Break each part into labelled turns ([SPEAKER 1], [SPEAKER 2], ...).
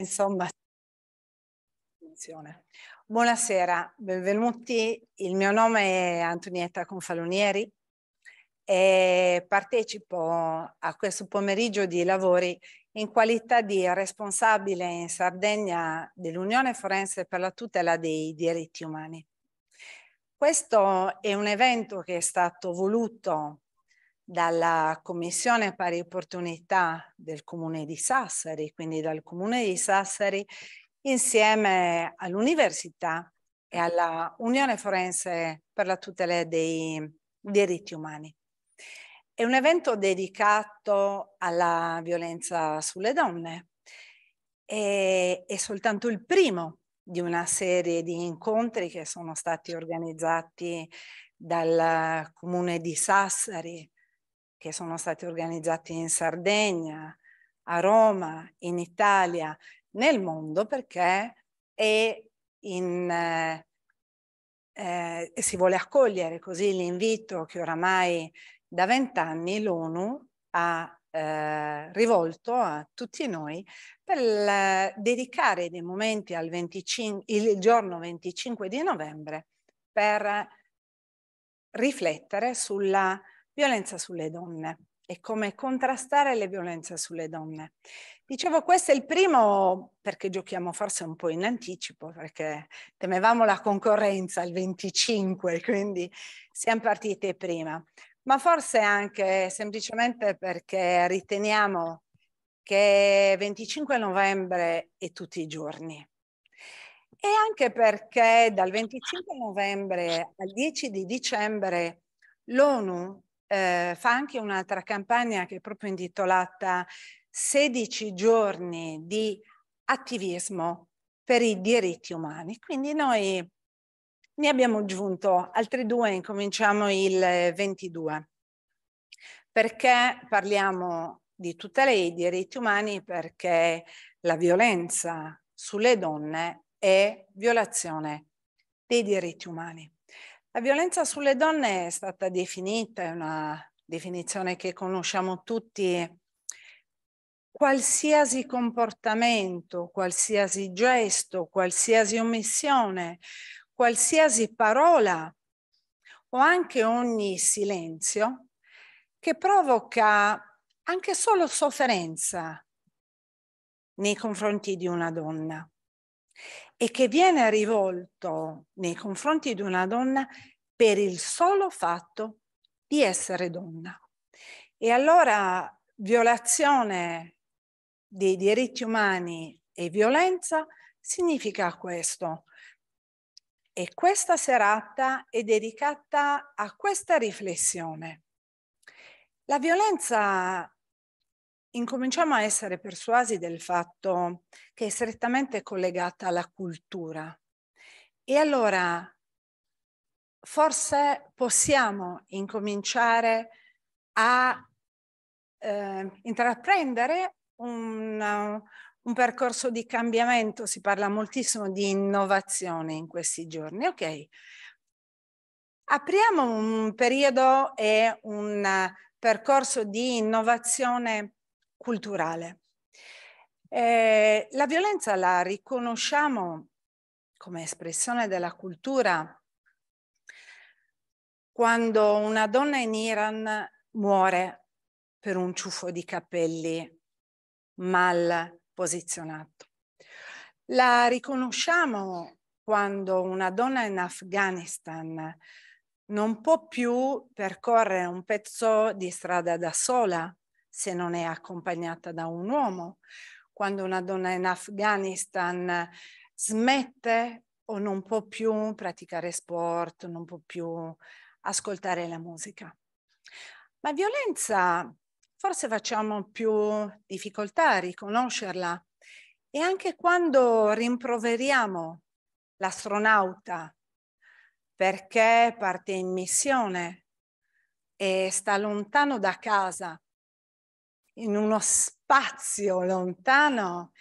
[SPEAKER 1] insomma. Buonasera, benvenuti. Il mio nome è Antonietta Confalonieri e partecipo a questo pomeriggio di lavori in qualità di responsabile in Sardegna dell'Unione Forense per la tutela dei diritti umani. Questo è un evento che è stato voluto dalla Commissione Pari Opportunità del Comune di Sassari, quindi dal Comune di Sassari, insieme all'Università e alla Unione Forense per la tutela dei diritti umani. È un evento dedicato alla violenza sulle donne. E, è soltanto il primo di una serie di incontri che sono stati organizzati dal Comune di Sassari, che sono stati organizzati in Sardegna, a Roma, in Italia, nel mondo, perché è in, eh, eh, si vuole accogliere così l'invito che oramai da vent'anni l'ONU ha eh, rivolto a tutti noi per eh, dedicare dei momenti al 25, il giorno 25 di novembre per riflettere sulla violenza sulle donne e come contrastare le violenze sulle donne. Dicevo, questo è il primo perché giochiamo forse un po' in anticipo, perché temevamo la concorrenza il 25, quindi siamo partite prima, ma forse anche semplicemente perché riteniamo che 25 novembre è tutti i giorni. E anche perché dal 25 novembre al 10 di dicembre l'ONU eh, fa anche un'altra campagna che è proprio intitolata 16 giorni di attivismo per i diritti umani. Quindi noi ne abbiamo aggiunto altri due, incominciamo il 22. Perché parliamo di tutela dei diritti umani? Perché la violenza sulle donne è violazione dei diritti umani. La violenza sulle donne è stata definita, è una definizione che conosciamo tutti, qualsiasi comportamento, qualsiasi gesto, qualsiasi omissione, qualsiasi parola o anche ogni silenzio che provoca anche solo sofferenza nei confronti di una donna e che viene rivolto nei confronti di una donna per il solo fatto di essere donna. E allora violazione dei diritti umani e violenza significa questo. E questa serata è dedicata a questa riflessione. La violenza incominciamo a essere persuasi del fatto che è strettamente collegata alla cultura. E allora forse possiamo incominciare a eh, intraprendere un, un percorso di cambiamento, si parla moltissimo di innovazione in questi giorni. Ok, apriamo un periodo e un percorso di innovazione culturale. Eh, la violenza la riconosciamo come espressione della cultura quando una donna in Iran muore per un ciuffo di capelli mal posizionato. La riconosciamo quando una donna in Afghanistan non può più percorrere un pezzo di strada da sola se non è accompagnata da un uomo, quando una donna in Afghanistan smette o non può più praticare sport, non può più ascoltare la musica. Ma violenza forse facciamo più difficoltà a riconoscerla e anche quando rimproveriamo l'astronauta perché parte in missione e sta lontano da casa, in uno spazio lontano,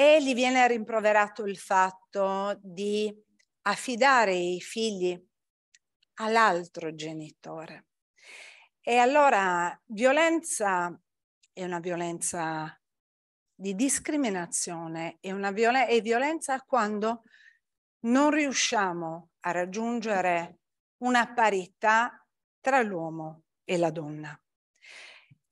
[SPEAKER 1] e gli viene rimproverato il fatto di affidare i figli all'altro genitore. E allora violenza è una violenza di discriminazione e, violen- violenza quando non riusciamo a raggiungere una parità tra l'uomo e la donna.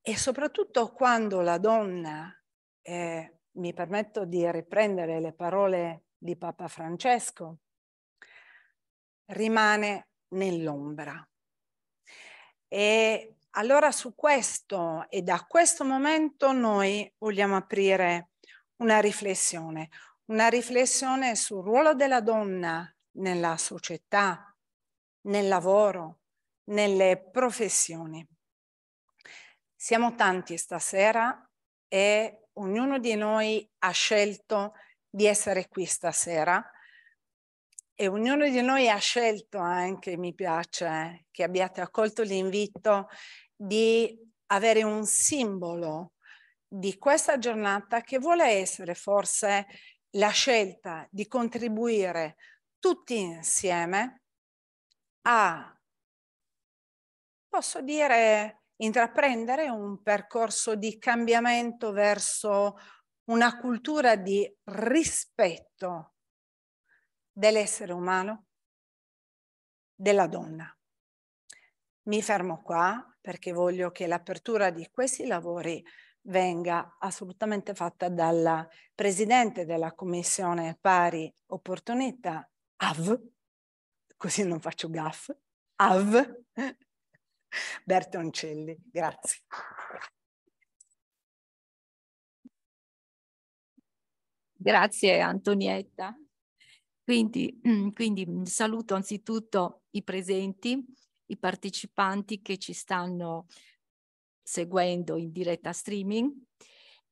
[SPEAKER 1] E soprattutto quando la donna, eh, mi permetto di riprendere le parole di Papa Francesco, rimane nell'ombra. E allora su questo e da questo momento noi vogliamo aprire una riflessione, una riflessione sul ruolo della donna nella società, nel lavoro, nelle professioni. Siamo tanti stasera e ognuno di noi ha scelto di essere qui stasera. E ognuno di noi ha scelto anche, mi piace che abbiate accolto l'invito di avere un simbolo di questa giornata che vuole essere forse la scelta di contribuire tutti insieme a, posso dire, intraprendere un percorso di cambiamento verso una cultura di rispetto dell'essere umano, della donna. Mi fermo qua perché voglio che l'apertura di questi lavori venga assolutamente fatta dalla Presidente della Commissione Pari Opportunità, AV, così non faccio gaff, AV, Bertoncelli. Grazie.
[SPEAKER 2] Grazie Antonietta. Quindi, quindi mhmm, saluto anzitutto i presenti, i partecipanti che ci stanno seguendo in diretta streaming.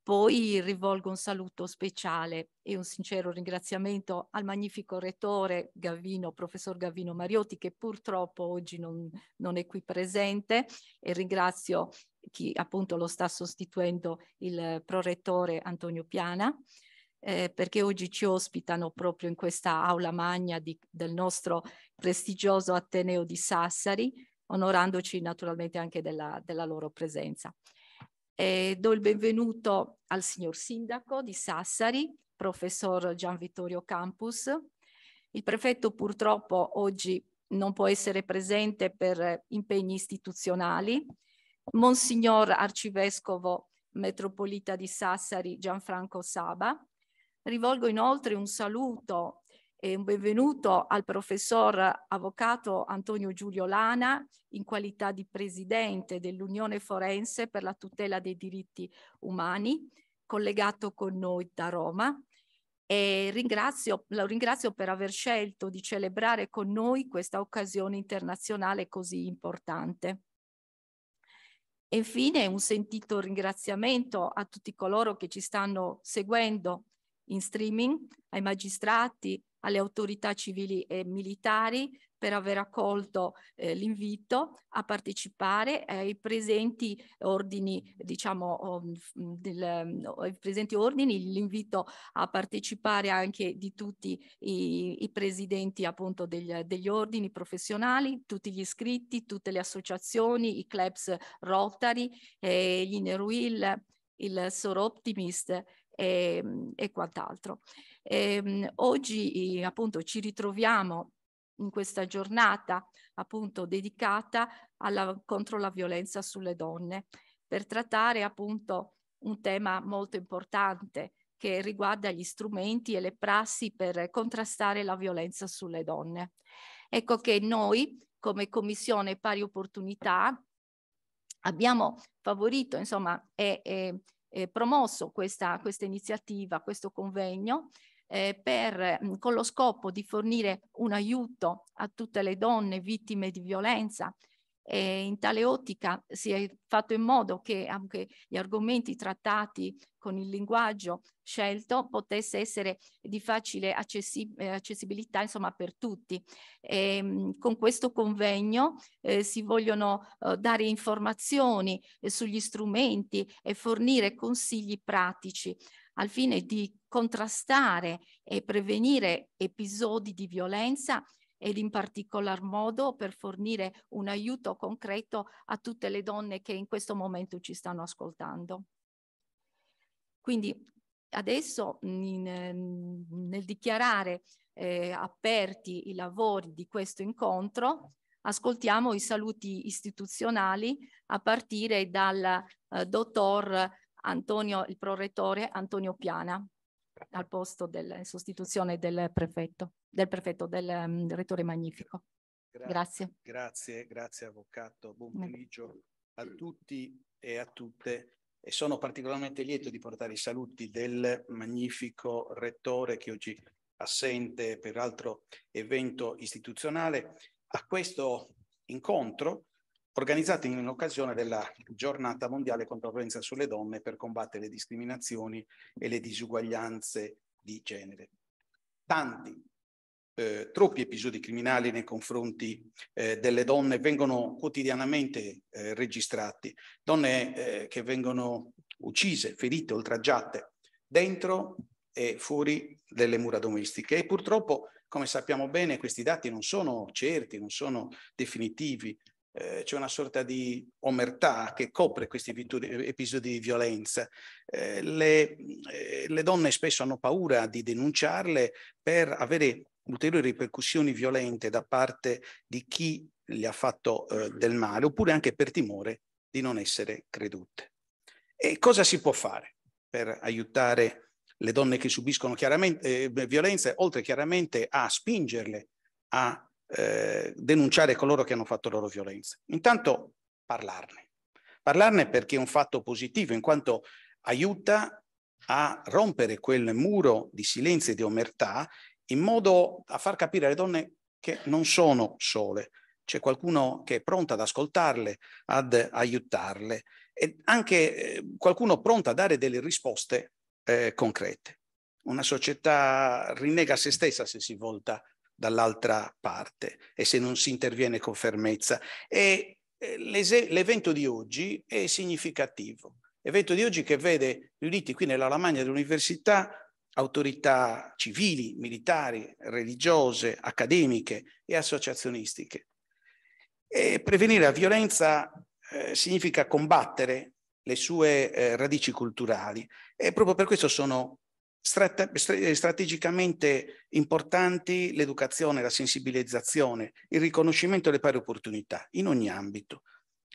[SPEAKER 2] Poi rivolgo un saluto speciale e un sincero ringraziamento al magnifico rettore Gavino, professor Gavino Mariotti, che purtroppo oggi non, non è qui presente e ringrazio chi appunto lo sta sostituendo il prorettore Antonio Piana eh, perché oggi ci ospitano proprio in questa aula magna di, del nostro prestigioso Ateneo di Sassari, onorandoci naturalmente anche della, della loro presenza. E do il benvenuto al signor Sindaco di Sassari, professor Gian Vittorio Campus. Il prefetto purtroppo oggi non può essere presente per impegni istituzionali. Monsignor Arcivescovo Metropolita di Sassari Gianfranco Saba, Rivolgo inoltre un saluto e un benvenuto al professor avvocato Antonio Giulio Lana in qualità di presidente dell'Unione Forense per la tutela dei diritti umani, collegato con noi da Roma. E ringrazio, lo ringrazio per aver scelto di celebrare con noi questa occasione internazionale così importante. E infine un sentito ringraziamento a tutti coloro che ci stanno seguendo in streaming, ai magistrati, alle autorità civili e militari per aver accolto eh, l'invito a partecipare ai presenti ordini, diciamo, um, del, ai presenti ordini, l'invito a partecipare anche di tutti i, i presidenti appunto degli, degli, ordini professionali, tutti gli iscritti, tutte le associazioni, i clubs Rotary, eh, gli Ineruil, il Sor Optimist e, ehm, e quant'altro. Ehm, oggi appunto ci ritroviamo in questa giornata appunto dedicata alla, contro la violenza sulle donne per trattare appunto un tema molto importante che riguarda gli strumenti e le prassi per contrastare la violenza sulle donne. Ecco che noi come Commissione Pari Opportunità abbiamo favorito insomma e, e eh, promosso questa, questa iniziativa, questo convegno, eh, per, mh, con lo scopo di fornire un aiuto a tutte le donne vittime di violenza e in tale ottica si è fatto in modo che anche gli argomenti trattati con il linguaggio scelto potesse essere di facile accessi eh, accessibilità insomma per tutti. E, ehm, con questo convegno eh, si vogliono eh, dare informazioni eh, sugli strumenti e fornire consigli pratici al fine di contrastare e prevenire episodi di violenza ed in particolar modo per fornire un aiuto concreto a tutte le donne che in questo momento ci stanno ascoltando. Quindi Adesso in, ehm, nel dichiarare eh, aperti i lavori di questo incontro, ascoltiamo i saluti istituzionali a partire dal eh, dottor Antonio, il prorettore Antonio Piana, al posto in sostituzione del prefetto, del prefetto, del um, rettore magnifico.
[SPEAKER 3] Grazie. Grazie, grazie Avvocato. Buon pomeriggio a tutti e a tutte. E sono particolarmente lieto di portare i saluti del magnifico rettore che oggi assente per altro evento istituzionale a questo incontro organizzato in occasione della giornata mondiale contro la violenza sulle donne per combattere le discriminazioni e le disuguaglianze di genere. Tanti, eh, troppi episodi criminali nei confronti eh, delle donne vengono quotidianamente eh, registrati, donne eh, che vengono uccise, ferite, oltraggiate dentro e fuori delle mura domestiche. E purtroppo come sappiamo bene questi dati non sono certi, non sono definitivi, eh, c'è una sorta di omertà che copre questi episodi di violenza. Eh, le, eh, le, donne spesso hanno paura di denunciarle per avere ulteriori ripercussioni violente da parte di chi gli ha fatto eh, del male, oppure anche per timore di non essere credute. E cosa si può fare per aiutare le donne che subiscono chiaramente eh, violenza, oltre chiaramente a spingerle a eh, denunciare coloro che hanno fatto loro violenza. Intanto parlarne. Parlarne perché è un fatto positivo, in quanto aiuta a rompere quel muro di silenzio e di omertà in modo a far capire alle donne che non sono sole, c'è qualcuno che è pronto ad ascoltarle, ad aiutarle e anche eh, qualcuno pronto a dare delle risposte eh, concrete. Una società rinnega se stessa se si volta dall'altra parte e se non si interviene con fermezza. E eh, l'evento di oggi è significativo. L'evento di oggi che vede riuniti qui nella Lamagna dell'Università autorità civili, militari, religiose, accademiche e associazionistiche. E prevenire la violenza eh, significa combattere le sue eh, radici culturali e proprio per questo sono strategicamente importanti l'educazione, la sensibilizzazione, il riconoscimento delle pari opportunità in ogni ambito.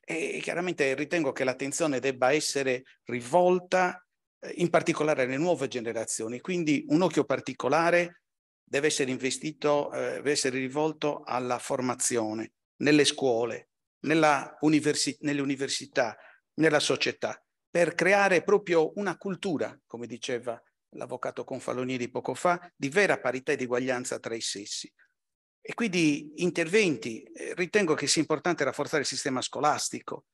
[SPEAKER 3] E chiaramente ritengo che l'attenzione debba essere rivolta eh, in particolare alle nuove generazioni, quindi un occhio particolare deve essere investito, eh, deve essere rivolto alla formazione nelle scuole, universi nelle università, nella società, per creare proprio una cultura, come diceva l'avvocato Confalonieri poco fa, di vera parità e di eguaglianza tra i sessi. E quindi interventi, eh, ritengo che sia importante rafforzare il sistema scolastico,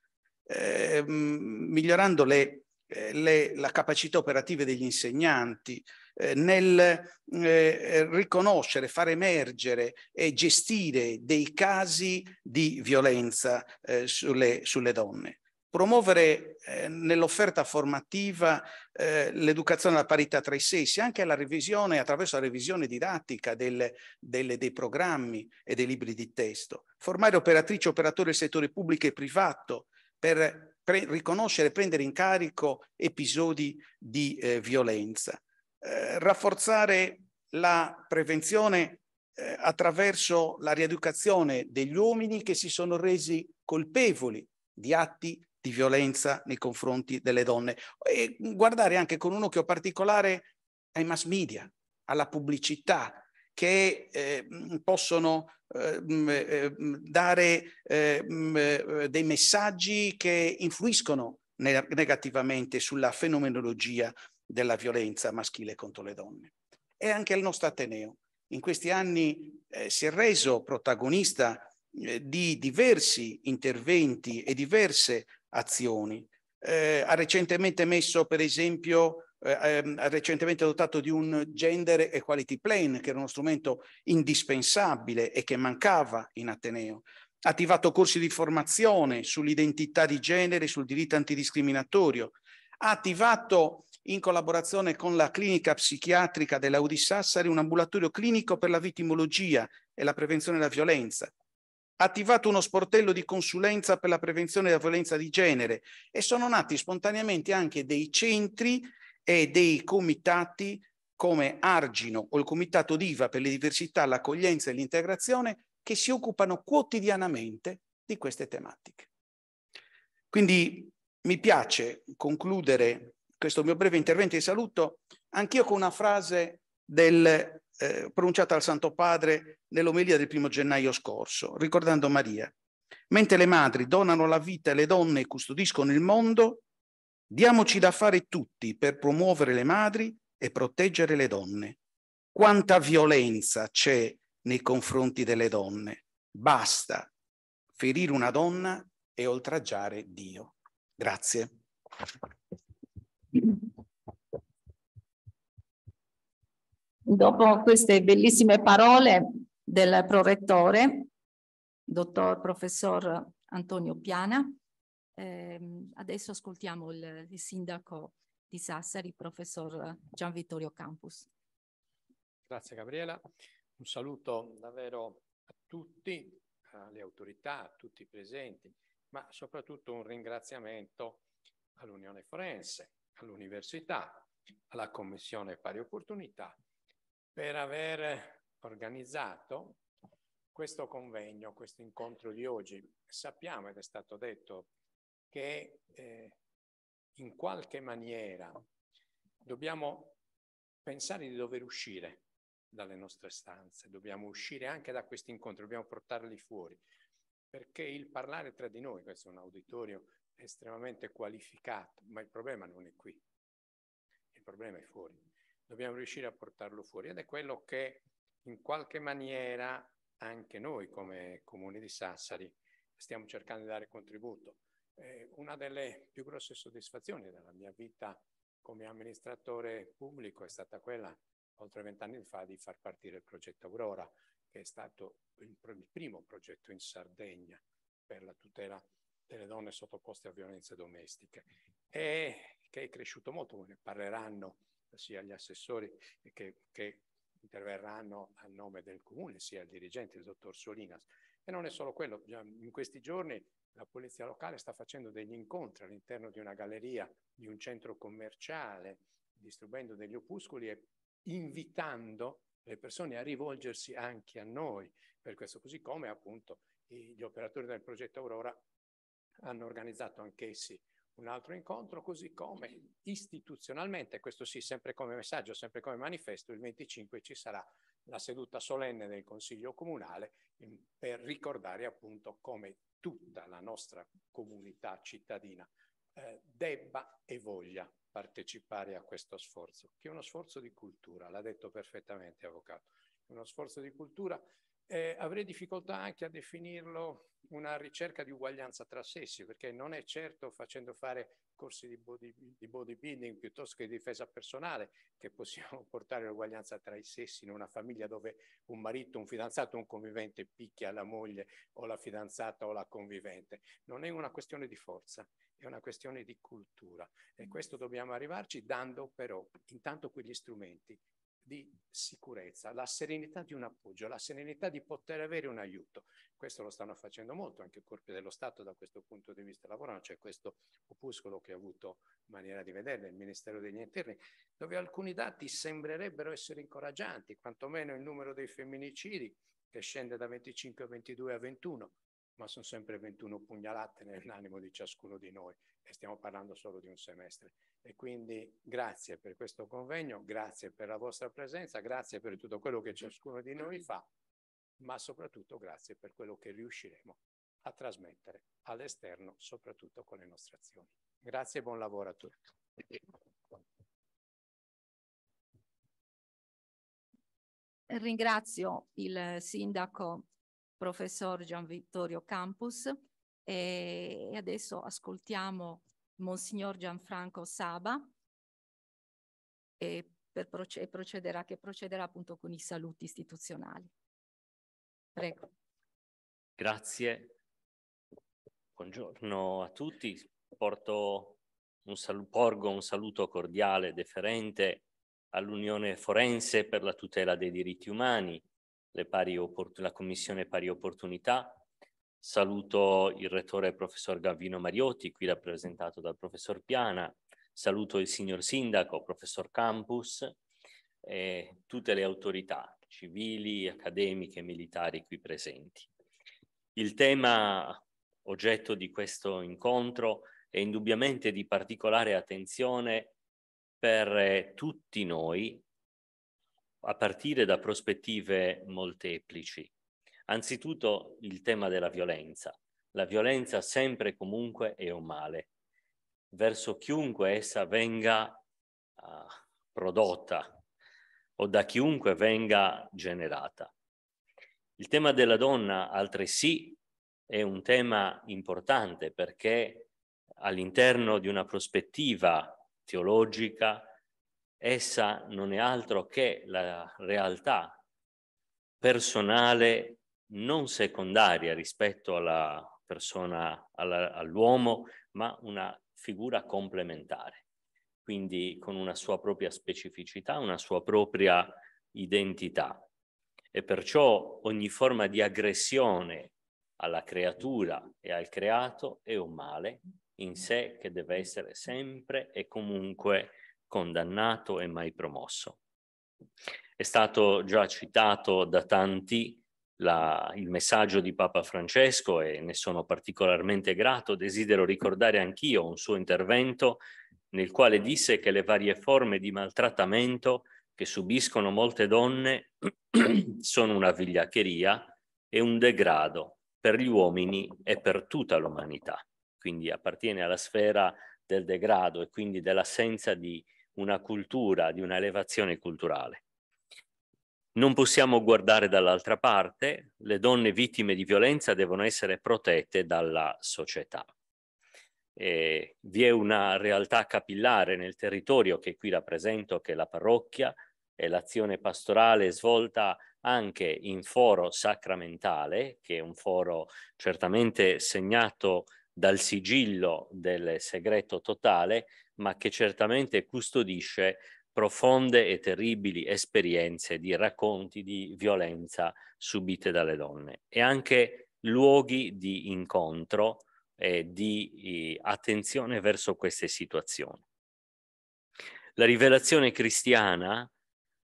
[SPEAKER 3] eh, migliorando le, eh, le, la capacità operativa degli insegnanti, eh, nel eh, riconoscere, far emergere e gestire dei casi di violenza eh, sulle, sulle donne promuovere eh, nell'offerta formativa eh, l'educazione alla parità tra i sessi, anche alla revisione, attraverso la revisione didattica delle, delle, dei programmi e dei libri di testo, formare operatrici e operatori del settore pubblico e privato per riconoscere e prendere in carico episodi di eh, violenza, eh, rafforzare la prevenzione eh, attraverso la rieducazione degli uomini che si sono resi colpevoli di atti di violenza nei confronti delle donne e guardare anche con un occhio particolare ai mass media, alla pubblicità che eh, possono eh, dare ehm, eh, dei messaggi che influiscono ne negativamente sulla fenomenologia della violenza maschile contro le donne. E anche il nostro Ateneo in questi anni eh, si è reso protagonista di diversi interventi e diverse azioni. Eh, ha recentemente messo, per esempio, eh, ehm, ha recentemente dotato di un gender equality plan, che era uno strumento indispensabile e che mancava in Ateneo. Ha attivato corsi di formazione sull'identità di genere, sul diritto antidiscriminatorio. Ha attivato in collaborazione con la clinica psichiatrica dell'Audi Sassari un ambulatorio clinico per la vittimologia e la prevenzione della violenza attivato uno sportello di consulenza per la prevenzione della violenza di genere e sono nati spontaneamente anche dei centri e dei comitati come Argino o il Comitato Diva per le diversità, l'accoglienza e l'integrazione che si occupano quotidianamente di queste tematiche. Quindi mi piace concludere questo mio breve intervento di saluto anch'io con una frase del, eh, pronunciata dal Santo Padre nell'omelia del primo gennaio scorso, ricordando Maria. Mentre le madri donano la vita e le donne custodiscono il mondo, diamoci da fare tutti per promuovere le madri e proteggere le donne. Quanta violenza c'è nei confronti delle donne. Basta ferire una donna e oltraggiare Dio. Grazie.
[SPEAKER 2] Dopo queste bellissime parole del prorettore, dottor professor Antonio Piana, eh, adesso ascoltiamo il, il sindaco di Sassari, professor Gian Vittorio Campus.
[SPEAKER 4] Grazie Gabriela, un saluto davvero a tutti, alle autorità, a tutti i presenti, ma soprattutto un ringraziamento all'Unione Forense, all'Università, alla Commissione Pari Opportunità per aver organizzato questo convegno, questo incontro di oggi. Sappiamo, ed è stato detto, che eh, in qualche maniera dobbiamo pensare di dover uscire dalle nostre stanze, dobbiamo uscire anche da questi incontri, dobbiamo portarli fuori, perché il parlare tra di noi, questo è un auditorio estremamente qualificato, ma il problema non è qui, il problema è fuori. Dobbiamo riuscire a portarlo fuori ed è quello che in qualche maniera anche noi come Comune di Sassari stiamo cercando di dare contributo. Eh, una delle più grosse soddisfazioni della mia vita come amministratore pubblico è stata quella, oltre vent'anni fa, di far partire il progetto Aurora, che è stato il, il primo progetto in Sardegna per la tutela delle donne sottoposte a violenze domestiche e che è cresciuto molto, ne parleranno sia gli assessori che, che interverranno a nome del comune, sia il dirigente, il dottor Solinas. E non è solo quello, in questi giorni la polizia locale sta facendo degli incontri all'interno di una galleria di un centro commerciale, distribuendo degli opuscoli e invitando le persone a rivolgersi anche a noi per questo, così come appunto gli operatori del progetto Aurora hanno organizzato anch'essi un altro incontro, così come istituzionalmente, questo sì, sempre come messaggio, sempre come manifesto, il 25 ci sarà la seduta solenne del Consiglio Comunale per ricordare appunto come tutta la nostra comunità cittadina eh, debba e voglia partecipare a questo sforzo, che è uno sforzo di cultura, l'ha detto perfettamente Avvocato, uno sforzo di cultura eh, avrei difficoltà anche a definirlo una ricerca di uguaglianza tra sessi, perché non è certo facendo fare corsi di, body, di bodybuilding piuttosto che di difesa personale che possiamo portare l'uguaglianza tra i sessi in una famiglia dove un marito, un fidanzato, un convivente picchia la moglie o la fidanzata o la convivente. Non è una questione di forza, è una questione di cultura e questo dobbiamo arrivarci dando però intanto quegli strumenti di sicurezza, la serenità di un appoggio, la serenità di poter avere un aiuto. Questo lo stanno facendo molto anche i corpi dello Stato da questo punto di vista lavorano, c'è questo opuscolo che ha avuto maniera di vedere, il Ministero degli Interni, dove alcuni dati sembrerebbero essere incoraggianti, quantomeno il numero dei femminicidi che scende da 25 a 22 a 21, ma sono sempre 21 pugnalate nell'animo di ciascuno di noi e stiamo parlando solo di un semestre. E quindi grazie per questo convegno, grazie per la vostra presenza, grazie per tutto quello che ciascuno di noi fa, ma soprattutto grazie per quello che riusciremo a trasmettere all'esterno, soprattutto con le nostre azioni. Grazie e buon lavoro a tutti.
[SPEAKER 2] Ringrazio il sindaco professor Gian Vittorio Campus e adesso ascoltiamo Monsignor Gianfranco Saba e proce procederà, che procederà appunto con i saluti istituzionali. Prego.
[SPEAKER 5] Grazie. Buongiorno a tutti. Porto un saluto, porgo un saluto cordiale e deferente all'Unione Forense per la tutela dei diritti umani, la Commissione Pari Opportunità. Saluto il rettore professor Gavino Mariotti, qui rappresentato dal professor Piana. saluto il signor Sindaco, professor Campus e tutte le autorità civili, accademiche e militari qui presenti. Il tema oggetto di questo incontro è indubbiamente di particolare attenzione per tutti noi, a partire da prospettive molteplici. Anzitutto il tema della violenza. La violenza sempre e comunque è un male. Verso chiunque essa venga uh, prodotta o da chiunque venga generata. Il tema della donna altresì è un tema importante perché all'interno di una prospettiva teologica essa non è altro che la realtà personale non secondaria rispetto alla persona, all'uomo, ma una figura complementare, quindi con una sua propria specificità, una sua propria identità. E perciò ogni forma di aggressione alla creatura e al creato è un male in sé che deve essere sempre e comunque condannato e mai promosso. È stato già citato da tanti la, il messaggio di Papa Francesco e ne sono particolarmente grato. Desidero ricordare anch'io un suo intervento nel quale disse che le varie forme di maltrattamento che subiscono molte donne sono una vigliaccheria e un degrado per gli uomini e per tutta l'umanità. Quindi appartiene alla sfera del degrado e quindi dell'assenza di una cultura, di una elevazione culturale. Non possiamo guardare dall'altra parte, le donne vittime di violenza devono essere protette dalla società. E vi è una realtà capillare nel territorio che qui rappresento, che è la parrocchia, e l'azione pastorale svolta anche in foro sacramentale, che è un foro certamente segnato dal sigillo del segreto totale, ma che certamente custodisce profonde e terribili esperienze di racconti di violenza subite dalle donne e anche luoghi di incontro e di attenzione verso queste situazioni. La rivelazione cristiana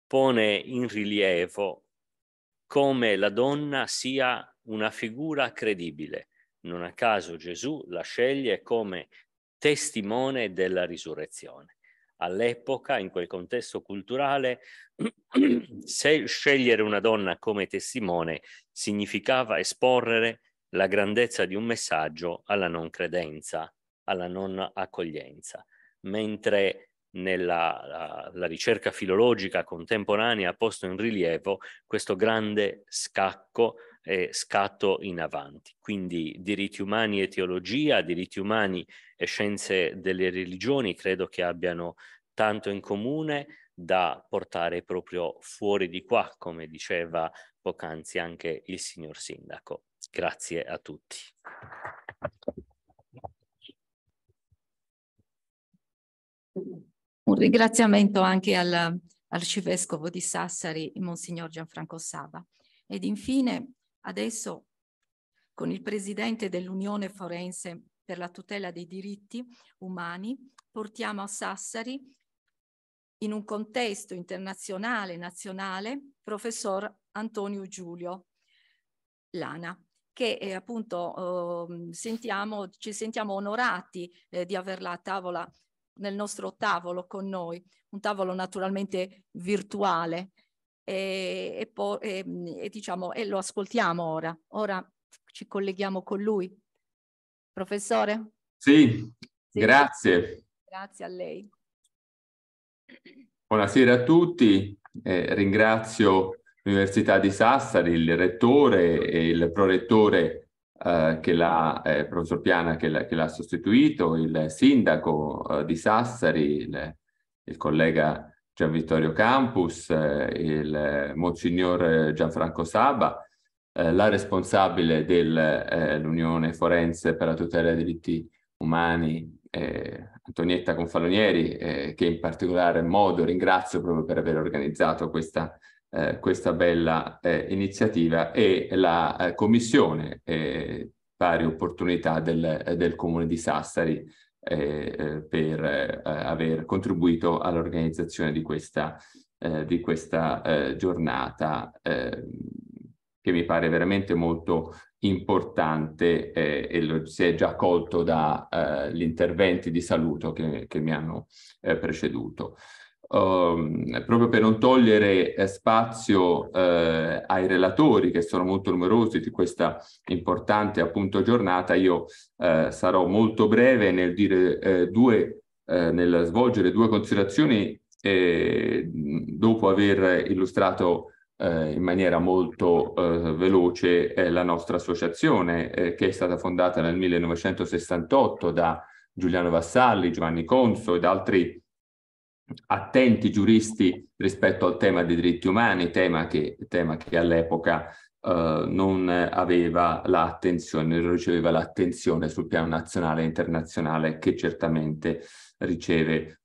[SPEAKER 5] pone in rilievo come la donna sia una figura credibile. Non a caso Gesù la sceglie come testimone della risurrezione. All'epoca, in quel contesto culturale, scegliere una donna come testimone significava esporre la grandezza di un messaggio alla non credenza, alla non accoglienza, mentre nella la, la ricerca filologica contemporanea ha posto in rilievo questo grande scacco e scatto in avanti. Quindi diritti umani e teologia, diritti umani e scienze delle religioni credo che abbiano tanto in comune da portare proprio fuori di qua, come diceva poc'anzi anche il signor Sindaco. Grazie a tutti.
[SPEAKER 2] Un ringraziamento anche all'arcivescovo di Sassari, Monsignor Gianfranco Saba. Ed infine, adesso, con il presidente dell'Unione Forense per la tutela dei diritti umani, portiamo a Sassari in un contesto internazionale, nazionale, professor Antonio Giulio Lana che eh, appunto eh, sentiamo, ci sentiamo onorati eh, di averla a tavola nel nostro tavolo con noi, un tavolo naturalmente virtuale e, e, po- e, e, diciamo, e lo ascoltiamo ora. Ora ci colleghiamo con lui. Professore?
[SPEAKER 6] Sì, sì. grazie.
[SPEAKER 2] Grazie a lei.
[SPEAKER 6] Buonasera a tutti, eh, ringrazio l'Università di Sassari, il rettore e il prorettore eh, che l'ha, eh, professor Piana che l'ha, che l'ha, sostituito, il sindaco eh, di Sassari, il, il, collega Gian Vittorio Campus, eh, il Monsignor Gianfranco Saba, eh, la responsabile dell'Unione Forense per la tutela dei diritti umani eh, Antonietta Confalonieri, eh, che in particolare modo ringrazio proprio per aver organizzato questa, eh, questa bella eh, iniziativa, e la eh, Commissione eh, Pari Opportunità del, del Comune di Sassari, eh, per eh, aver contribuito all'organizzazione di questa, eh, di questa eh, giornata eh, che mi pare veramente molto importante eh, e lo, si è già colto dagli interventi di saluto che, che mi hanno preceduto. Uh, proprio per non togliere eh, spazio eh, ai relatori che sono molto numerosi di questa importante appunto giornata, io eh, sarò molto breve nel dire eh, due, eh, nel svolgere due considerazioni dopo aver illustrato in maniera molto veloce la nostra associazione che è stata fondata nel 1968 da Giuliano Vassalli, Giovanni Conso ed altri attenti giuristi rispetto al tema dei diritti umani, tema che, tema che all'epoca uh, non aveva l'attenzione, non riceveva l'attenzione sul piano nazionale e internazionale che certamente riceve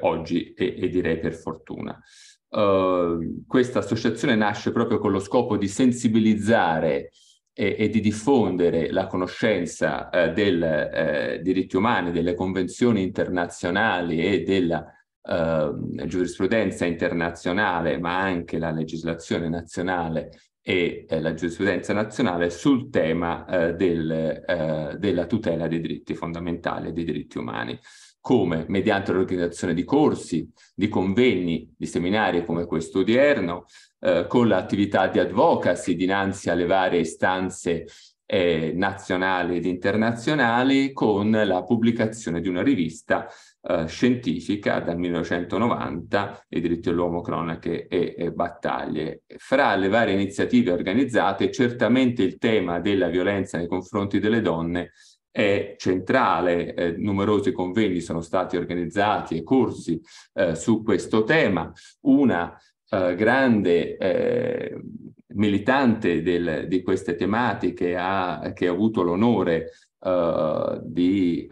[SPEAKER 6] oggi e, e direi per fortuna. Uh, questa associazione nasce proprio con lo scopo di sensibilizzare e, e di diffondere la conoscenza eh, dei eh, diritti umani, delle convenzioni internazionali e della eh, giurisprudenza internazionale, ma anche la legislazione nazionale e eh, la giurisprudenza nazionale sul tema eh, del, eh, della tutela dei diritti fondamentali e dei diritti umani come mediante l'organizzazione di corsi, di convegni, di seminari come questo odierno, eh, con l'attività di advocacy dinanzi alle varie istanze eh, nazionali ed internazionali, con la pubblicazione di una rivista eh, scientifica dal 1990, i diritti dell'uomo, cronache e, e, battaglie. Fra le varie iniziative organizzate, certamente il tema della violenza nei confronti delle donne è centrale, eh, numerosi convegni sono stati organizzati e corsi eh, su questo tema. Una eh, grande eh, militante del, di queste tematiche ha, che ha avuto l'onore uh, di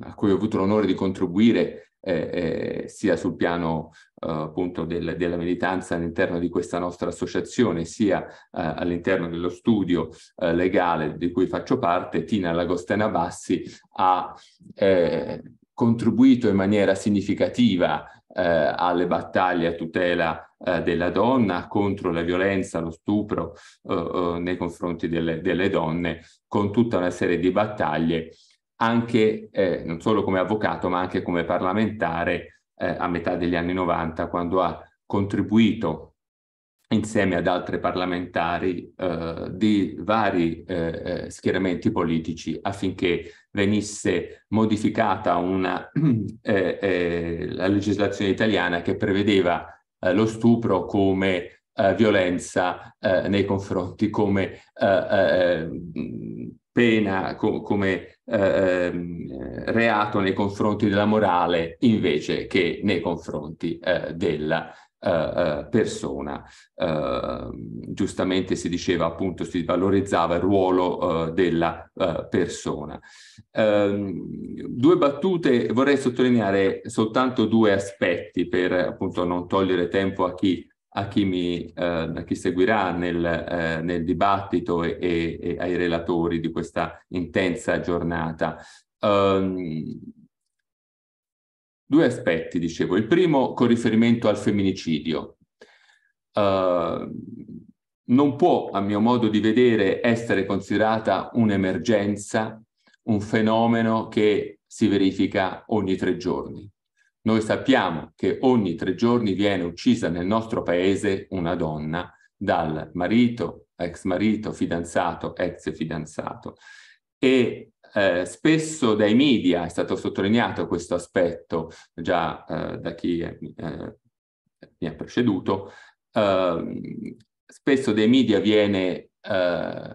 [SPEAKER 6] a cui ho avuto l'onore di contribuire eh, eh, sia sul piano eh, appunto del, della militanza all'interno di questa nostra associazione, sia eh, all'interno dello studio eh, legale di cui faccio parte, Tina Lagostena Bassi ha eh, contribuito in maniera significativa alle battaglie a tutela della donna contro la violenza, lo stupro nei confronti delle, delle donne, con tutta una serie di battaglie anche eh, non solo come avvocato ma anche come parlamentare eh, a metà degli anni 90 quando ha contribuito insieme ad altri parlamentari eh, di vari eh, eh, schieramenti politici affinché venisse modificata una, eh, la legislazione italiana che prevedeva lo stupro come violenza nei confronti, come pena co come eh, ehm, reato nei confronti della morale invece che nei confronti eh, della eh, eh persona. Giustamente si diceva appunto, si valorizzava il ruolo eh, della eh, persona. Ehm, due battute, vorrei sottolineare soltanto due aspetti per appunto non togliere tempo a chi a chi, mi, eh, chi seguirà nel, eh, nel dibattito e, e, e, ai relatori di questa intensa giornata. Um, due aspetti, dicevo. Il primo con riferimento al femminicidio. Uh, non può, a mio modo di vedere, essere considerata un'emergenza, un fenomeno che si verifica ogni tre giorni. Noi sappiamo che ogni tre giorni viene uccisa nel nostro paese una donna dal marito, ex marito, fidanzato, ex fidanzato. E eh, spesso dai media è stato sottolineato questo aspetto già eh, da chi eh, mi ha preceduto, ehm, spesso dai media viene eh,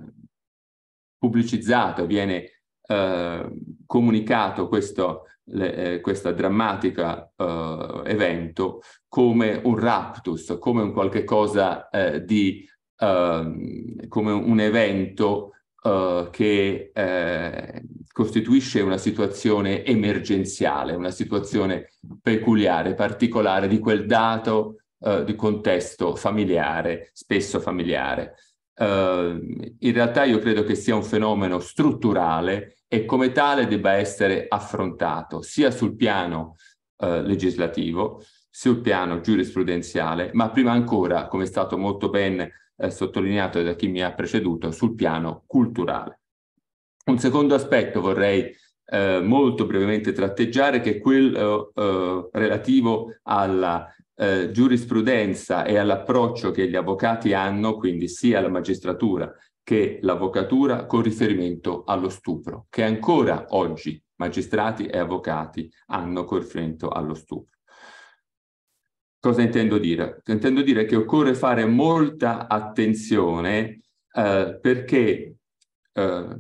[SPEAKER 6] pubblicizzato, viene eh, comunicato questo le, eh, questo drammatico uh, evento come un raptus, come un qualche cosa uh, di, uh, come un evento eh, che eh, costituisce una situazione emergenziale, una situazione peculiare, particolare di quel dato di contesto familiare, spesso familiare. in realtà io credo che sia un fenomeno strutturale e come tale debba essere affrontato sia sul piano eh, legislativo, sul piano giurisprudenziale, ma prima ancora, come è stato molto ben eh, sottolineato da chi mi ha preceduto, sul piano culturale. Un secondo aspetto vorrei eh, molto brevemente tratteggiare, che è quello eh, relativo alla eh, giurisprudenza e all'approccio che gli avvocati hanno, quindi sia la magistratura che l'avvocatura, con riferimento allo stupro, che ancora oggi magistrati e avvocati hanno con riferimento allo stupro. Cosa intendo dire? Intendo dire che occorre fare molta attenzione eh, perché eh,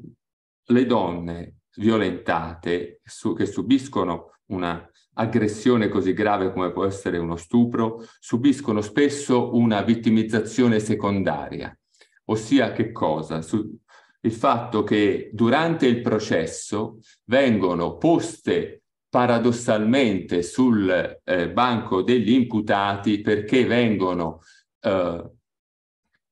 [SPEAKER 6] le donne violentate su, che subiscono una aggressione così grave come può essere uno stupro, subiscono spesso una vittimizzazione secondaria. Ossia che cosa? Su, il fatto che durante il processo vengono poste paradossalmente sul eh, banco degli imputati perché vengono eh,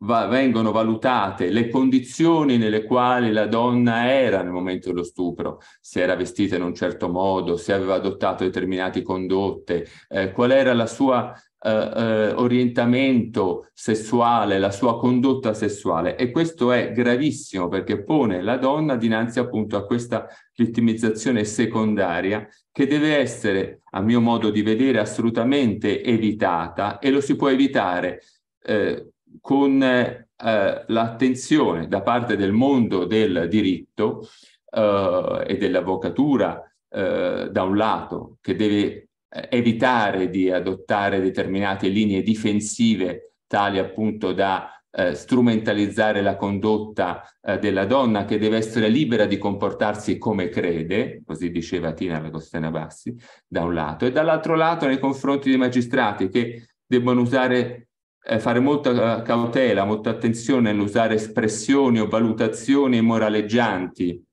[SPEAKER 6] va, vengono valutate le condizioni nelle quali la donna era nel momento dello stupro, se era vestita in un certo modo, se aveva adottato determinate condotte, eh, qual era la sua Uh, uh, orientamento sessuale, la sua condotta sessuale. E questo è gravissimo perché pone la donna dinanzi appunto a questa vittimizzazione secondaria che deve essere, a mio modo di vedere, assolutamente evitata e lo si può evitare eh, con eh, l'attenzione da parte del mondo del diritto eh, e dell'avvocatura eh, da un lato che deve eh, evitare di adottare determinate linee difensive tali appunto da eh, strumentalizzare la condotta eh, della donna che deve essere libera di comportarsi come crede, così diceva Tina Lagostena Bassi, da un lato, e dall'altro lato nei confronti dei magistrati che debbono usare eh, fare molta eh, cautela, molta attenzione nell'usare espressioni o valutazioni moraleggianti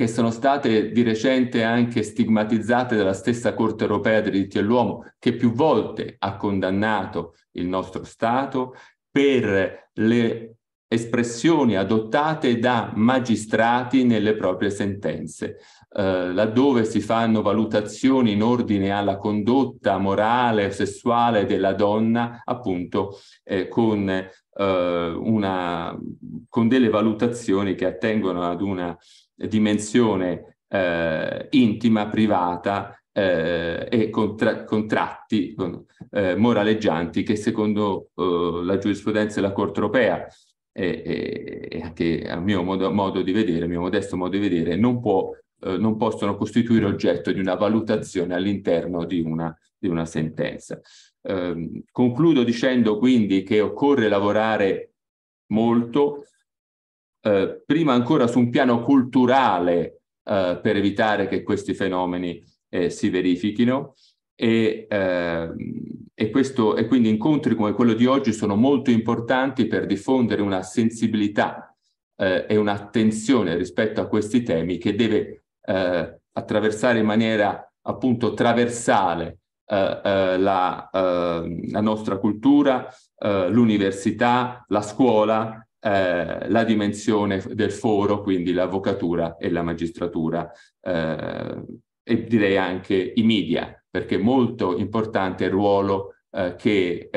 [SPEAKER 6] che sono state di recente anche stigmatizzate dalla stessa Corte europea dei diritti dell'uomo, che più volte ha condannato il nostro Stato per le espressioni adottate da magistrati nelle proprie sentenze eh, laddove si fanno valutazioni in ordine alla condotta morale o sessuale della donna, appunto eh, con, eh, una, con delle valutazioni che attengono ad una dimensione eh, intima, privata eh, e contra contratti con, eh, moraleggianti che secondo eh, la giurisprudenza della Corte europea e, e, anche a mio modo, modo, di vedere, mio modesto modo di vedere, non può eh, non possono costituire oggetto di una valutazione all'interno di una, di una sentenza. Eh, concludo dicendo quindi che occorre lavorare molto, eh, prima ancora su un piano culturale eh, per evitare che questi fenomeni eh, si verifichino. E, ehm, e, questo, e quindi incontri come quello di oggi sono molto importanti per diffondere una sensibilità eh, e un'attenzione rispetto a questi temi che deve eh, attraversare in maniera appunto traversale la, la, nostra cultura, l'università, la scuola, la dimensione del foro, quindi l'avvocatura e la magistratura e direi anche i media, perché è molto importante il ruolo che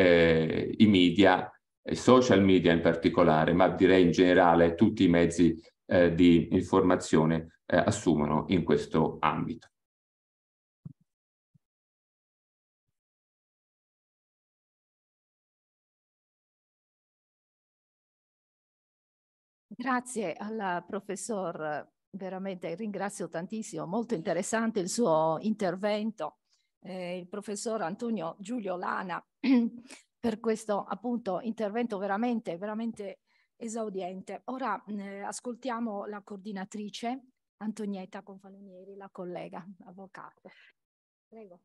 [SPEAKER 6] i media, i social media in particolare, ma direi in generale tutti i mezzi di informazione eh, assumono in questo ambito.
[SPEAKER 2] Grazie al professor, veramente ringrazio tantissimo, molto interessante il suo intervento, eh, il professor Antonio Giulio Lana per questo appunto intervento veramente, veramente esaudiente. Ora eh, ascoltiamo la coordinatrice Antonietta Confalonieri, la collega, avvocato. Prego.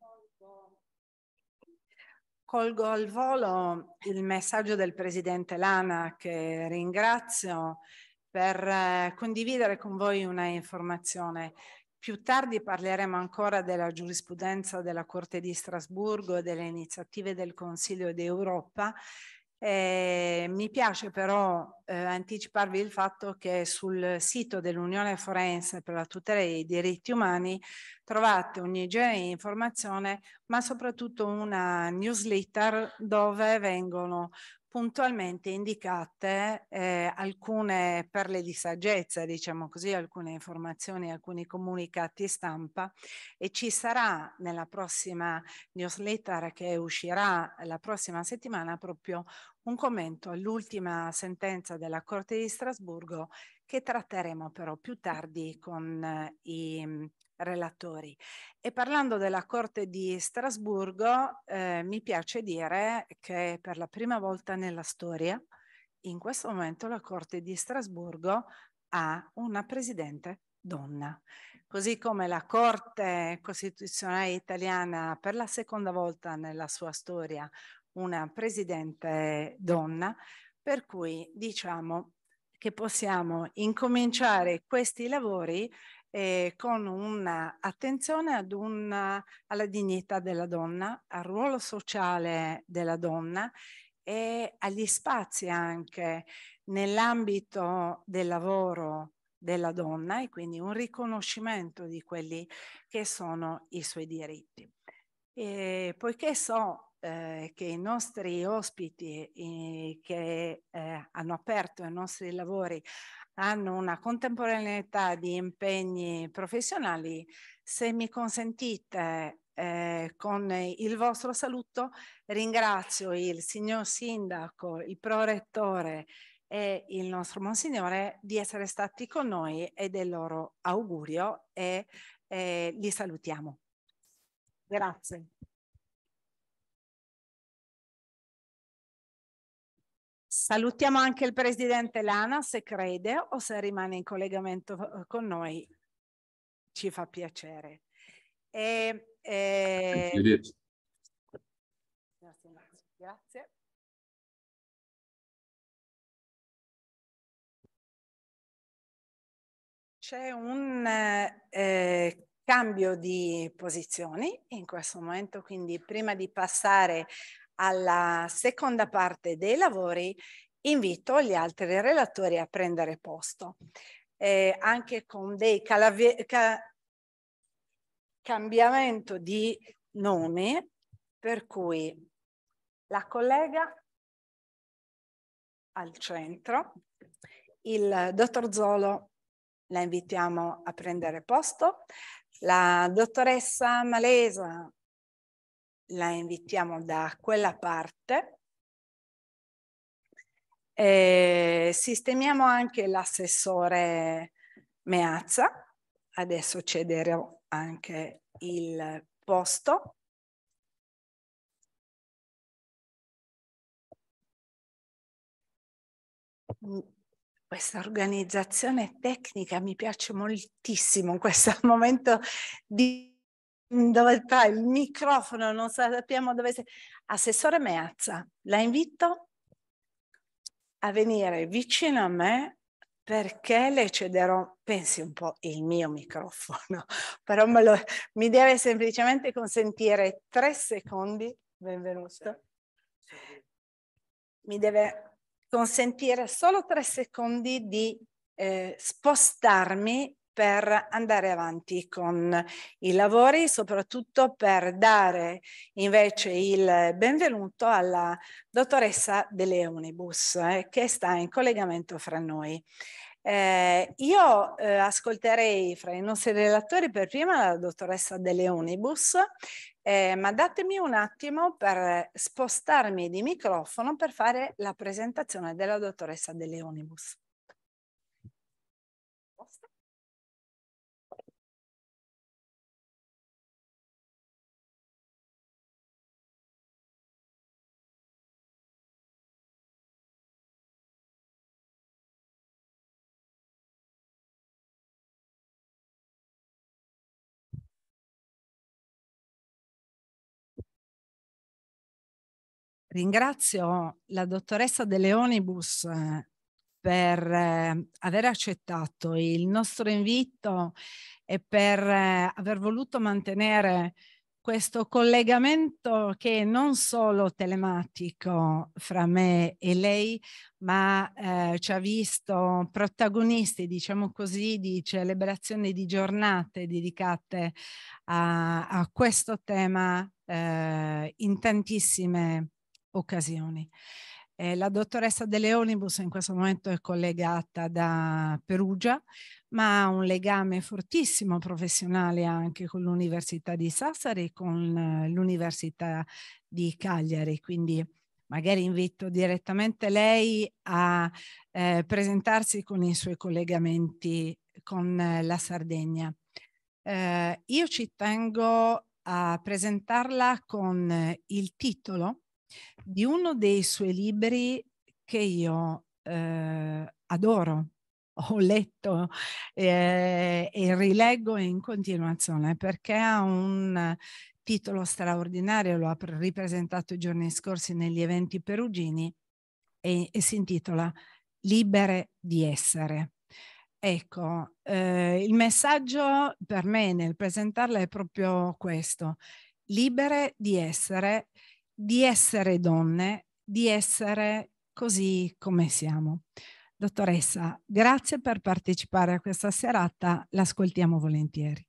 [SPEAKER 1] Colgo al volo il messaggio del Presidente Lana che ringrazio per eh, condividere con voi una informazione. Più tardi parleremo ancora della giurisprudenza della Corte di Strasburgo e delle iniziative del Consiglio d'Europa. Eh, mi piace però eh, anticiparvi il fatto che sul sito dell'Unione Forense per la tutela dei diritti umani trovate ogni genere di informazione, ma soprattutto una newsletter dove vengono puntualmente indicate eh, alcune perle di saggezza, diciamo così, alcune informazioni, alcuni comunicati stampa e ci sarà nella prossima newsletter che uscirà la prossima settimana proprio un commento all'ultima sentenza della Corte di Strasburgo che tratteremo però più tardi con eh, i relatori. E parlando della Corte di Strasburgo, eh, mi piace dire che per la prima volta nella storia, in questo momento la Corte di Strasburgo ha una presidente donna. Così come la Corte Costituzionale italiana per la seconda volta nella sua storia una presidente donna, per cui diciamo che possiamo incominciare questi lavori eh, con un'attenzione una, alla dignità della donna, al ruolo sociale della donna e agli spazi anche nell'ambito del lavoro della donna e quindi un riconoscimento di quelli che sono i suoi diritti. E poiché so eh, che i nostri ospiti eh, che eh, hanno aperto i nostri lavori hanno una contemporaneità di impegni professionali, se mi consentite eh, con il vostro saluto ringrazio il signor sindaco, il prorettore e il nostro monsignore di essere stati con noi e del loro augurio e eh, li salutiamo. Grazie. Salutiamo anche il presidente Lana se crede o se rimane in collegamento eh, con noi. Ci fa piacere. E, e... Grazie, grazie. C'è un eh, cambio di posizioni in questo momento, quindi prima di passare alla seconda parte dei lavori, invito gli altri relatori a prendere posto, eh, anche con dei ca cambiamento di nomi, per cui la collega al centro, il dottor Zolo la invitiamo a prendere posto, la dottoressa Malesa la invitiamo da quella parte. E sistemiamo anche l'assessore Meazza, adesso cederò anche il posto. Questa organizzazione tecnica mi piace moltissimo in questo momento di dove sta il microfono, non sappiamo dove sia. Assessore Meazza, la invito a venire vicino a me perché le cederò, pensi un po', il mio microfono, però lo, mi deve semplicemente consentire tre secondi, benvenuto, mi deve consentire solo tre secondi di eh, spostarmi per andare avanti con i lavori, soprattutto per dare invece il benvenuto alla dottoressa De Leonibus eh, che sta in collegamento fra noi. Eh, io eh, ascolterei fra i nostri relatori per prima la dottoressa De Leonibus, eh, ma datemi un attimo per spostarmi di microfono per fare la presentazione della dottoressa De Leonibus. Ringrazio la dottoressa De Leonibus eh, per eh, aver accettato il nostro invito e per eh, aver voluto mantenere questo collegamento che è non solo telematico fra me e lei, ma eh, ci ha visto protagonisti, diciamo così, di celebrazioni di giornate dedicate a, a questo tema eh, in tantissime occasioni. Eh, la dottoressa De Leonibus in questo momento è collegata da Perugia, ma ha un legame fortissimo professionale anche con l'Università di Sassari e con eh, l'Università di Cagliari, quindi magari invito direttamente lei a eh, presentarsi con i suoi collegamenti con eh, la Sardegna. Eh, io ci tengo a presentarla con eh, il titolo di uno dei suoi libri che io eh, adoro, ho letto eh, e rileggo in continuazione perché ha un titolo straordinario, lo ha ripresentato i giorni scorsi negli eventi perugini e, e si intitola Libere di essere. Ecco, eh, il messaggio per me nel presentarla è proprio questo, libere di essere di essere donne, di essere così come siamo. Dottoressa, grazie per partecipare a questa serata, l'ascoltiamo volentieri.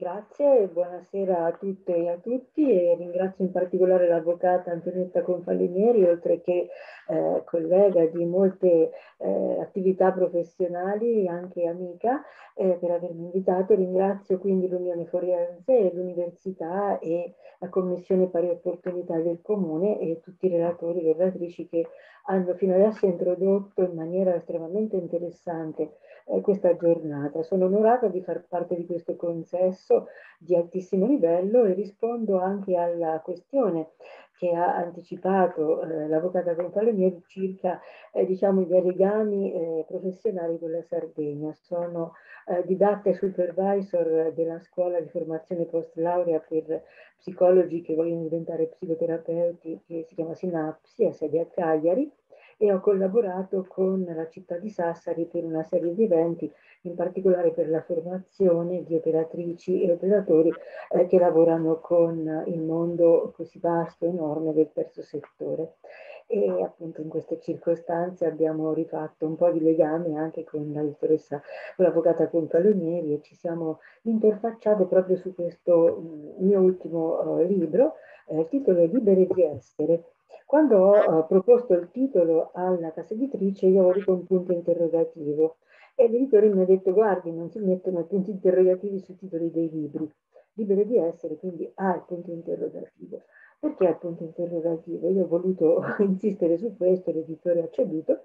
[SPEAKER 7] Grazie, buonasera a tutte e a tutti e ringrazio in particolare l'avvocata Antonietta Confalinieri, oltre che eh, collega di molte eh, attività professionali, anche amica, eh, per avermi invitato. Ringrazio quindi l'Unione Forense, l'Università e la Commissione Pari Opportunità del Comune e tutti i relatori e relatrici che hanno fino adesso introdotto in maniera estremamente interessante questa giornata. Sono onorata di far parte di questo consesso di altissimo livello e rispondo anche alla questione che ha anticipato eh, l'avvocata Confalonieri circa eh, diciamo, i legami eh, professionali con la Sardegna. Sono eh, didatta e supervisor della scuola di formazione post laurea per psicologi che vogliono diventare psicoterapeuti che si chiama Sinapsi, ha sede a Cagliari e ho collaborato con la città di Sassari per una serie di eventi, in particolare per la formazione di operatrici e operatori eh, che lavorano con il mondo così vasto, enorme del terzo settore. E appunto in queste circostanze abbiamo rifatto un po' di legame anche con la dottoressa, con l'avvocata Compalonieri e ci siamo interfacciate proprio su questo mh, mio ultimo uh, libro, eh, titolo è Libere di essere, quando ho uh, proposto il titolo alla casa editrice io ho avuto un punto interrogativo e l'editore mi ha detto guardi non si mettono punti interrogativi sui titoli dei libri, libero di essere, quindi ha ah, il punto interrogativo. Perché il punto interrogativo? Io ho voluto insistere su questo, l'editore ha ceduto,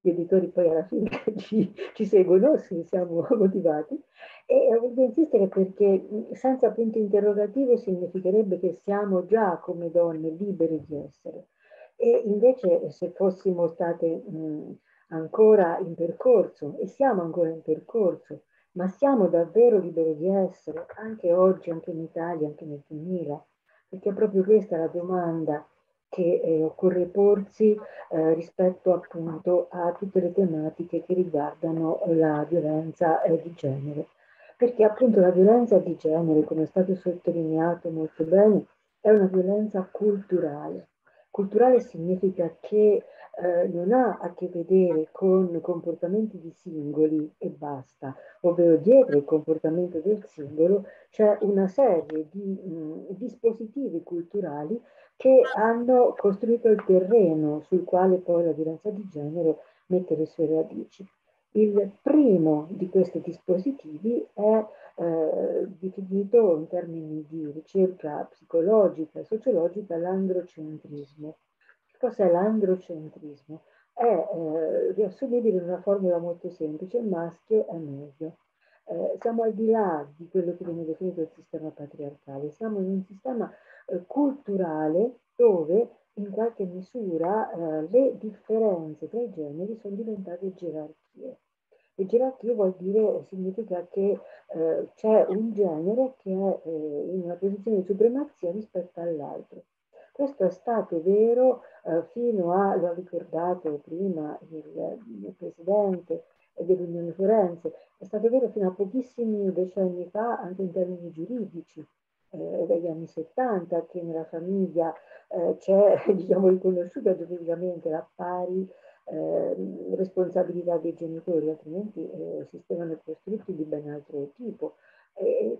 [SPEAKER 7] gli editori poi alla fine ci, ci seguono se siamo motivati e ho voluto insistere perché senza punto interrogativo significherebbe che siamo già come donne libere di essere e invece se fossimo state mh, ancora in percorso, e siamo ancora in percorso, ma siamo davvero liberi di essere, anche oggi, anche in Italia, anche nel 2000, perché è proprio questa la domanda che eh, occorre porsi eh, rispetto appunto a tutte le tematiche che riguardano la violenza eh, di genere. Perché appunto la violenza di genere, come è stato sottolineato molto bene, è una violenza culturale Culturale significa che eh, non ha a che vedere con comportamenti di singoli e basta, ovvero dietro il comportamento del singolo c'è una serie di mh, dispositivi culturali che hanno costruito il terreno sul quale poi la violenza di genere mette le sue radici. Il primo di questi dispositivi è eh, definito in termini di ricerca psicologica e sociologica l'androcentrismo. Cos'è l'androcentrismo? È eh, riassumibile in una formula molto semplice, maschio è meglio. Eh, siamo al di là di quello che viene definito il sistema patriarcale, siamo in un sistema eh, culturale dove in qualche misura eh, le differenze tra i generi sono diventate gerarchie. E gerarchia vuol dire, significa che eh, c'è un genere che è eh, in una posizione di supremazia rispetto all'altro. Questo è stato vero eh, fino a, lo ha ricordato prima il, il Presidente dell'Unione Forense, è stato vero fino a pochissimi decenni fa anche in termini giuridici. eh, dagli anni 70 che nella famiglia eh, c'è diciamo, riconosciuta giuridicamente la pari eh, responsabilità dei genitori, altrimenti eh, sistemano costrutti di ben altro tipo. È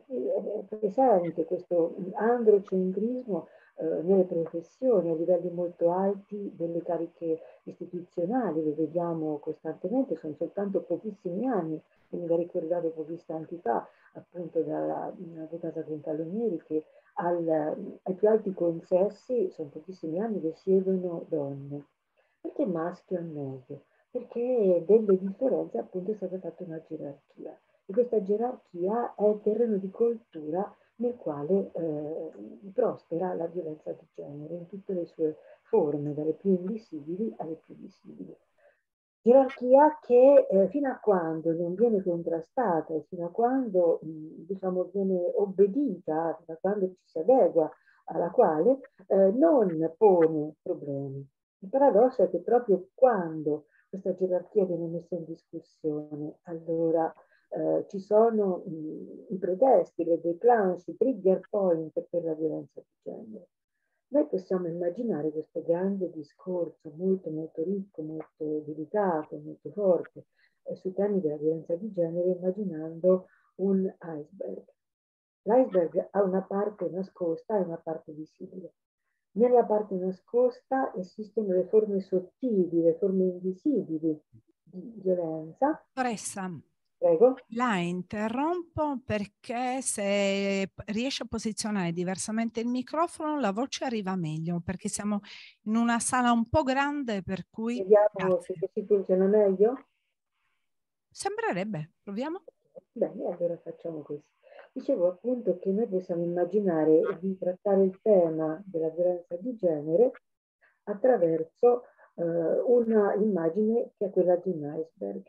[SPEAKER 7] presente questo androcentrismo eh, nelle professioni a livelli molto alti delle cariche istituzionali, le vediamo costantemente, sono soltanto pochissimi anni, ha ricordato pochi istanti fa, appunto dall'avvocata Confalonieri, che al, ai più alti consessi sono pochissimi anni che siedono donne. Perché maschio è meglio? Perché delle differenze appunto è stata fatta una gerarchia e questa gerarchia è il terreno di coltura nel quale eh, prospera la violenza di genere in tutte le sue forme, dalle più invisibili alle più visibili. Gerarchia che eh, fino a quando non viene contrastata e fino a quando diciamo, viene obbedita, fino a quando ci si adegua alla quale eh, non pone problemi. Il paradosso è che proprio quando questa gerarchia viene messa in discussione, allora eh, ci sono i, i pretesti, le declensi, i trigger point per la violenza di genere. Noi possiamo immaginare questo grande discorso molto molto ricco, molto delicato, molto forte eh, sui temi della violenza di genere immaginando un iceberg. L'iceberg ha una parte nascosta e una parte visibile. Nella parte nascosta esistono le forme sottili, le forme invisibili di violenza.
[SPEAKER 1] Dottoressa,
[SPEAKER 7] Prego.
[SPEAKER 1] La interrompo perché se riesce a posizionare diversamente il microfono la voce arriva meglio perché siamo in una sala un po' grande per cui...
[SPEAKER 7] Vediamo se si funziona meglio.
[SPEAKER 1] Sembrerebbe, proviamo?
[SPEAKER 7] Bene, allora facciamo così. Dicevo appunto che noi possiamo immaginare di trattare il tema della violenza di genere attraverso eh, una immagine che è quella di un iceberg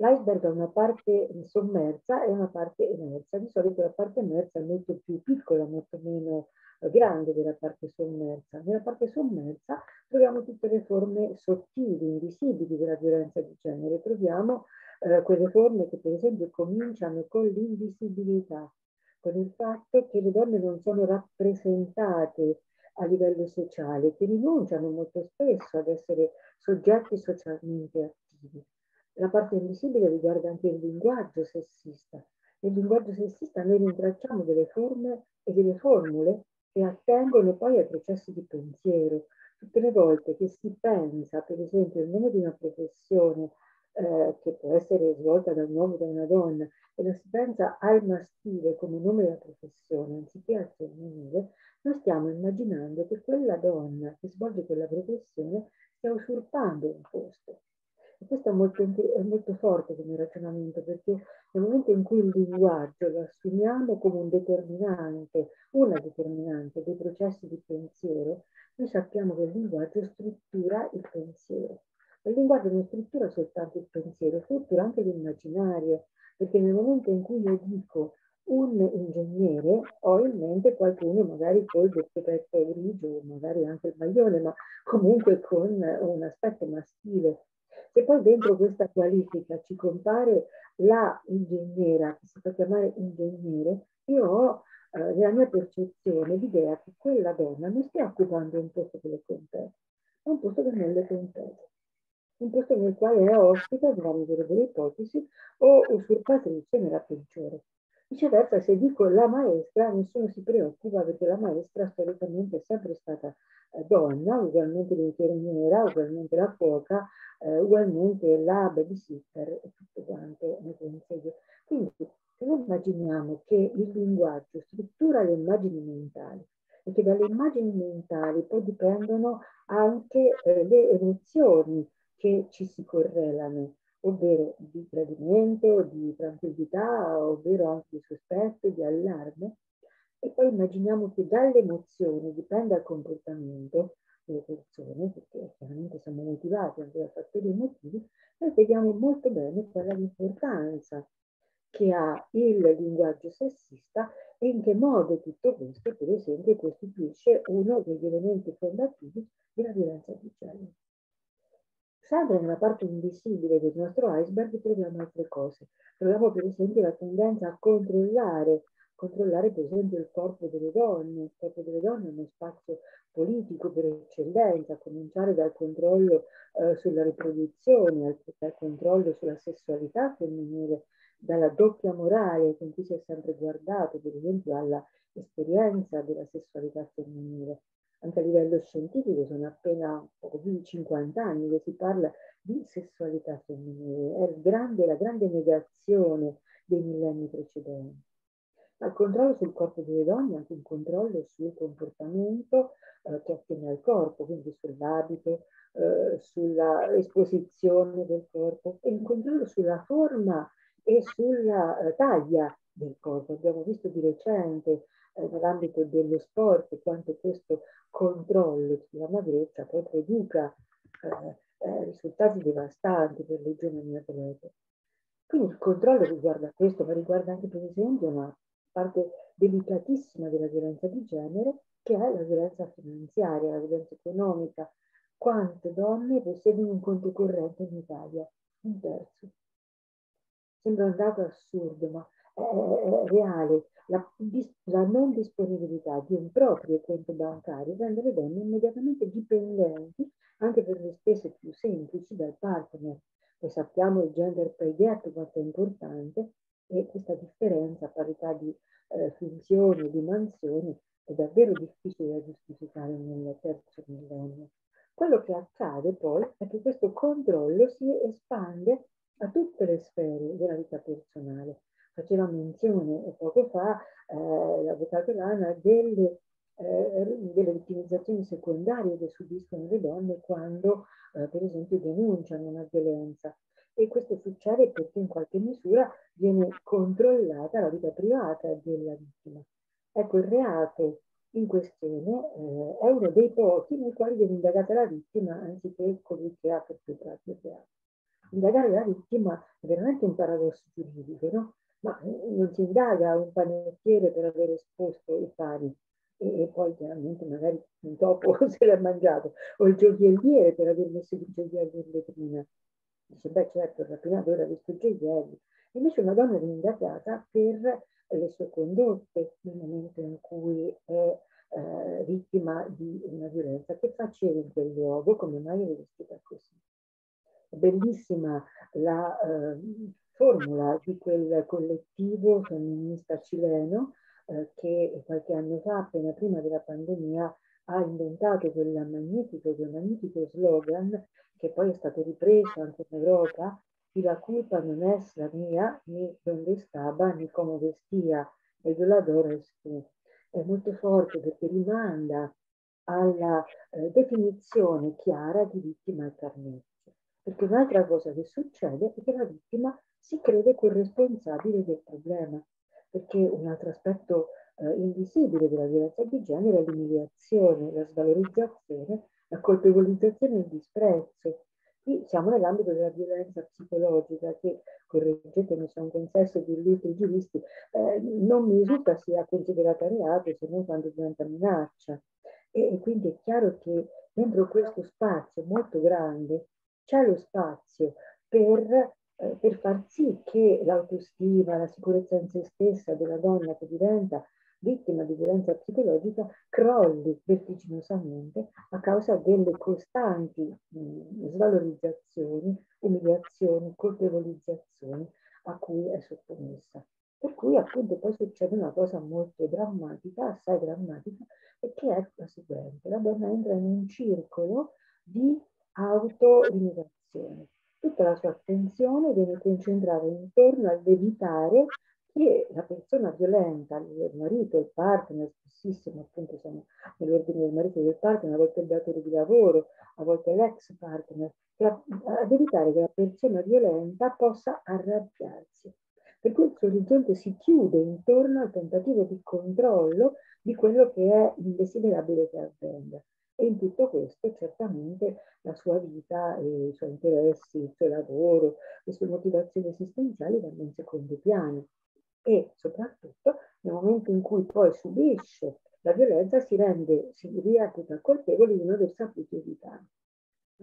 [SPEAKER 7] L'iceberg ha una parte sommersa e una parte emersa. Di solito la parte emersa è molto più piccola, molto meno eh, grande della parte sommersa. Nella parte sommersa troviamo tutte le forme sottili, invisibili della violenza di genere. Troviamo eh, quelle forme che per esempio cominciano con l'invisibilità, con il fatto che le donne non sono rappresentate a livello sociale, che rinunciano molto spesso ad essere soggetti socialmente attivi. La parte invisibile riguarda anche il linguaggio sessista. Nel linguaggio sessista noi rintracciamo delle forme e delle formule che attengono poi ai processi di pensiero. Tutte le volte che si pensa, per esempio, il nome di una professione eh, che può essere svolta da un uomo o da una donna, e lo si pensa al maschile come nome della professione, anziché al femminile, noi stiamo immaginando che quella donna che svolge quella professione stia usurpando un posto. E questo è molto, è molto forte come ragionamento perché nel momento in cui il linguaggio lo assumiamo come un determinante, una determinante dei processi di pensiero, noi sappiamo che il linguaggio struttura il pensiero. Il linguaggio non struttura soltanto il pensiero, struttura anche l'immaginario, perché nel momento in cui io dico un ingegnere, ho in mente qualcuno magari col petto grigio, magari anche il maglione, ma comunque con un aspetto maschile se poi dentro questa qualifica ci compare la ingegnera, che si fa chiamare ingegnere, io ho eh, nella mia percezione l'idea che quella donna non stia occupando un posto che le compete, ma un posto che non le compete. Un posto nel quale è ospite, nella migliore delle ipotesi, o usurpatrice nella peggiore. Viceversa, se dico la maestra, nessuno si preoccupa perché la maestra storicamente è sempre stata eh, donna, ugualmente l'infermiera, ugualmente la cuoca, eh, ugualmente la babysitter e tutto quanto ne consegue. Quindi se noi immaginiamo che il linguaggio struttura le immagini mentali e che dalle immagini mentali poi dipendono anche eh, le emozioni che ci si correlano, ovvero di tradimento, di tranquillità, ovvero anche di sospetto, di allarme. E poi immaginiamo che dalle emozioni dipenda il comportamento delle persone, perché chiaramente siamo motivati anche da fattori emotivi, noi vediamo molto bene qual è l'importanza che ha il linguaggio sessista e in che modo tutto questo, per esempio, costituisce uno degli elementi fondativi della violenza di genere. Sempre nella parte invisibile del nostro iceberg troviamo altre cose. Troviamo per esempio la tendenza a controllare controllare per esempio il corpo delle donne. Il corpo delle donne è uno spazio politico per eccellenza, a cominciare dal controllo eh, sulla riproduzione, dal controllo sulla sessualità femminile, dalla doppia morale con cui si è sempre guardato, per esempio, alla esperienza della sessualità femminile. Anche a livello scientifico sono appena poco più di 50 anni che si parla di sessualità femminile. È grande, la grande negazione dei millenni precedenti. Ma il controllo sul corpo delle donne anche un controllo sul comportamento eh, che attiene al corpo, quindi sull'abito, eh, sulla esposizione del corpo e un controllo sulla forma e sulla eh, taglia del corpo. Abbiamo visto di recente eh, nell'ambito dello sport quanto questo controllo sulla magrezza poi produca eh, eh, risultati devastanti per le giovani atlete. Quindi il controllo riguarda questo, ma riguarda anche per esempio una parte delicatissima della violenza di genere che è la violenza finanziaria, la violenza economica. Quante donne possiedono un conto corrente in Italia? Un terzo. Sembra un dato assurdo, ma è reale. La, la, non disponibilità di un proprio conto bancario rende le donne immediatamente dipendenti anche per le spese più semplici dal partner. Poi sappiamo il gender pay gap quanto è importante e questa differenza parità di eh, funzioni di mansioni è davvero difficile da giustificare nel terzo millennio. Quello che accade poi è che questo controllo si espande a tutte le sfere della vita personale. Faceva menzione poco fa eh, l'avvocato Lana delle, eh, delle vittimizzazioni secondarie che subiscono le donne quando, eh, per esempio, denunciano una violenza. E questo succede perché in qualche misura viene controllata la vita privata della vittima. Ecco, il reato in questione eh, è uno dei pochi nei quali viene indagata la vittima anziché colui che ha perpetrato il reato indagare la vittima è veramente un paradosso giuridico, no? Ma eh, non si indaga un panettiere per aver esposto i pani e, e poi chiaramente magari un topo se l'ha mangiato, o il gioielliere per aver messo il gioielli in vetrina. Dice, beh certo, il rapinatore ha visto i gioielli. Invece una donna viene indagata per le sue condotte nel momento in cui è eh, vittima di una violenza. Che faceva in quel luogo? Come mai è vestita così? bellissima la eh, formula di quel collettivo femminista cileno eh, che qualche anno fa, appena prima della pandemia, ha inventato quel magnifico, quel magnifico slogan che poi è stato ripreso anche in Europa, y la culpa non è la mia, ni donde stava, ni come vestia, e yo la adoro es tu. È molto forte perché rimanda alla eh, definizione chiara di vittima al carnetto. Perché un'altra cosa che succede è che la vittima si crede corresponsabile del problema, perché un altro aspetto eh, invisibile della violenza di genere è l'umiliazione, la svalorizzazione, la colpevolizzazione e il disprezzo. Qui siamo nell'ambito della violenza psicologica che, correggetemi se è un consesso di illustri giuristi, eh, non mi risulta sia considerata reato se non quando diventa minaccia. E, e quindi è chiaro che dentro questo spazio molto grande c'è lo spazio per, eh, per far sì che l'autostima, la sicurezza in se stessa della donna che diventa vittima di violenza psicologica crolli vertiginosamente a causa delle costanti mh, svalorizzazioni, umiliazioni, colpevolizzazioni a cui è sottomessa. Per cui appunto poi succede una cosa molto drammatica, assai drammatica, e che è la seguente. La donna entra in un circolo di autolimitazione. Tutta la sua attenzione viene concentrata intorno all'evitare che la persona violenta, il marito, il partner, spessissimo appunto siamo nell'ordine del marito e del partner, a volte il datore di lavoro, a volte l'ex partner, la, ad evitare che la persona violenta possa arrabbiarsi. Per cui il suo orizzonte si chiude intorno al tentativo di controllo di quello che è indesiderabile che avvenga. E in tutto questo certamente la sua vita, i suoi interessi, il suo lavoro, le sue motivazioni esistenziali vanno in secondo piano. E soprattutto nel momento in cui poi subisce la violenza si rende, si reputa colpevole di non aver saputo evitare.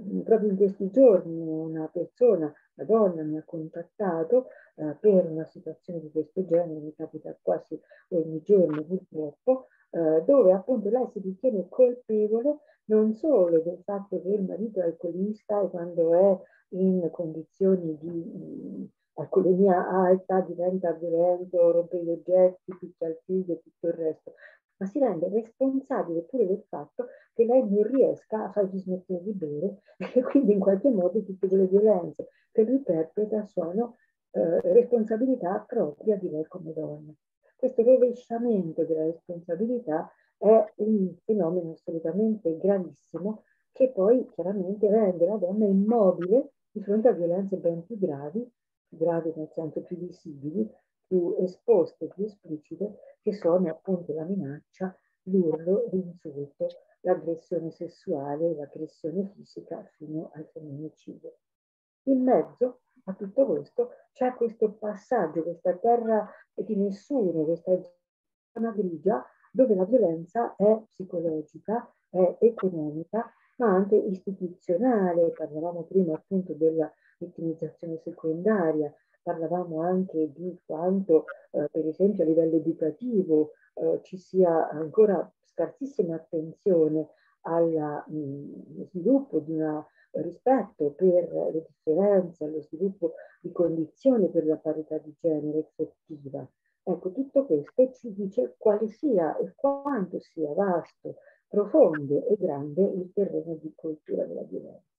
[SPEAKER 7] Mm, proprio in questi giorni una persona, una donna, mi ha contattato eh, per una situazione di questo genere, mi capita quasi ogni giorno purtroppo, eh, dove appunto lei si ritiene colpevole non solo del fatto che il marito è alcolista e quando è in condizioni di mh, alcolemia alta diventa violento, rompe gli oggetti, picchia il figlio e tutto il resto, ma si rende responsabile pure del fatto che lei non riesca a fargli smettere di bere e quindi in qualche modo tutte quelle violenze che lui perpetra sono eh, responsabilità propria di lei come donna. Questo rovesciamento della responsabilità è un fenomeno assolutamente gravissimo che poi chiaramente rende la donna immobile di fronte a violenze ben più gravi, più gravi nel senso più visibili, più esposte, più esplicite, che sono appunto la minaccia, l'urlo, l'insulto, l'aggressione sessuale, l'aggressione fisica fino al femminicidio. In mezzo a tutto questo c'è questo passaggio, questa terra di nessuno, questa zona grigia dove la violenza è psicologica, è economica, ma anche istituzionale. Parlavamo prima appunto della vittimizzazione secondaria, parlavamo anche di quanto eh, per esempio a livello educativo eh, ci sia ancora scarsissima attenzione al sviluppo di un rispetto per le differenze, allo sviluppo di condizioni per la parità di genere effettiva. Ecco, tutto questo ci dice quale sia e quanto sia vasto, profondo e grande il terreno di cultura della violenza.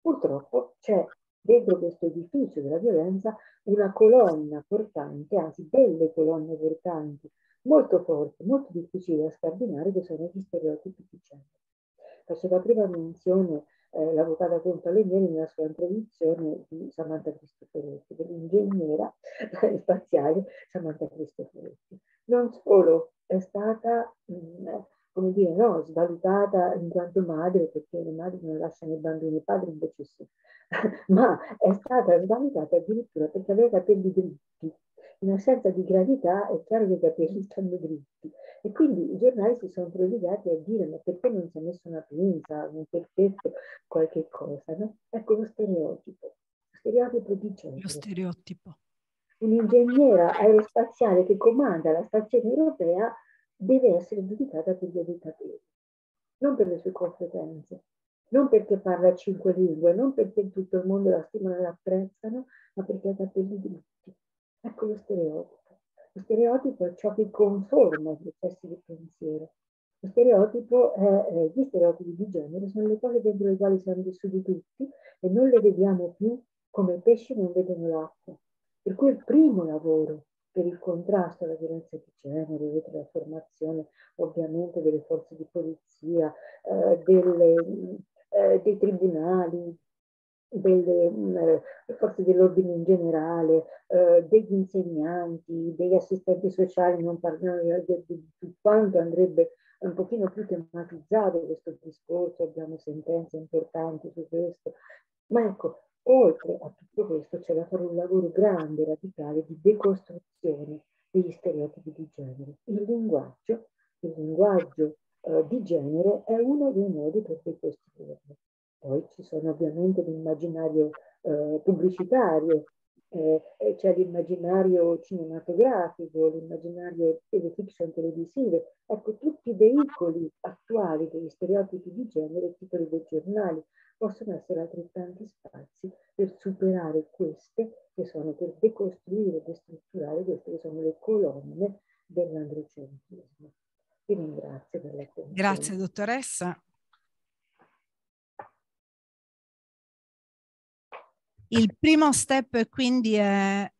[SPEAKER 7] Purtroppo c'è dentro questo edificio della violenza una colonna portante, anzi delle colonne portanti, molto forti, molto difficili da scardinare, che sono gli stereotipi di genere. Faceva prima menzione eh, l'avvocata Contalemeni nella sua introduzione di Samantha Cristoforetti, dell'ingegnera spaziale Samantha Cristoforetti. Non solo è stata mh, come dire, no, svalutata in quanto madre, perché le madri non lasciano i bambini, i padri invece sì, ma è stata svalutata addirittura perché aveva capelli dritti. In assenza di gravità è chiaro che i capelli stanno dritti. E quindi i giornali si sono prodigati a dire ma perché non si è messo una pinza, un pezzetto, qualche cosa, no? Ecco lo stereotipo, lo stereotipo di genere.
[SPEAKER 2] Lo stereotipo.
[SPEAKER 7] Un'ingegnera aerospaziale che comanda la stazione europea deve essere giudicata per via dei capelli, non per le sue competenze, non perché parla cinque lingue, non perché tutto il mondo la stimano e la apprezzano, ma perché ha capelli dritti. Ecco lo stereotipo. Lo stereotipo è ciò che conforma i processi di pensiero. Lo stereotipo è, eh, gli stereotipi di genere sono le cose dentro le quali siamo vissuti tutti e non le vediamo più come pesci non vedono l'acqua. Per cui il primo lavoro per il contrasto alla violenza di genere, avete la formazione ovviamente delle forze di polizia, eh, delle, eh, dei tribunali, delle mh, eh, forze dell'ordine in generale, eh, degli insegnanti, degli assistenti sociali, non parliamo di, di, quanto andrebbe un pochino più tematizzato questo discorso, abbiamo sentenze importanti su questo, ma ecco, Oltre a tutto questo c'è da fare un lavoro grande, radicale di decostruzione degli stereotipi di genere. Il linguaggio, il linguaggio eh, di genere è uno dei modi per decostruirlo. Poi ci sono ovviamente l'immaginario eh, pubblicitario, eh, c'è l'immaginario cinematografico, l'immaginario delle fiction televisive, ecco tutti i veicoli attuali degli stereotipi di genere, titoli dei giornali, possono essere altrettanti spazi per superare queste che sono per decostruire destrutturare queste che sono le colonne dell'androcentrismo. Vi ringrazio per l'attenzione.
[SPEAKER 1] Grazie dottoressa. Il primo step quindi è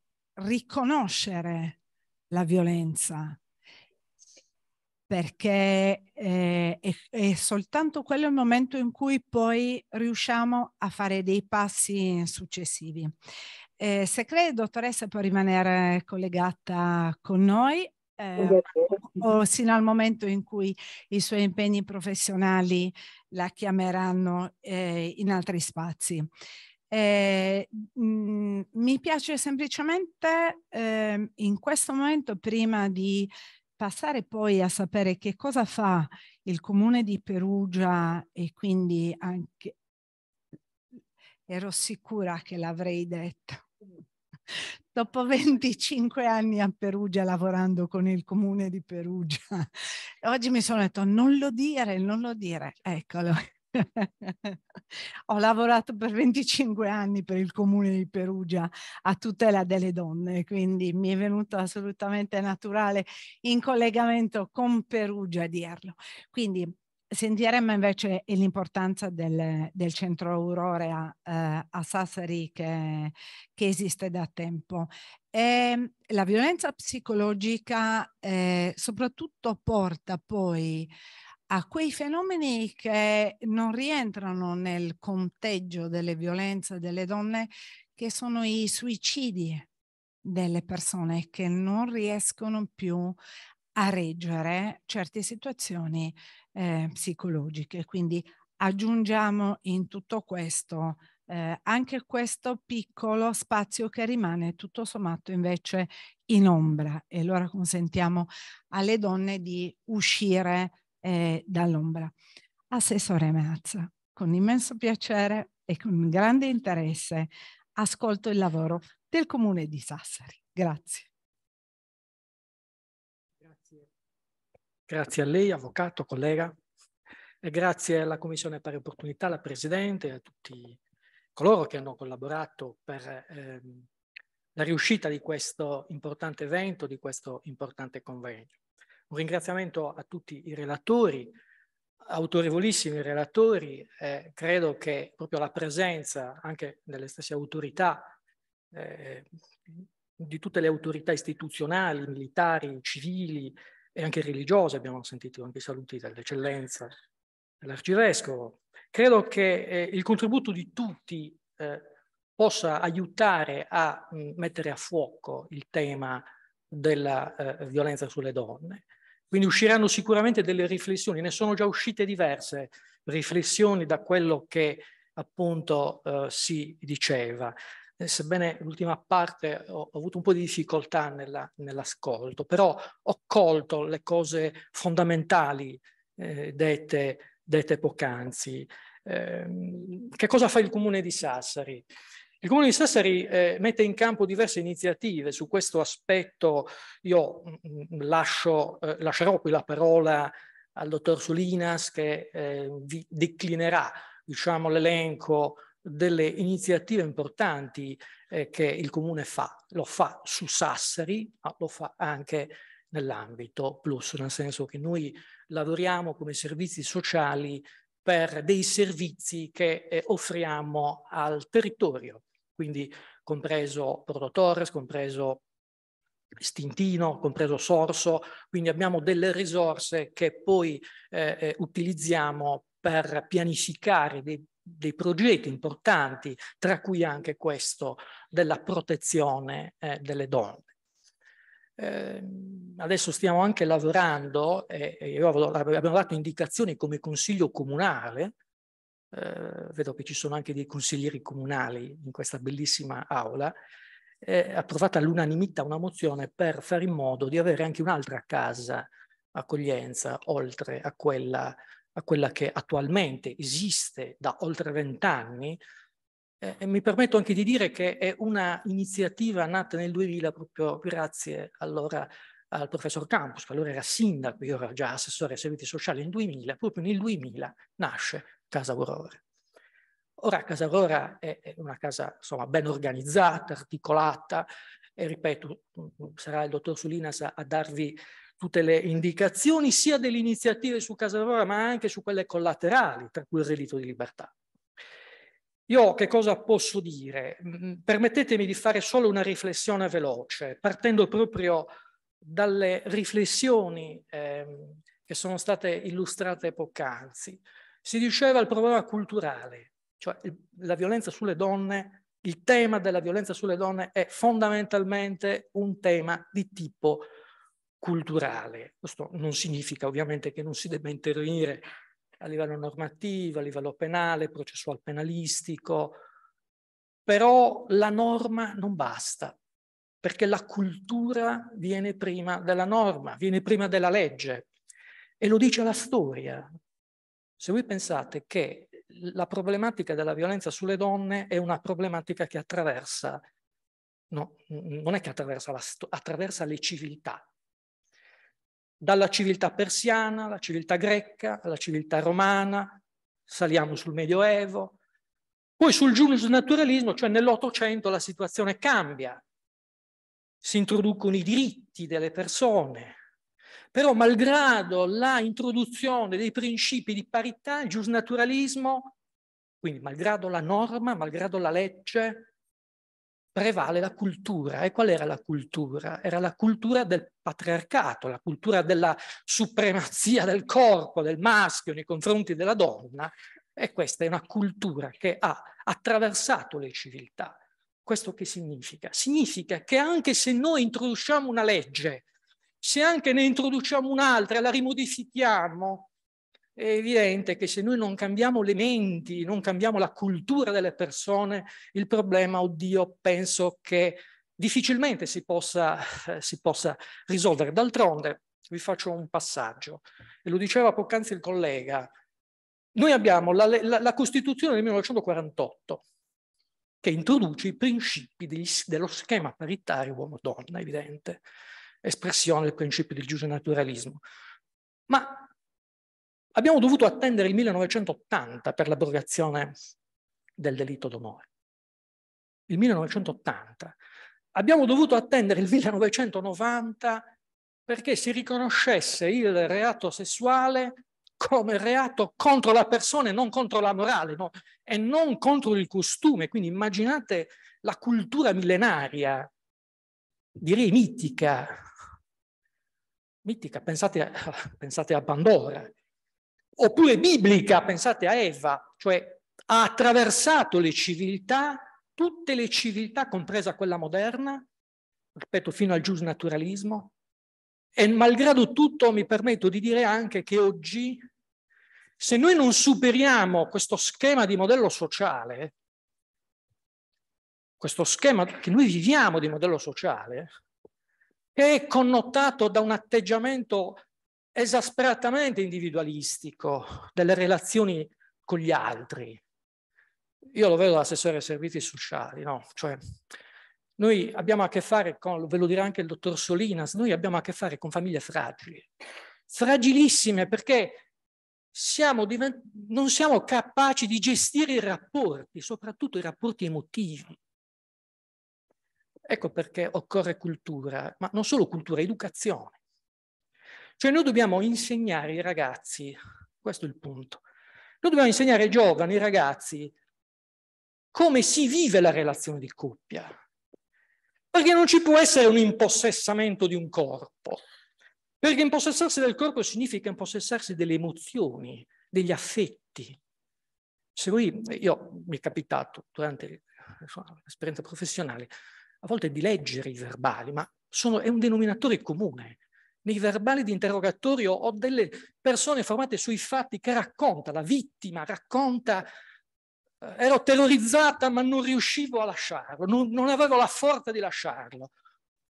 [SPEAKER 1] riconoscere la violenza, perché eh, è, è, soltanto quello il momento in cui poi riusciamo a fare dei passi successivi. Eh, se crede, dottoressa, può rimanere collegata con noi eh, o sino al momento in cui i suoi impegni professionali la chiameranno eh, in altri spazi. Eh, mh, mm, mi piace semplicemente eh, in questo momento, prima di passare poi a sapere che cosa fa il comune di Perugia e quindi anche ero sicura che l'avrei detto. Dopo 25 anni a Perugia lavorando con il comune di Perugia, oggi mi sono detto non lo dire, non lo dire, eccolo. Ho lavorato per 25 anni per il comune di Perugia a tutela delle donne, quindi mi è venuto assolutamente naturale in collegamento con Perugia dirlo. Quindi sentiremo invece l'importanza del, del, centro Aurora eh, a Sassari che, che, esiste da tempo. E la violenza psicologica eh, soprattutto porta poi a quei fenomeni che non rientrano nel conteggio delle violenze delle donne, che sono i suicidi delle persone che non riescono più a reggere certe situazioni eh, psicologiche. Quindi aggiungiamo in tutto questo eh, anche questo piccolo spazio che rimane tutto sommato invece in ombra e allora consentiamo alle donne di uscire eh, dall'ombra. Assessore Mazza, con immenso piacere e con grande interesse ascolto il lavoro del Comune di Sassari. Grazie.
[SPEAKER 8] Grazie, grazie a lei, avvocato, collega, e grazie alla Commissione Pari Opportunità, alla Presidente e a tutti coloro che hanno collaborato per ehm, la riuscita di questo importante evento, di questo importante convegno. Un ringraziamento a tutti i relatori, autorevolissimi relatori, eh, credo che proprio la presenza anche delle stesse autorità, eh, di tutte le autorità istituzionali, militari, civili e anche religiose, abbiamo sentito anche i saluti dell'eccellenza dell'arcivescovo, credo che eh, il contributo di tutti eh, possa aiutare a mh, mettere a fuoco il tema della eh, violenza sulle donne quindi usciranno sicuramente delle riflessioni, ne sono già uscite diverse riflessioni da quello che appunto eh, si diceva. Eh, sebbene l'ultima parte ho, ho, avuto un po' di difficoltà nella, nell'ascolto, però ho colto le cose fondamentali eh, dette, dette poc'anzi. Ehm, che cosa fa il comune di Sassari? Il Comune di Sassari eh, mette in campo diverse iniziative su questo aspetto. Io mm, mm, lascio, eh, lascerò qui la parola al dottor Solinas che eh, vi declinerà diciamo, l'elenco delle iniziative importanti eh, che il Comune fa. Lo fa su Sassari, ma lo fa anche nell'ambito plus, nel senso che noi lavoriamo come servizi sociali per dei servizi che eh, offriamo al territorio quindi compreso Porto Torres, compreso Stintino, compreso Sorso, quindi abbiamo delle risorse che poi eh, eh, utilizziamo per pianificare dei, dei, progetti importanti, tra cui anche questo della protezione eh, delle donne. Eh, adesso stiamo anche lavorando, e, e abbiamo dato indicazioni come consiglio comunale eh, vedo che ci sono anche dei consiglieri comunali in questa bellissima aula, è approvata all'unanimità una mozione per fare in modo di avere anche un'altra casa accoglienza oltre a quella, a quella che attualmente esiste da oltre vent'anni. Eh, e mi permetto anche di dire che è una iniziativa nata nel 2000 proprio grazie allora al professor Campus, che allora era sindaco, io ero già assessore ai servizi sociali nel 2000, proprio nel 2000 nasce Casa Aurora. Ora Casa Aurora è una casa insomma, ben organizzata, articolata e ripeto, sarà il dottor Sulinas a, darvi tutte le indicazioni sia delle iniziative su Casa Aurora ma anche su quelle collaterali, tra cui il reddito di libertà. Io che cosa posso dire? Permettetemi di fare solo una riflessione veloce, partendo proprio dalle riflessioni eh, che sono state illustrate poc'anzi. Si diceva il problema culturale, cioè la violenza sulle donne, il tema della violenza sulle donne è fondamentalmente un tema di tipo culturale. Questo non significa ovviamente che non si debba intervenire a livello normativo, a livello penale, processual penalistico, però la norma non basta, perché la cultura viene prima della norma, viene prima della legge. E lo dice la storia. Se voi pensate che la problematica della violenza sulle donne è una problematica che attraversa, no, non è che attraversa, la, attraversa le civiltà, dalla civiltà persiana alla civiltà greca, alla civiltà romana, saliamo sul Medioevo, poi sul giusnaturalismo, cioè nell'Ottocento la situazione cambia, si introducono i diritti delle persone, però malgrado la introduzione dei principi di parità, il giusnaturalismo, quindi malgrado la norma, malgrado la legge, prevale la cultura. E qual era la cultura? Era la cultura del patriarcato, la cultura della supremazia del corpo, del maschio nei confronti della donna. E questa è una cultura che ha attraversato le civiltà. Questo che significa? Significa che anche se noi introduciamo una legge, se anche ne introduciamo un'altra, la rimodifichiamo, è evidente che se noi non cambiamo le menti, non cambiamo la cultura delle persone, il problema, oddio, penso che difficilmente si possa, eh, si possa risolvere. D'altronde, vi faccio un passaggio, e lo diceva poc'anzi il collega, noi abbiamo la, la, la Costituzione del 1948, che introduce i principi degli, dello schema paritario uomo-donna, evidente, espressione del principio del giusto naturalismo. Ma abbiamo dovuto attendere il 1980 per l'abrogazione del delitto d'onore. Il 1980. Abbiamo dovuto attendere il 1990 perché si riconoscesse il reato sessuale come reato contro la persona e non contro la morale no? e non contro il costume. Quindi immaginate la cultura millenaria, direi mitica, mitica, pensate a, pensate a Pandora, oppure biblica, pensate a Eva, cioè ha attraversato le civiltà, tutte le civiltà, compresa quella moderna, ripeto, fino al giusnaturalismo, e malgrado tutto mi permetto di dire anche che oggi se noi non superiamo questo schema di modello sociale, questo schema che noi viviamo di modello sociale, che è connotato da un atteggiamento esasperatamente individualistico delle relazioni con gli altri. Io lo vedo assessore ai servizi sociali, no? Cioè, noi abbiamo a che fare con, ve lo dirà anche il dottor Solinas, noi abbiamo a che fare con famiglie fragili, fragilissime perché siamo non siamo capaci di gestire i rapporti, soprattutto i rapporti emotivi. Ecco perché occorre cultura, ma non solo cultura, educazione. Cioè noi dobbiamo insegnare ai ragazzi, questo è il punto, noi dobbiamo insegnare ai giovani, ai ragazzi, come si vive la relazione di coppia. Perché non ci può essere un impossessamento di un corpo. Perché impossessarsi del corpo significa impossessarsi delle emozioni, degli affetti. Se voi, io mi è capitato durante l'esperienza professionale, a volte di leggere i verbali, ma sono, è un denominatore comune. Nei verbali di interrogatorio ho delle persone formate sui fatti che racconta, la vittima racconta, eh, ero terrorizzata ma non riuscivo a lasciarlo, non, non avevo la forza di lasciarlo.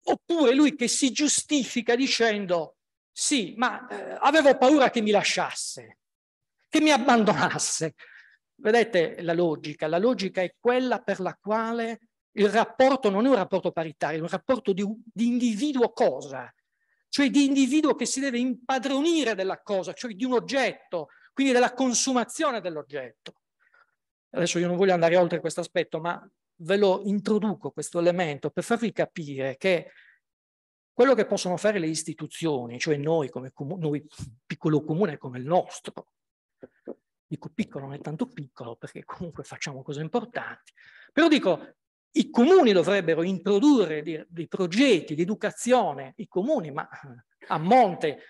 [SPEAKER 8] Oppure lui che si giustifica dicendo sì, ma eh, avevo paura che mi lasciasse, che mi abbandonasse. Vedete la logica? La logica è quella per la quale il rapporto non è un rapporto paritario, è un rapporto di, di individuo cosa, cioè di individuo che si deve impadronire della cosa, cioè di un oggetto, quindi della consumazione dell'oggetto. Adesso io non voglio andare oltre questo aspetto, ma ve lo introduco questo elemento per farvi capire che quello che possono fare le istituzioni, cioè noi come comu- noi, piccolo comune come il nostro, dico piccolo non è tanto piccolo perché comunque facciamo cose importanti, però dico i comuni dovrebbero introdurre dei, dei progetti di educazione, i comuni, ma a monte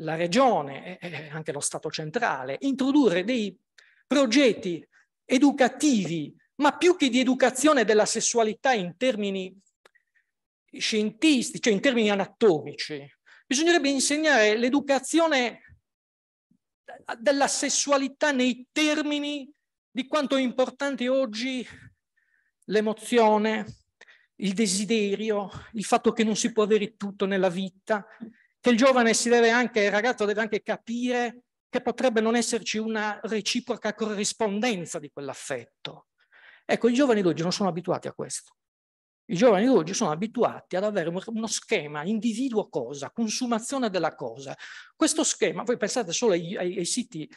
[SPEAKER 8] la regione e anche lo Stato centrale, introdurre dei progetti educativi, ma più che di educazione della sessualità in termini scientisti, cioè in termini anatomici, bisognerebbe insegnare l'educazione della sessualità nei termini di quanto è importante oggi l'emozione, il desiderio, il fatto che non si può avere tutto nella vita, che il giovane si deve anche, il ragazzo deve anche capire che potrebbe non esserci una reciproca corrispondenza di quell'affetto. Ecco, i giovani d'oggi non sono abituati a questo. I giovani d'oggi sono abituati ad avere uno schema individuo cosa, consumazione della cosa. Questo schema, voi pensate solo ai, ai, ai siti,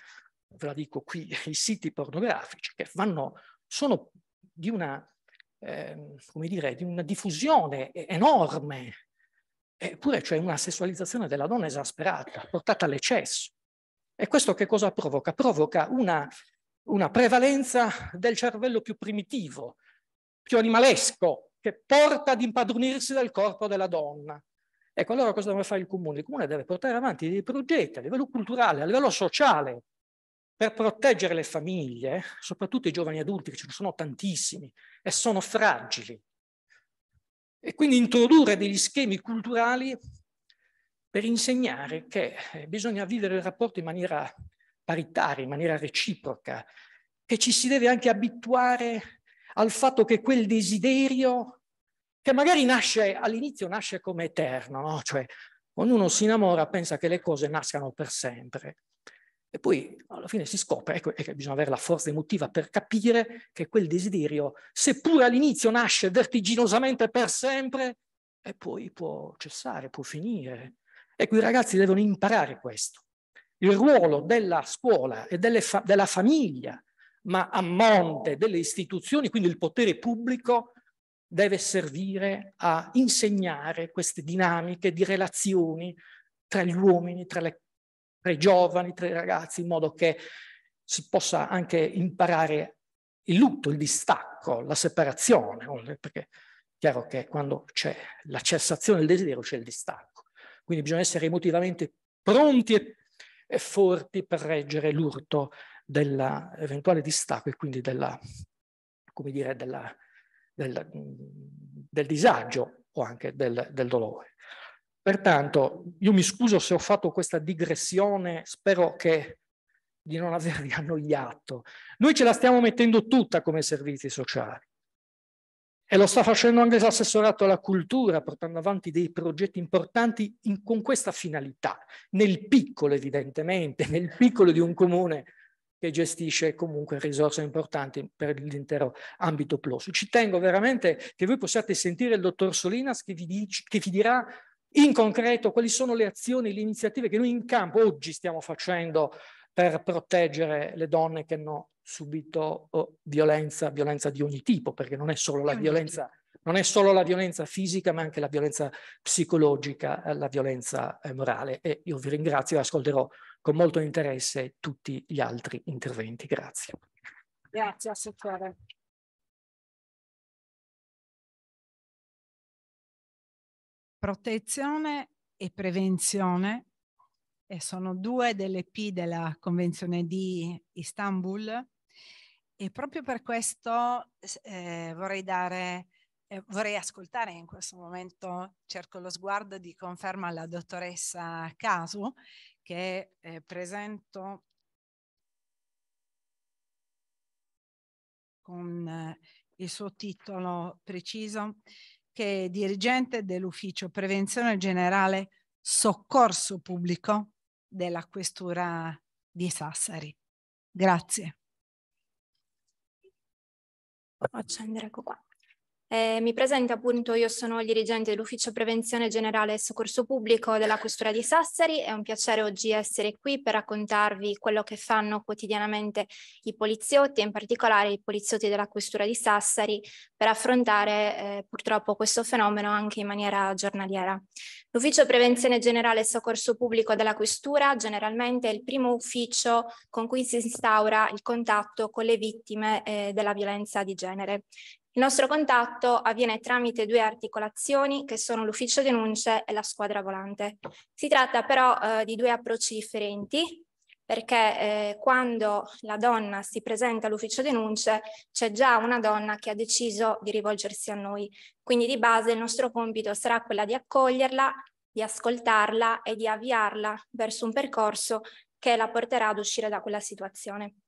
[SPEAKER 8] ve la dico qui, ai siti pornografici che vanno, sono di una, eh, come dire, di una diffusione enorme, eppure c'è una sessualizzazione della donna esasperata, portata all'eccesso. E questo che cosa provoca? Provoca una, una prevalenza del cervello più primitivo, più animalesco, che porta ad impadronirsi del corpo della donna. Ecco, allora cosa deve fare il comune? Il comune deve portare avanti dei progetti a livello culturale, a livello sociale, per proteggere le famiglie, soprattutto i giovani adulti, che ce ne sono tantissimi, e sono fragili. E quindi introdurre degli schemi culturali per insegnare che bisogna vivere il rapporto in maniera paritaria, in maniera reciproca, che ci si deve anche abituare al fatto che quel desiderio, che magari nasce all'inizio nasce come eterno, no? cioè quando uno si innamora pensa che le cose nascano per sempre. E poi alla fine si scopre ecco, che bisogna avere la forza emotiva per capire che quel desiderio, seppure all'inizio nasce vertiginosamente per sempre, e poi può cessare, può finire. Ecco, i ragazzi devono imparare questo. Il ruolo della scuola e fa della famiglia ma a monte delle istituzioni, quindi il potere pubblico deve servire a insegnare queste dinamiche di relazioni tra gli uomini, tra, le, tra i giovani, tra i ragazzi, in modo che si possa anche imparare il lutto, il distacco, la separazione, perché è chiaro che quando c'è la cessazione del desiderio c'è il distacco. Quindi bisogna essere emotivamente pronti e, forti per reggere l'urto dell'eventuale distacco e quindi della, dire, della, del, del, disagio o anche del, del dolore. Pertanto io mi scuso se ho fatto questa digressione, spero che di non avervi annoiato. Noi ce la stiamo mettendo tutta come servizi sociali e lo sta facendo anche l'assessorato alla cultura, portando avanti dei progetti importanti in, con questa finalità, nel piccolo evidentemente, nel piccolo di un comune che gestisce comunque risorse importanti per l'intero ambito PLOS. Ci tengo veramente che voi possiate sentire il dottor Solinas che vi, dice, che vi dirà in concreto quali sono le azioni, le iniziative che noi in campo oggi stiamo facendo per proteggere le donne che hanno subito oh, violenza, violenza di ogni tipo, perché non è solo la violenza non è solo la violenza fisica, ma anche la violenza psicologica, la violenza eh, morale. E io vi ringrazio e ascolterò con molto interesse tutti gli altri interventi. Grazie.
[SPEAKER 1] Grazie, Assessore. Protezione e prevenzione e sono due delle P della Convenzione di Istanbul. E proprio per questo eh, vorrei dare eh, vorrei ascoltare in questo momento, cerco lo sguardo di conferma alla dottoressa Casu, che eh, presento con eh, il suo titolo preciso, che è dirigente dell'ufficio prevenzione generale soccorso pubblico della questura di Sassari. Grazie.
[SPEAKER 9] Faccio andare qua. Eh, mi presento appunto, io sono il dirigente dell'Ufficio Prevenzione Generale e Soccorso Pubblico della Questura di Sassari. È un piacere oggi essere qui per raccontarvi quello che fanno quotidianamente i poliziotti e in particolare i poliziotti della Questura di Sassari per affrontare eh, purtroppo questo fenomeno anche in maniera giornaliera. L'Ufficio Prevenzione Generale e Soccorso Pubblico della Questura generalmente è il primo ufficio con cui si instaura il contatto con le vittime eh, della violenza di genere. Il nostro contatto avviene tramite due articolazioni che sono l'ufficio denunce e la squadra volante. Si tratta però eh, di due approcci differenti perché eh, quando la donna si presenta all'ufficio denunce c'è già una donna che ha deciso di rivolgersi a noi. Quindi di base il nostro compito sarà quella di accoglierla, di ascoltarla e di avviarla verso un percorso che la porterà ad uscire da quella situazione.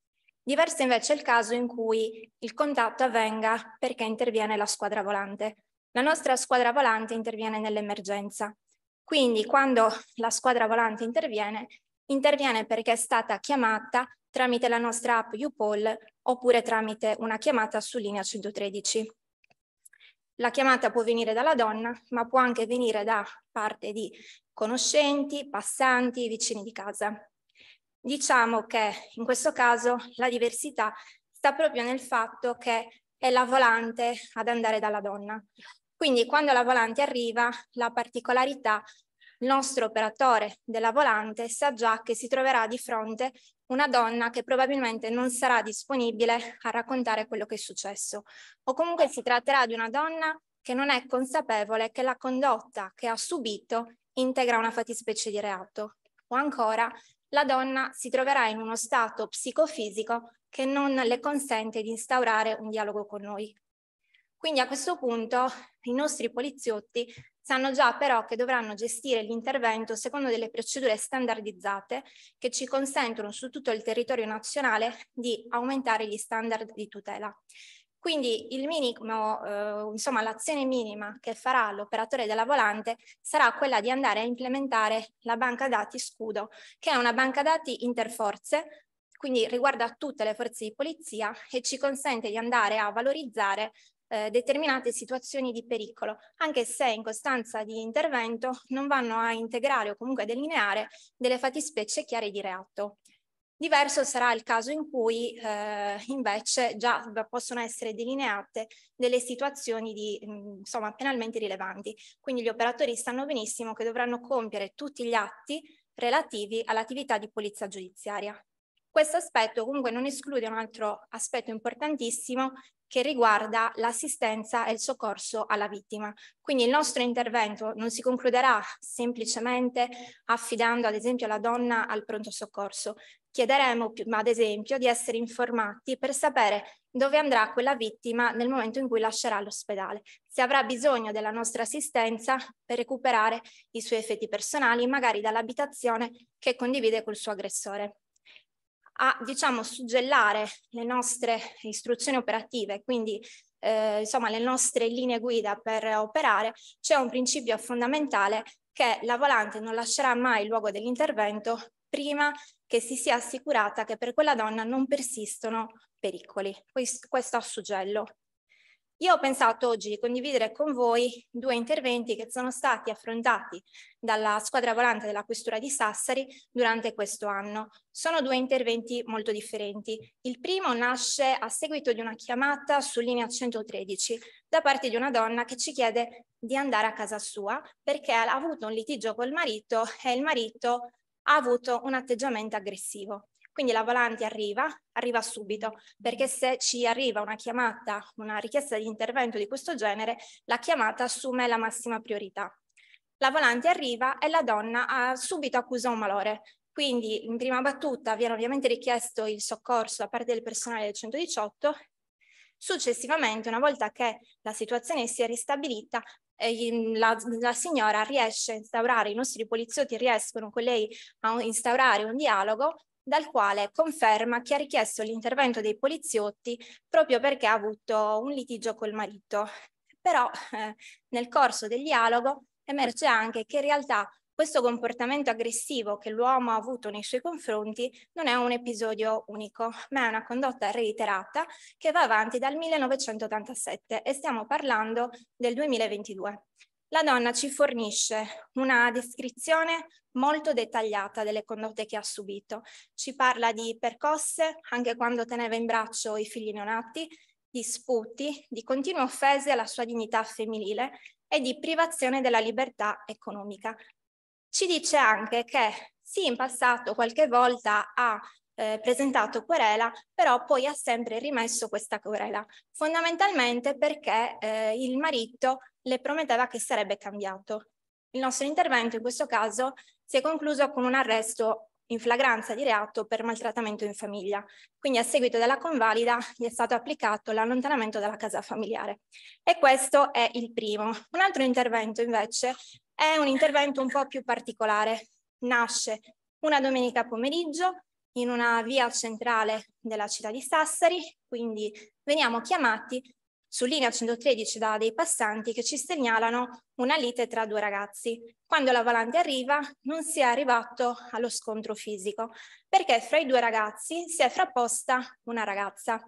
[SPEAKER 9] Diverso invece è il caso in cui il contatto avvenga perché interviene la squadra volante. La nostra squadra volante interviene nell'emergenza. Quindi quando la squadra volante interviene, interviene perché è stata chiamata tramite la nostra app UPOL oppure tramite una chiamata su linea 113. La chiamata può venire dalla donna, ma può anche venire da parte di conoscenti, passanti, vicini di casa. Diciamo che in questo caso la diversità sta proprio nel fatto che è la volante ad andare dalla donna. Quindi quando la volante arriva, la particolarità, il nostro operatore della volante sa già che si troverà di fronte una donna che probabilmente non sarà disponibile a raccontare quello che è successo o comunque si tratterà di una donna che non è consapevole che la condotta che ha subito integra una fattispecie di reato o ancora la donna si troverà in uno stato psicofisico che non le consente di instaurare un dialogo con noi. Quindi a questo punto i nostri poliziotti sanno già però che dovranno gestire l'intervento secondo delle procedure standardizzate che ci consentono su tutto il territorio nazionale di aumentare gli standard di tutela. Quindi il minimo, eh, insomma l'azione minima che farà l'operatore della volante sarà quella di andare a implementare la banca dati scudo, che è una banca dati interforze, quindi riguarda tutte le forze di polizia e ci consente di andare a valorizzare eh, determinate situazioni di pericolo, anche se in costanza di intervento non vanno a integrare o comunque delineare delle fattispecie chiare di reato. Diverso sarà il caso in cui eh, invece già possono essere delineate delle situazioni di, mm, insomma, penalmente rilevanti. Quindi gli operatori sanno benissimo che dovranno compiere tutti gli atti relativi all'attività di polizia giudiziaria. Questo aspetto comunque non esclude un altro aspetto importantissimo che riguarda l'assistenza e il soccorso alla vittima. Quindi il nostro intervento non si concluderà semplicemente affidando ad esempio la donna al pronto soccorso. Chiederemo ad esempio di essere informati per sapere dove andrà quella vittima nel momento in cui lascerà l'ospedale, se avrà bisogno della nostra assistenza per recuperare i suoi effetti personali, magari dall'abitazione che condivide col suo aggressore. A diciamo, suggellare le nostre istruzioni operative, quindi eh, insomma le nostre linee guida per operare, c'è un principio fondamentale che la volante non lascerà mai il luogo dell'intervento prima che si sia assicurata che per quella donna non persistono pericoli. Questo a suggello. Io ho pensato oggi di condividere con voi due interventi che sono stati affrontati dalla squadra volante della Questura di Sassari durante questo anno. Sono due interventi molto differenti. Il primo nasce a seguito di una chiamata su linea 113 da parte di una donna che ci chiede di andare a casa sua perché ha avuto un litigio col marito e il marito ha avuto un atteggiamento aggressivo. Quindi la volante arriva, arriva subito, perché se ci arriva una chiamata, una richiesta di intervento di questo genere, la chiamata assume la massima priorità. La volante arriva e la donna ha, subito accusa un malore. Quindi in prima battuta viene ovviamente richiesto il soccorso da parte del personale del 118 Successivamente, una volta che la situazione si è ristabilita, la, la, signora riesce a instaurare, i nostri poliziotti riescono con lei a instaurare un dialogo dal quale conferma che ha richiesto l'intervento dei poliziotti proprio perché ha avuto un litigio col marito. Però eh, nel corso del dialogo emerge anche che in realtà questo comportamento aggressivo che l'uomo ha avuto nei suoi confronti non è un episodio unico, ma è una condotta reiterata che va avanti dal 1987 e stiamo parlando del 2022. La donna ci fornisce una descrizione molto dettagliata delle condotte che ha subito. Ci parla di percosse anche quando teneva in braccio i figli neonati, di sputi, di continue offese alla sua dignità femminile e di privazione della libertà economica. Ci dice anche che sì, in passato qualche volta ha eh, presentato querela, però poi ha sempre rimesso questa querela, fondamentalmente perché eh, il marito le prometteva che sarebbe cambiato. Il nostro intervento in questo caso si è concluso con un arresto in flagranza di reato per maltrattamento in famiglia. Quindi a seguito della convalida gli è stato applicato l'allontanamento dalla casa familiare. E questo è il primo. Un altro intervento invece è un intervento un po' più particolare. Nasce una domenica pomeriggio in una via centrale della città di Sassari, quindi veniamo chiamati su linea 113 da dei passanti che ci segnalano una lite tra due ragazzi. Quando la volante arriva non si è arrivato allo scontro fisico perché fra i due ragazzi si è frapposta una ragazza.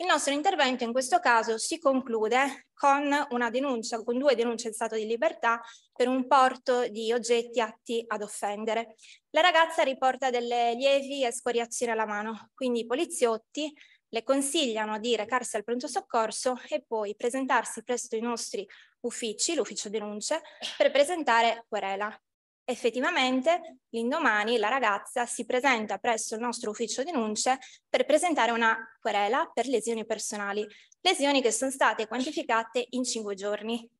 [SPEAKER 9] Il nostro intervento in questo caso si conclude con una denuncia, con due denunce in stato di libertà per un porto di oggetti atti ad offendere. La ragazza riporta delle lievi escoriazioni alla mano, quindi i poliziotti le consigliano di recarsi al pronto soccorso e poi presentarsi presso i nostri uffici, l'ufficio denunce, per presentare querela. Effettivamente, l'indomani la ragazza si presenta presso il nostro ufficio denunce per presentare una querela per lesioni personali, lesioni che sono state quantificate in cinque giorni.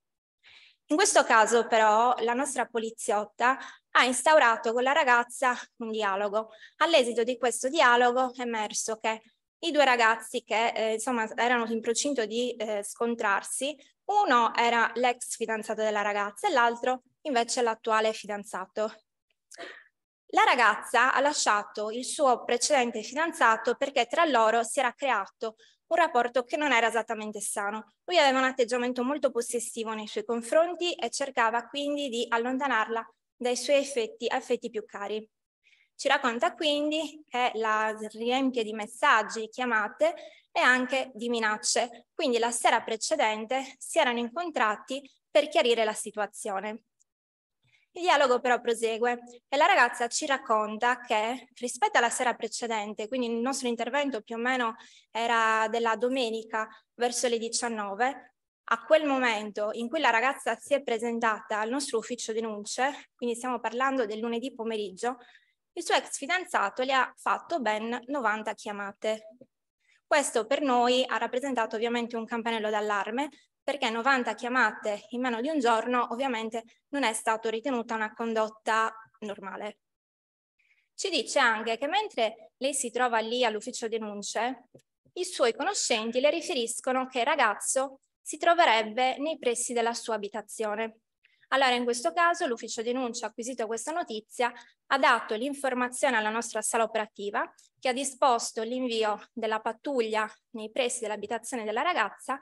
[SPEAKER 9] In questo caso però la nostra poliziotta ha instaurato con la ragazza un dialogo. All'esito di questo dialogo è emerso che i due ragazzi che eh, insomma erano in procinto di eh, scontrarsi, uno era l'ex fidanzato della ragazza e l'altro invece l'attuale fidanzato. La ragazza ha lasciato il suo precedente fidanzato perché tra loro si era creato un rapporto che non era esattamente sano. Lui aveva un atteggiamento molto possessivo nei suoi confronti e cercava quindi di allontanarla dai suoi effetti, effetti più cari. Ci racconta quindi che la riempie di messaggi, chiamate e anche di minacce. Quindi la sera precedente si erano incontrati per chiarire la situazione. Il dialogo però prosegue e la ragazza ci racconta che rispetto alla sera precedente, quindi il nostro intervento più o meno era della domenica verso le 19, a quel momento in cui la ragazza si è presentata al nostro ufficio denunce, quindi stiamo parlando del lunedì pomeriggio, il suo ex fidanzato le ha fatto ben 90 chiamate. Questo per noi ha rappresentato ovviamente un campanello d'allarme perché 90 chiamate in meno di un giorno ovviamente non è stato ritenuta una condotta normale. Ci dice anche che mentre lei si trova lì all'ufficio denunce, i suoi conoscenti le riferiscono che il ragazzo si troverebbe nei pressi della sua abitazione. Allora in questo caso l'ufficio denuncia acquisito questa notizia ha dato l'informazione alla nostra sala operativa che ha disposto l'invio della pattuglia nei pressi dell'abitazione della ragazza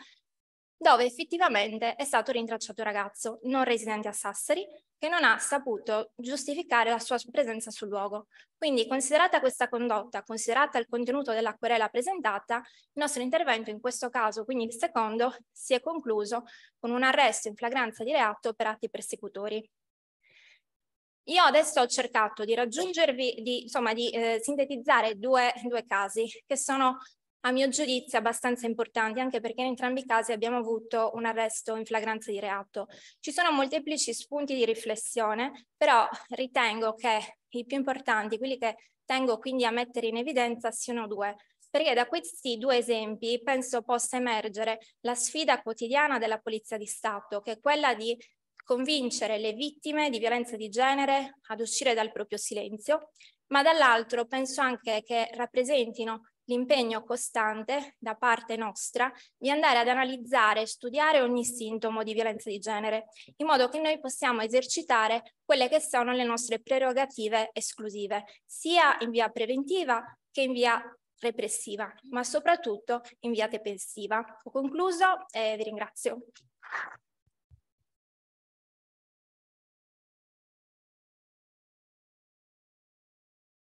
[SPEAKER 9] dove effettivamente è stato rintracciato un ragazzo non residente a Sassari che non ha saputo giustificare la sua presenza sul luogo. Quindi considerata questa condotta, considerata il contenuto della querela presentata, il nostro intervento in questo caso, quindi il secondo, si è concluso con un arresto in flagranza di reato per atti persecutori. Io adesso ho cercato di raggiungervi, di, insomma, di eh, sintetizzare due, due casi che sono a mio giudizio abbastanza importanti, anche perché in entrambi i casi abbiamo avuto un arresto in flagranza di reato. Ci sono molteplici spunti di riflessione, però ritengo che i più importanti, quelli che tengo quindi a mettere in evidenza, siano due. Perché da questi due esempi penso possa emergere la sfida quotidiana della Polizia di Stato, che è quella di convincere le vittime di violenza di genere ad uscire dal proprio silenzio, ma dall'altro penso anche che rappresentino l'impegno costante da parte nostra di andare ad analizzare e studiare ogni sintomo di violenza di genere, in modo che noi possiamo esercitare quelle che sono le nostre prerogative esclusive, sia in via preventiva che in via repressiva, ma soprattutto in via depensiva. Ho concluso e vi ringrazio.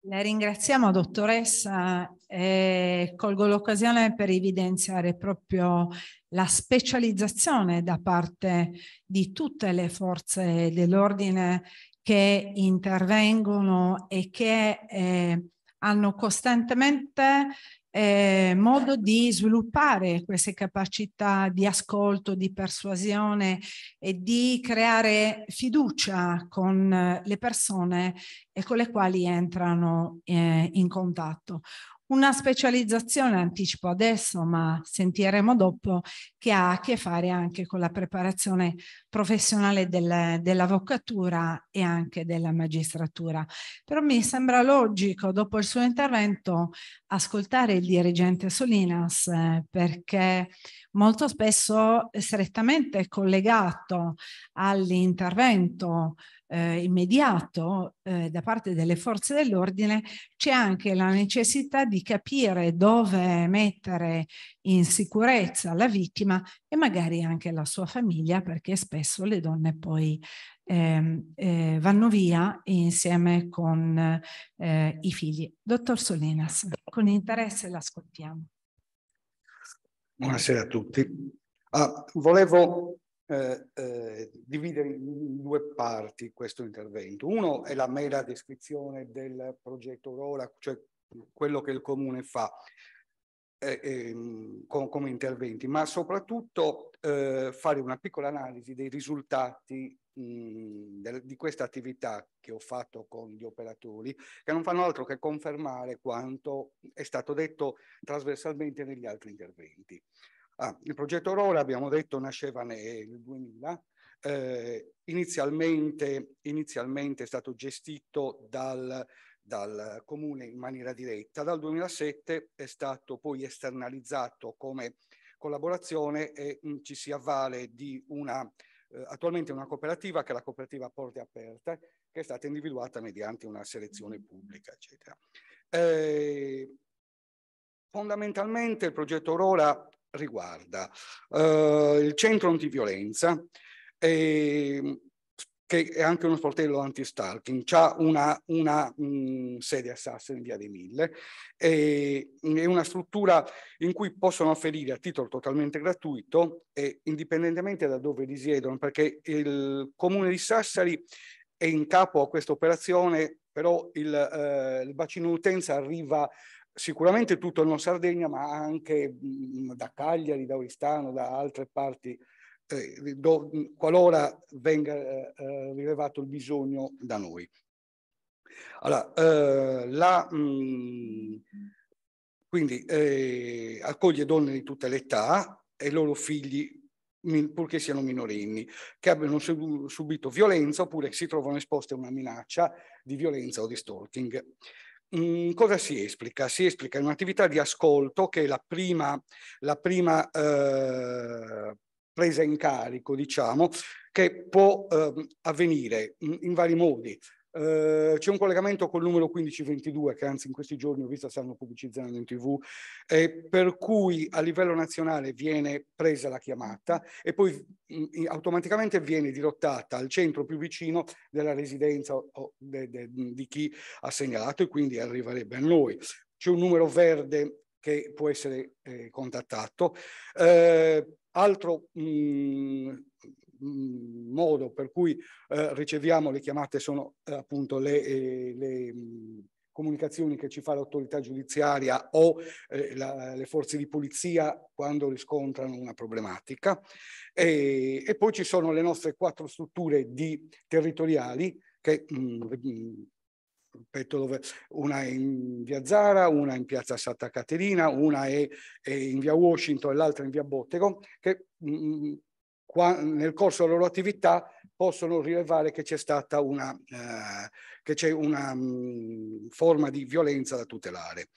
[SPEAKER 1] La ringraziamo dottoressa e colgo l'occasione per evidenziare proprio la specializzazione da parte di tutte le forze dell'ordine che intervengono e che eh, hanno costantemente eh, modo di sviluppare queste capacità di ascolto, di persuasione e di creare fiducia con le persone con le quali entrano eh, in contatto una specializzazione, anticipo adesso, ma sentiremo dopo, che ha a che fare anche con la preparazione professionale del, dell'avvocatura e anche della magistratura. Però mi sembra logico, dopo il suo intervento, ascoltare il dirigente Solinas, eh, perché molto spesso strettamente collegato all'intervento eh, immediato eh, da parte delle forze dell'ordine, c'è anche la necessità di capire dove mettere in sicurezza la vittima e magari anche la sua famiglia, perché spesso le donne poi eh, eh, vanno via insieme con eh, i figli. Dottor Solinas, con interesse l'ascoltiamo.
[SPEAKER 10] Buonasera a tutti. Ah, volevo eh, eh, dividere in due parti questo intervento. Uno è la mera descrizione del progetto Aurora, cioè quello che il Comune fa eh, ehm, com come interventi, ma soprattutto eh, fare una piccola analisi dei risultati mh, del, di questa attività che ho fatto con gli operatori, che non fanno altro che confermare quanto è stato detto trasversalmente negli altri interventi. Ah, il progetto Aurora, abbiamo detto, nasceva nel 2000, eh, inizialmente, inizialmente, è stato gestito dal, dal, comune in maniera diretta, dal 2007 è stato poi esternalizzato come collaborazione e mh, ci si avvale di una, eh, attualmente una cooperativa che è la cooperativa Porte Aperte, che è stata individuata mediante una selezione pubblica, eccetera. Eh, fondamentalmente il progetto Aurora riguarda uh, il centro antiviolenza, eh, che è anche uno sportello anti-stalking, ha una, una mh, sede a Sassari in via dei Mille, e, è una struttura in cui possono afferire a titolo totalmente gratuito e indipendentemente da dove risiedono, perché il comune di Sassari è in capo a questa operazione, però il, eh, il bacino d'utenza arriva sicuramente tutto il Sardegna, ma anche mh, da Cagliari, da Oristano, da altre parti, eh, do, qualora venga eh, rilevato il bisogno da noi. Allora, eh, la, mh, quindi eh, accoglie donne di tutte le età e i loro figli purché siano minorenni, che abbiano subito violenza oppure si trovano esposte a una minaccia di violenza o di stalking. Mm, cosa si esplica? Si esplica in un'attività di ascolto che è la prima, la prima eh, presa in carico, diciamo, che può eh, avvenire in, in, vari modi. Eh, c'è un collegamento col numero 1522 che anzi in questi giorni ho visto stanno pubblicizzando in tv, eh, per cui a livello nazionale viene presa la chiamata e poi mh, mm, automaticamente viene dirottata al centro più vicino della residenza o de, de, di chi ha segnalato e quindi arriverebbe a noi. C'è un numero verde che può essere eh, contattato. Eh, altro mh, mm, Mm, modo per cui eh, riceviamo le chiamate sono eh, appunto le, eh, le mh, mm, comunicazioni che ci fa l'autorità giudiziaria o eh, la, le forze di polizia quando riscontrano una problematica. E, e, poi ci sono le nostre quattro strutture di territoriali che mh, mm, dove una in via Zara, una in piazza Santa Caterina, una è, è in via Washington e l'altra in via Bottego, che mh, nel corso della loro attività possono rilevare che c'è stata una, eh, che c'è una mh, mm, forma di violenza da tutelare.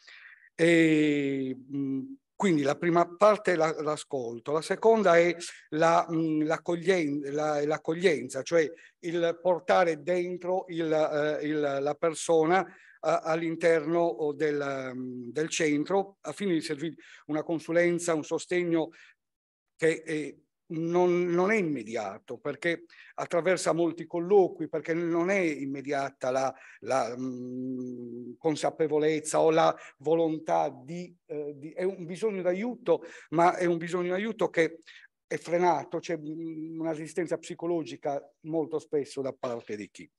[SPEAKER 10] E, mh, mm, quindi la prima parte è la, l'ascolto, la seconda è l'accoglienza, cioè il portare dentro il, eh, il, la persona all'interno del, del, centro a fine di servire una consulenza, un sostegno che è non, non, è immediato perché attraversa molti colloqui, perché non è immediata la, la mh, mm, consapevolezza o la volontà di, eh, di, è un bisogno d'aiuto, ma è un bisogno d'aiuto che è frenato, c'è una resistenza psicologica molto spesso da parte di chi.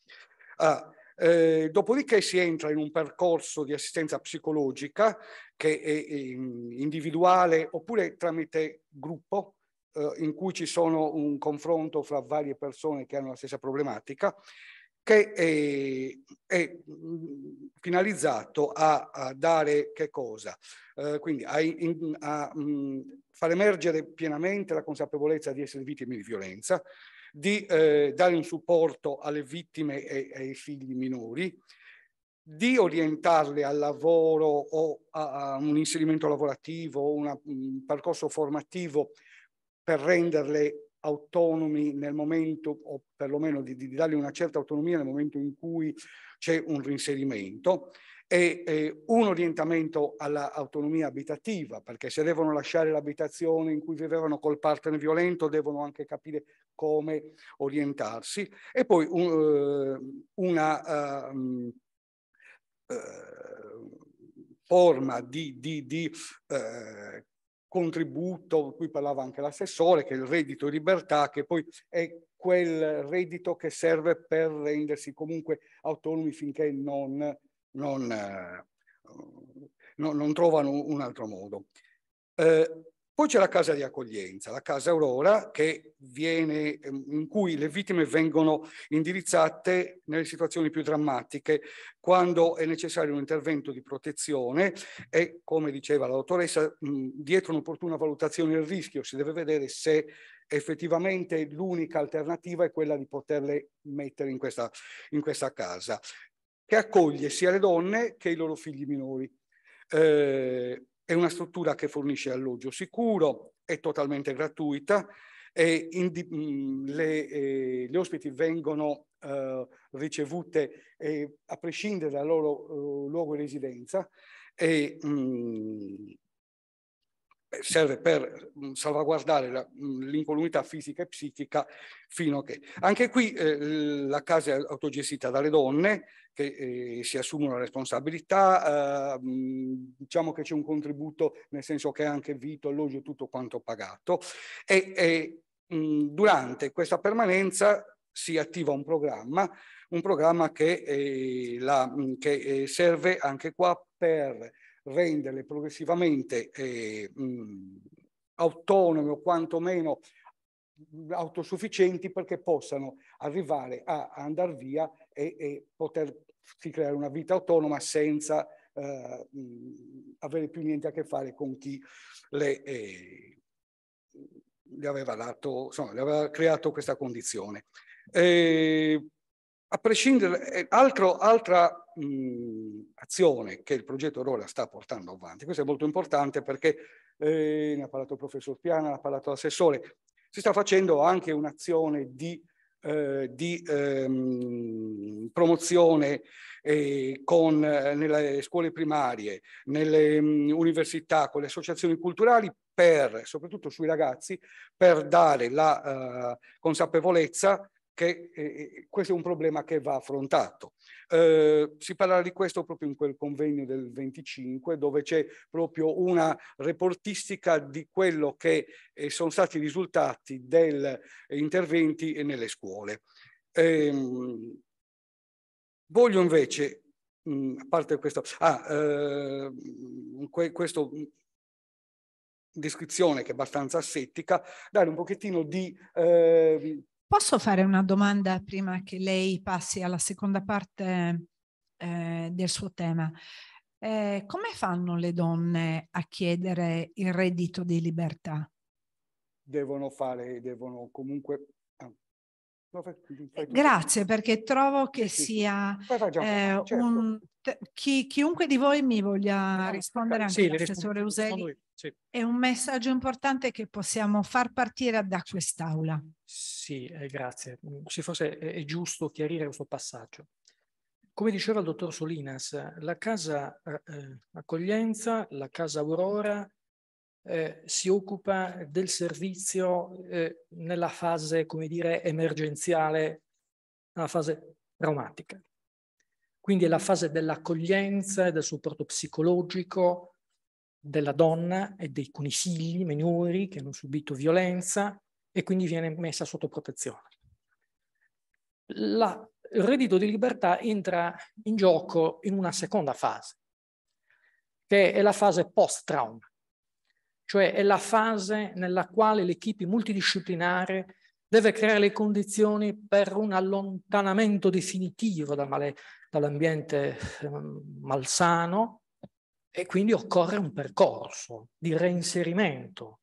[SPEAKER 10] Ah, eh, dopodiché si entra in un percorso di assistenza psicologica che è, è individuale oppure tramite gruppo, eh, in cui ci sono un confronto fra varie persone che hanno la stessa problematica, che è, è finalizzato a, a, dare che cosa? Eh, quindi a, in, a mh, far emergere pienamente la consapevolezza di essere vittime di violenza, di eh, dare un supporto alle vittime e ai figli minori, di orientarle al lavoro o a, a un inserimento lavorativo, una, un percorso formativo per renderle autonomi nel momento, o perlomeno di, di dargli una certa autonomia nel momento in cui c'è un reinserimento. E eh, un orientamento all'autonomia abitativa, perché se devono lasciare l'abitazione in cui vivevano col partner violento devono anche capire come orientarsi. E poi un, uh, una uh, uh, forma di, di, di contributo, qui parlava anche l'assessore, che è il reddito di libertà, che poi è quel reddito che serve per rendersi comunque autonomi finché non non, eh, no, non trovano un altro modo. Eh, poi c'è la casa di accoglienza, la casa Aurora, viene, ehm, in cui le vittime vengono indirizzate nelle situazioni più drammatiche, quando è necessario un intervento di protezione e, come diceva la dottoressa, dietro un'opportuna valutazione del rischio si deve vedere se effettivamente l'unica alternativa è quella di poterle mettere in questa, in questa casa che accoglie sia le donne che i loro figli minori. Eh, è una struttura che fornisce alloggio sicuro, è totalmente gratuita e mh, mm, le, eh, gli ospiti vengono eh, ricevute eh, a prescindere dal loro eh, luogo di residenza e mh, mm, serve per mm, salvaguardare mm, l'incolumità fisica e psichica fino a che... Anche qui eh, la casa è autogestita dalle donne che eh, si assumono la responsabilità, eh, mm, diciamo che c'è un contributo nel senso che anche vitto, alloggio, tutto quanto pagato. E, e mh, durante questa permanenza si attiva un programma, un programma che, eh, la, che eh, serve anche qua per renderle progressivamente eh, mh, autonome o quantomeno autosufficienti perché possano arrivare a, a andare via e, e potersi creare una vita autonoma senza eh, mh, avere più niente a che fare con chi le, eh, le aveva dato, insomma, le aveva creato questa condizione. Eh, a prescindere, eh, altro, altra mh, azione che il progetto Rola sta portando avanti, questo è molto importante perché eh, ne ha parlato il professor Piana, ne ha parlato l'assessore, si sta facendo anche un'azione di, eh, di ehm, promozione eh, con, eh, nelle scuole primarie, nelle mh, università, con le associazioni culturali per, soprattutto sui ragazzi, per dare la uh, consapevolezza che eh, questo è un problema che va affrontato. Eh, si parlerà di questo proprio in quel convegno del 25 dove c'è proprio una reportistica di quello che eh, sono stati i risultati degli interventi nelle scuole. Ehm, voglio invece, mh, a parte questo, ah, eh, que, questo descrizione che è abbastanza assettica, dare un pochettino di eh,
[SPEAKER 11] Posso fare una domanda prima che lei passi alla seconda parte eh, del suo tema? Eh, come fanno le donne a chiedere il reddito di libertà?
[SPEAKER 10] Devono fare, devono comunque
[SPEAKER 11] No, fai, fai Grazie perché trovo che sì, sia sì. Eh, certo. un, chi, chiunque di voi mi voglia no, rispondere anche sì, l'assessore Useli sì. è un messaggio importante che possiamo far partire da quest'aula.
[SPEAKER 8] Sì, eh, grazie. Sì, forse è, è, giusto chiarire questo passaggio. Come diceva il dottor Solinas, la casa eh, eh accoglienza, la casa Aurora eh, si occupa del servizio eh, nella fase, come dire, emergenziale, nella fase traumatica. Quindi è la fase dell'accoglienza e del supporto psicologico della donna e dei con i figli minori che hanno subito violenza e quindi viene messa sotto protezione. La, il reddito di libertà entra in gioco in una seconda fase, che è la fase post-trauma cioè è la fase nella quale l'equipe multidisciplinare deve creare le condizioni per un allontanamento definitivo dall'ambiente ehm, malsano e quindi occorre un percorso di reinserimento.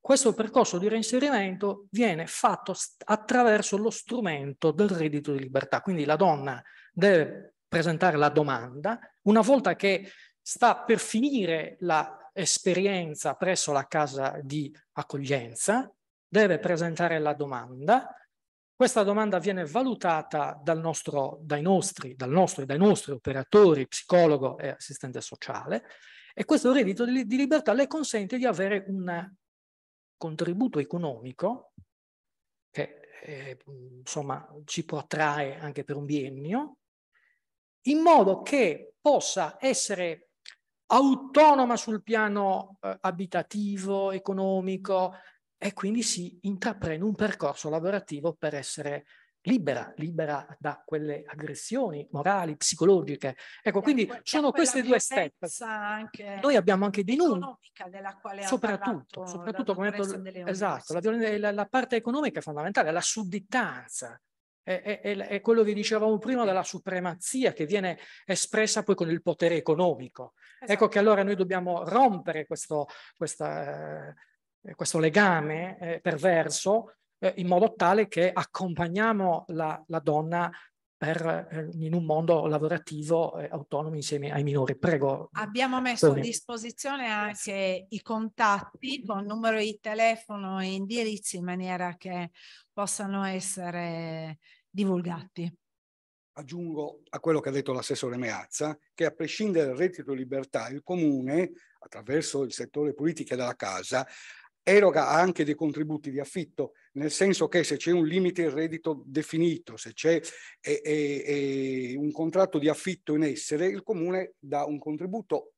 [SPEAKER 8] Questo percorso di reinserimento viene fatto attraverso lo strumento del reddito di libertà, quindi la donna deve presentare la domanda, una volta che sta per finire la esperienza presso la casa di accoglienza, deve presentare la domanda, questa domanda viene valutata dal nostro, dai, nostri, dal nostro e dai nostri operatori, psicologo e assistente sociale, e questo reddito di, di libertà le consente di avere un contributo economico che eh, insomma ci protrae anche per un biennio, in modo che possa essere autonoma sul piano eh, abitativo, economico, e quindi si intraprende un percorso lavorativo per essere libera, libera da quelle aggressioni morali, psicologiche. Ecco, quindi sono queste due step. Noi abbiamo anche dei numeri. Soprattutto, soprattutto come detto, esatto, la, la, la, parte economica è fondamentale, la sudditanza. È, è, è, quello che dicevamo prima della supremazia che viene espressa poi con il potere economico. Esatto. Ecco che allora noi dobbiamo rompere questo, questa, eh, questo legame eh, perverso eh, in modo tale che accompagniamo la, la donna per, eh, in un mondo lavorativo eh, autonomo insieme ai minori. Prego.
[SPEAKER 11] Abbiamo messo a disposizione anche i contatti con numero di telefono e indirizzi in maniera che possano essere divulgati.
[SPEAKER 10] Aggiungo a quello che ha detto l'assessore Meazza che a prescindere dal reddito di libertà il comune attraverso il settore politica della casa eroga anche dei contributi di affitto, nel senso che se c'è un limite il reddito definito, se c'è e, e, e un contratto di affitto in essere, il comune dà un contributo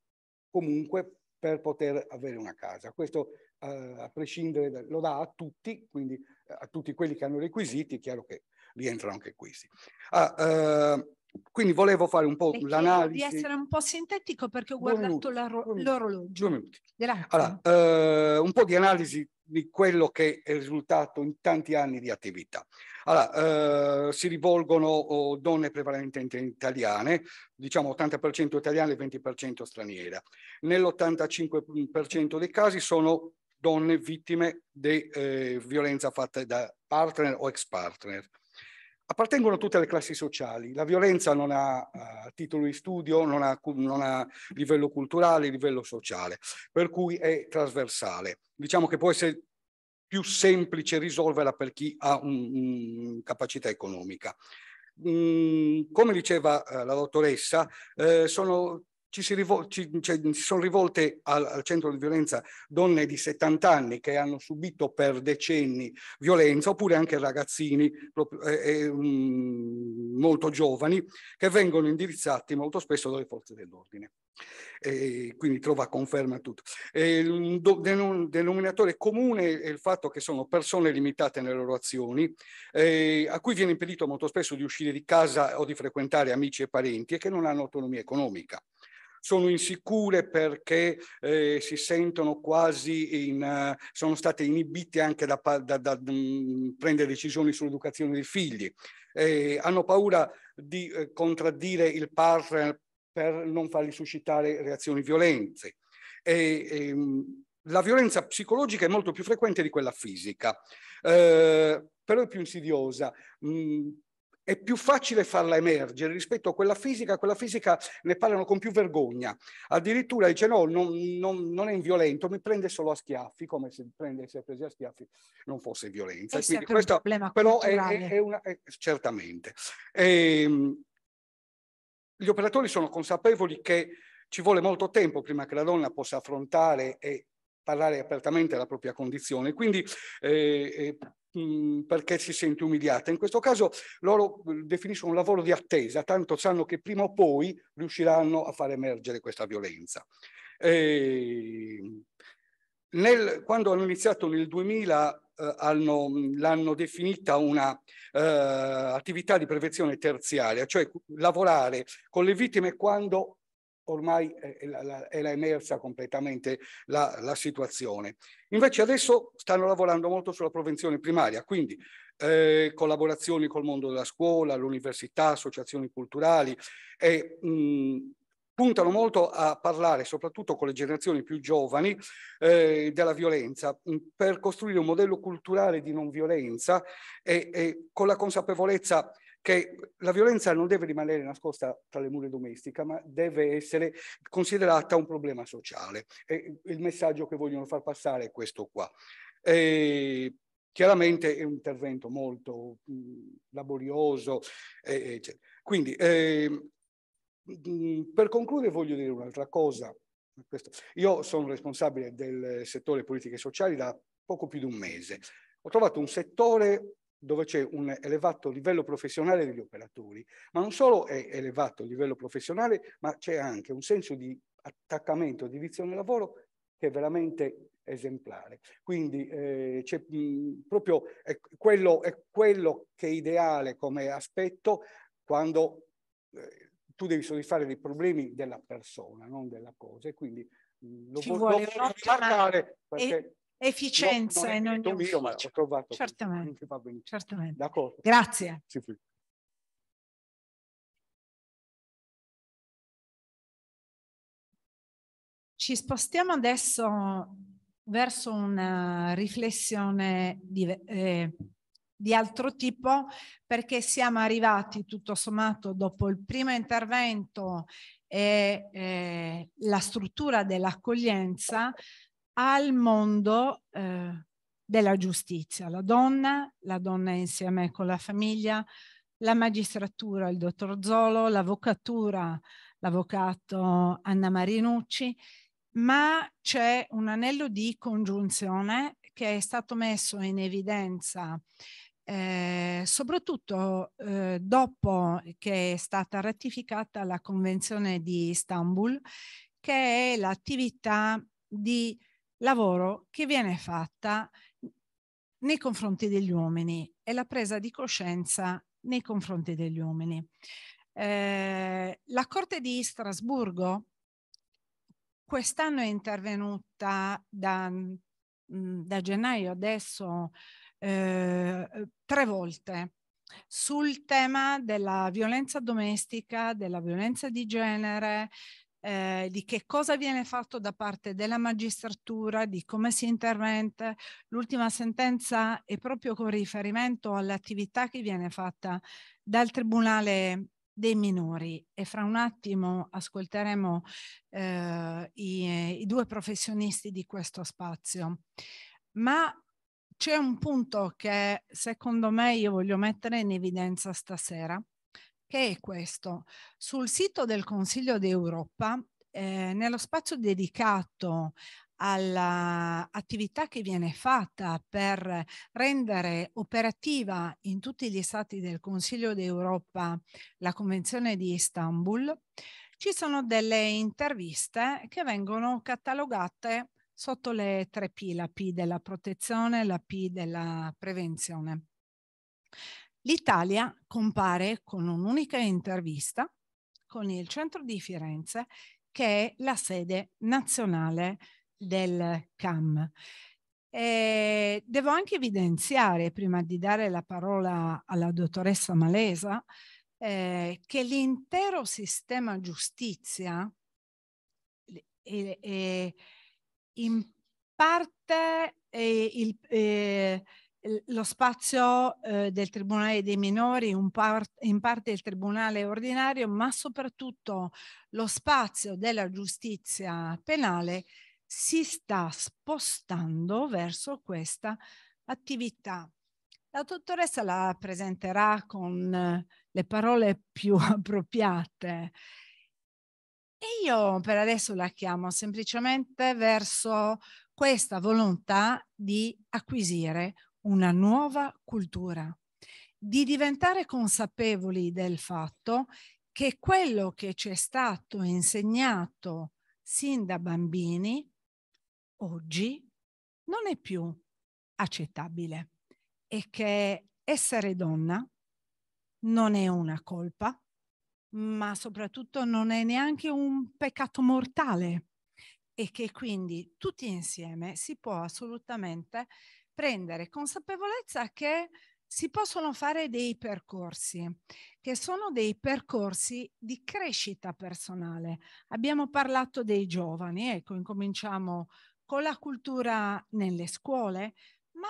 [SPEAKER 10] comunque per poter avere una casa. Questo eh, a prescindere, lo dà a tutti, quindi eh, a tutti quelli che hanno requisiti, è chiaro che rientrano anche questi. Ah, eh, quindi volevo fare un po' l'analisi.
[SPEAKER 11] Di essere un po' sintetico perché ho guardato l'orologio.
[SPEAKER 10] Due minuti. Grazie. Allora, eh, un po' di analisi di quello che è risultato in tanti anni di attività. Allora, eh, si rivolgono oh, donne prevalentemente italiane, diciamo 80% italiane e 20% straniere. Nell'85% dei casi sono donne vittime di eh, violenza fatta da partner o ex partner appartengono a tutte le classi sociali. La violenza non ha uh, titolo di studio, non ha, non ha, livello culturale, livello sociale, per cui è trasversale. Diciamo che può essere più semplice risolverla per chi ha un, un capacità economica. Mm, come diceva uh, la dottoressa, eh, sono ci si, rivol- ci, cioè, si, sono rivolte al, al, centro di violenza donne di 70 anni che hanno subito per decenni violenza, oppure anche ragazzini proprio, eh, eh, molto giovani che vengono indirizzati molto spesso dalle forze dell'ordine. E quindi trova conferma tutto. il denominatore comune è il fatto che sono persone limitate nelle loro azioni, eh, a cui viene impedito molto spesso di uscire di casa o di frequentare amici e parenti e che non hanno autonomia economica sono insicure perché eh, si sentono quasi in, uh, sono state inibite anche da, da, da um, prendere decisioni sull'educazione dei figli, eh, hanno paura di eh, contraddire il partner per non fargli suscitare reazioni violente. E, ehm, la violenza psicologica è molto più frequente di quella fisica, eh, però è più insidiosa. Mm, è più facile farla emergere rispetto a quella fisica, quella fisica ne parlano con più vergogna. Addirittura dice no, non, non, non è violento, mi prende solo a schiaffi, come se prende essere presi a schiaffi non fosse violenza.
[SPEAKER 11] È Quindi questo, però è, è,
[SPEAKER 10] è, una, è, certamente. E, ehm, gli operatori sono consapevoli che ci vuole molto tempo prima che la donna possa affrontare e parlare apertamente della propria condizione. Quindi eh, eh, mh, perché si sente umiliata. In questo caso loro definiscono un lavoro di attesa, tanto sanno che prima o poi riusciranno a far emergere questa violenza. E nel, quando hanno iniziato nel 2000 eh, l'hanno definita una eh, attività di prevenzione terziaria, cioè lavorare con le vittime quando ormai la emersa completamente la, la, situazione. Invece adesso stanno lavorando molto sulla prevenzione primaria, quindi eh, collaborazioni col mondo della scuola, l'università, associazioni culturali e mh, puntano molto a parlare, soprattutto con le generazioni più giovani, eh, della violenza, per costruire un modello culturale di non violenza e, e con la consapevolezza che la violenza non deve rimanere nascosta tra le mura domestiche, ma deve essere considerata un problema sociale. E il messaggio che vogliono far passare è questo qua. E chiaramente è un intervento molto laborioso. Eh, Quindi, eh, per concludere voglio dire un'altra cosa. Io sono responsabile del settore politiche sociali da poco più di un mese. Ho trovato un settore dove c'è un elevato livello professionale degli operatori, ma non solo è elevato il livello professionale, ma c'è anche un senso di attaccamento, di vizione al lavoro che è veramente esemplare. Quindi eh, c'è proprio è quello, è quello che è ideale come aspetto quando eh, tu devi soddisfare dei problemi della persona, non della cosa. E quindi mh, lo,
[SPEAKER 1] Ci vuole
[SPEAKER 10] lo voglio rimarcare
[SPEAKER 1] perché efficienza
[SPEAKER 10] no,
[SPEAKER 1] in ogni
[SPEAKER 10] mio, ma ho trovato
[SPEAKER 1] certamente, certamente.
[SPEAKER 10] D'accordo.
[SPEAKER 1] Grazie.
[SPEAKER 10] Sì, sì.
[SPEAKER 1] Ci spostiamo adesso verso una riflessione di, eh, di, altro tipo perché siamo arrivati tutto sommato dopo il primo intervento e eh, la struttura dell'accoglienza al mondo eh, della giustizia. La donna, la donna insieme con la famiglia, la magistratura, il dottor Zolo, l'avvocatura, l'avvocato Anna Marinucci ma c'è un anello di congiunzione che è stato messo in evidenza eh, soprattutto eh, dopo che è stata ratificata la Convenzione di Istanbul, che è l'attività di lavoro che viene fatta nei confronti degli uomini e la presa di coscienza nei confronti degli uomini. Eh, la Corte di Strasburgo quest'anno è intervenuta da, mm, da gennaio adesso eh, tre volte sul tema della violenza domestica, della violenza di genere, eh, di che cosa viene fatto da parte della magistratura, di come si intervente. L'ultima sentenza è proprio con riferimento all'attività che viene fatta dal Tribunale dei minori e fra un attimo ascolteremo eh, i, i due professionisti di questo spazio. Ma c'è un punto che secondo me io voglio mettere in evidenza stasera, che è questo. Sul sito del Consiglio d'Europa, eh, nello spazio dedicato all'attività che viene fatta per rendere operativa in tutti gli stati del Consiglio d'Europa la Convenzione di Istanbul, ci sono delle interviste che vengono catalogate sotto le tre P, la P della protezione, la P della prevenzione. L'Italia compare con un'unica intervista con il centro di Firenze che è la sede nazionale del CAM. E devo anche evidenziare, prima di dare la parola alla dottoressa Malesa, eh, che l'intero sistema giustizia è, è in parte il, eh, lo spazio eh, del Tribunale dei minori, par in parte il Tribunale ordinario, ma soprattutto lo spazio della giustizia penale si sta spostando verso questa attività. La dottoressa la presenterà con le parole più appropriate e io per adesso la chiamo semplicemente verso questa volontà di acquisire una nuova cultura, di diventare consapevoli del fatto che quello che ci è stato insegnato sin da bambini oggi non è più accettabile e che essere donna non è una colpa, ma soprattutto non è neanche un peccato mortale e che quindi tutti insieme si può assolutamente prendere consapevolezza che si possono fare dei percorsi che sono dei percorsi di crescita personale. Abbiamo parlato dei giovani, ecco, incominciamo con la cultura nelle scuole, ma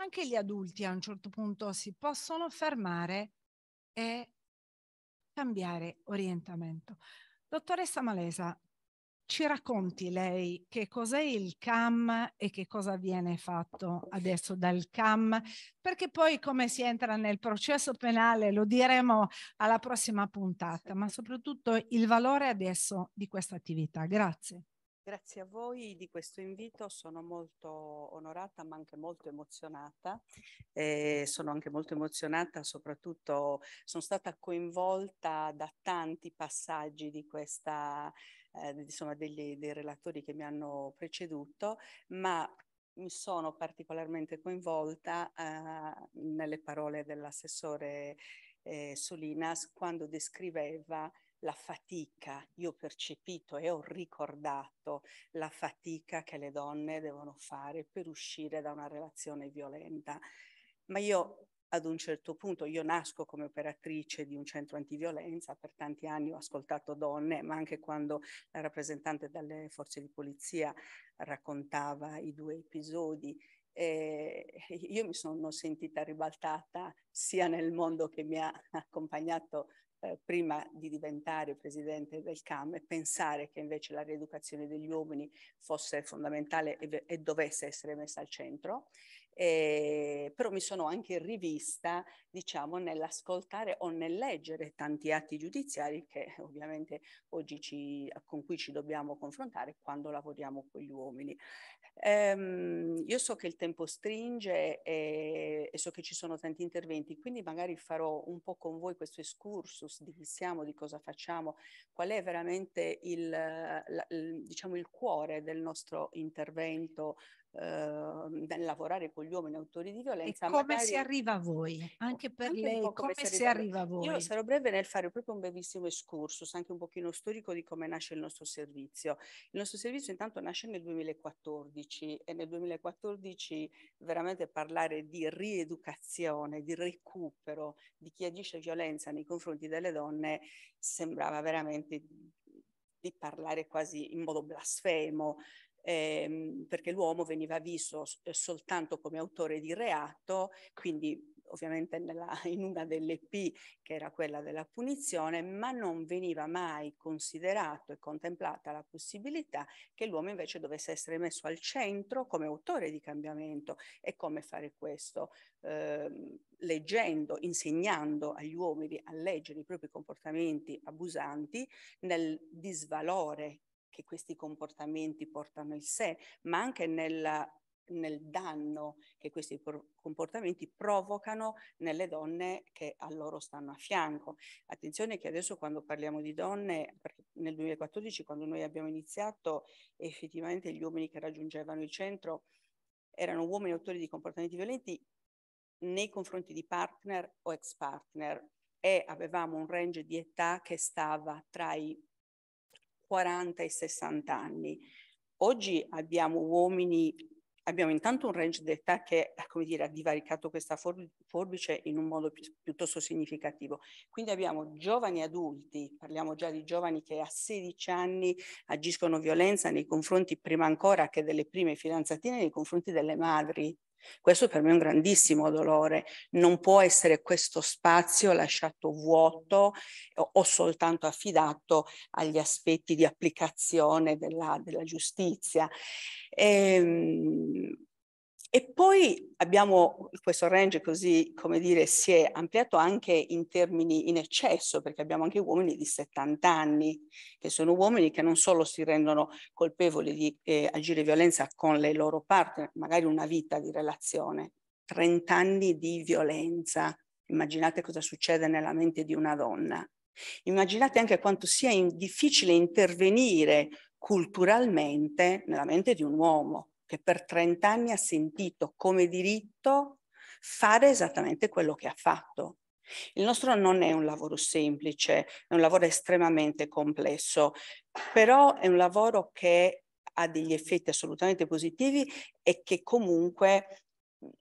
[SPEAKER 1] anche gli adulti a un certo punto si possono fermare e cambiare orientamento. Dottoressa Malesa,
[SPEAKER 11] ci racconti lei che cos'è il CAM e che cosa viene fatto adesso dal CAM, perché poi come si entra nel processo penale lo diremo alla prossima puntata, ma soprattutto il valore adesso di questa attività. Grazie.
[SPEAKER 12] Grazie a voi di questo invito, sono molto onorata ma anche molto emozionata. Eh, sono anche molto emozionata, soprattutto sono stata coinvolta da tanti passaggi di questa, eh, insomma, degli, dei relatori che mi hanno preceduto, ma mi sono particolarmente coinvolta eh, nelle parole dell'assessore eh, Solinas quando descriveva la fatica, io ho percepito e ho ricordato la fatica che le donne devono fare per uscire da una relazione violenta. Ma io ad un certo punto, io nasco come operatrice di un centro antiviolenza, per tanti anni ho ascoltato donne, ma anche quando la rappresentante dalle forze di polizia raccontava i due episodi, eh, io mi sono sentita ribaltata sia nel mondo che mi ha accompagnato eh, prima di diventare presidente del CAM e pensare che invece la rieducazione degli uomini fosse fondamentale e, e dovesse essere messa al centro. Eh, però mi sono anche rivista, diciamo, nell'ascoltare o nel leggere tanti atti giudiziari che ovviamente oggi ci, con cui ci dobbiamo confrontare quando lavoriamo con gli uomini. Um, io so che il tempo stringe e, e, so che ci sono tanti interventi, quindi magari farò un po' con voi questo excursus di chi siamo, di cosa facciamo, qual è veramente il, la, il, diciamo, il cuore del nostro intervento eh, lavorare con gli uomini autori di violenza.
[SPEAKER 11] E come magari... si arriva a voi? Anche per anche lei, come, come si, si arriva a voi?
[SPEAKER 12] Io sarò breve nel fare proprio un brevissimo excursus, anche un pochino storico di come nasce il nostro servizio. Il nostro servizio intanto nasce nel 2014 e nel 2014 veramente parlare di rieducazione, di recupero di chi agisce violenza nei confronti delle donne sembrava veramente di parlare quasi in modo blasfemo, ehm, perché l'uomo veniva visto eh, soltanto come autore di reato, quindi ovviamente nella, in una delle P che era quella della punizione, ma non veniva mai considerato e contemplata la possibilità che l'uomo invece dovesse essere messo al centro come autore di cambiamento. E come fare questo, eh, leggendo, insegnando agli uomini a leggere i propri comportamenti abusanti nel disvalore che questi comportamenti portano in sé, ma anche nella, nel danno che questi comportamenti provocano nelle donne che a loro stanno a fianco. Attenzione che adesso quando parliamo di donne, nel 2014 quando noi abbiamo iniziato, effettivamente gli uomini che raggiungevano il centro erano uomini autori di comportamenti violenti nei confronti di partner o ex partner e avevamo un range di età che stava tra i 40 e 60 anni. Oggi abbiamo uomini, abbiamo intanto un range d'età che dire, ha divaricato questa forbice in un modo pi piuttosto significativo. Quindi abbiamo giovani adulti, parliamo già di giovani che a 16 anni agiscono violenza nei confronti prima ancora che delle prime fidanzatine, nei confronti delle madri questo per me è un grandissimo dolore. Non può essere questo spazio lasciato vuoto o, soltanto affidato agli aspetti di applicazione della, della giustizia. E, ehm, e poi abbiamo questo range così, come dire, si è ampliato anche in termini in eccesso, perché abbiamo anche uomini di 70 anni, che sono uomini che non solo si rendono colpevoli di eh, agire violenza con le loro partner, magari una vita di relazione, 30 anni di violenza. Immaginate cosa succede nella mente di una donna. Immaginate anche quanto sia in difficile intervenire culturalmente nella mente di un uomo che per 30 anni ha sentito come diritto fare esattamente quello che ha fatto. Il nostro non è un lavoro semplice, è un lavoro estremamente complesso, però è un lavoro che ha degli effetti assolutamente positivi e che comunque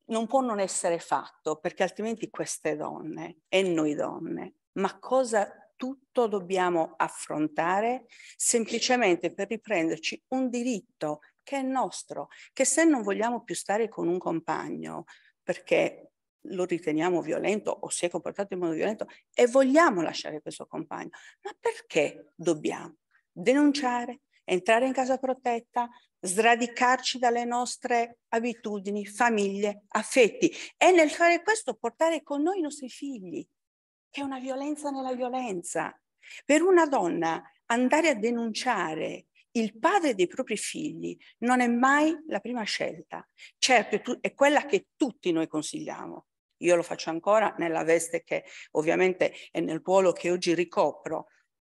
[SPEAKER 12] non può non essere fatto, perché altrimenti queste donne e noi donne, ma cosa tutto dobbiamo affrontare semplicemente per riprenderci un diritto che è nostro, che se non vogliamo più stare con un compagno perché lo riteniamo violento o si è comportato in modo violento e vogliamo lasciare questo compagno, ma perché dobbiamo denunciare, entrare in casa protetta, sradicarci dalle nostre abitudini, famiglie, affetti e nel fare questo portare con noi i nostri figli, che è una violenza nella violenza. Per una donna andare a denunciare il padre dei propri figli non è mai la prima scelta. Certo, è quella che tutti noi consigliamo. Io lo faccio ancora nella veste che ovviamente è nel ruolo che oggi ricopro,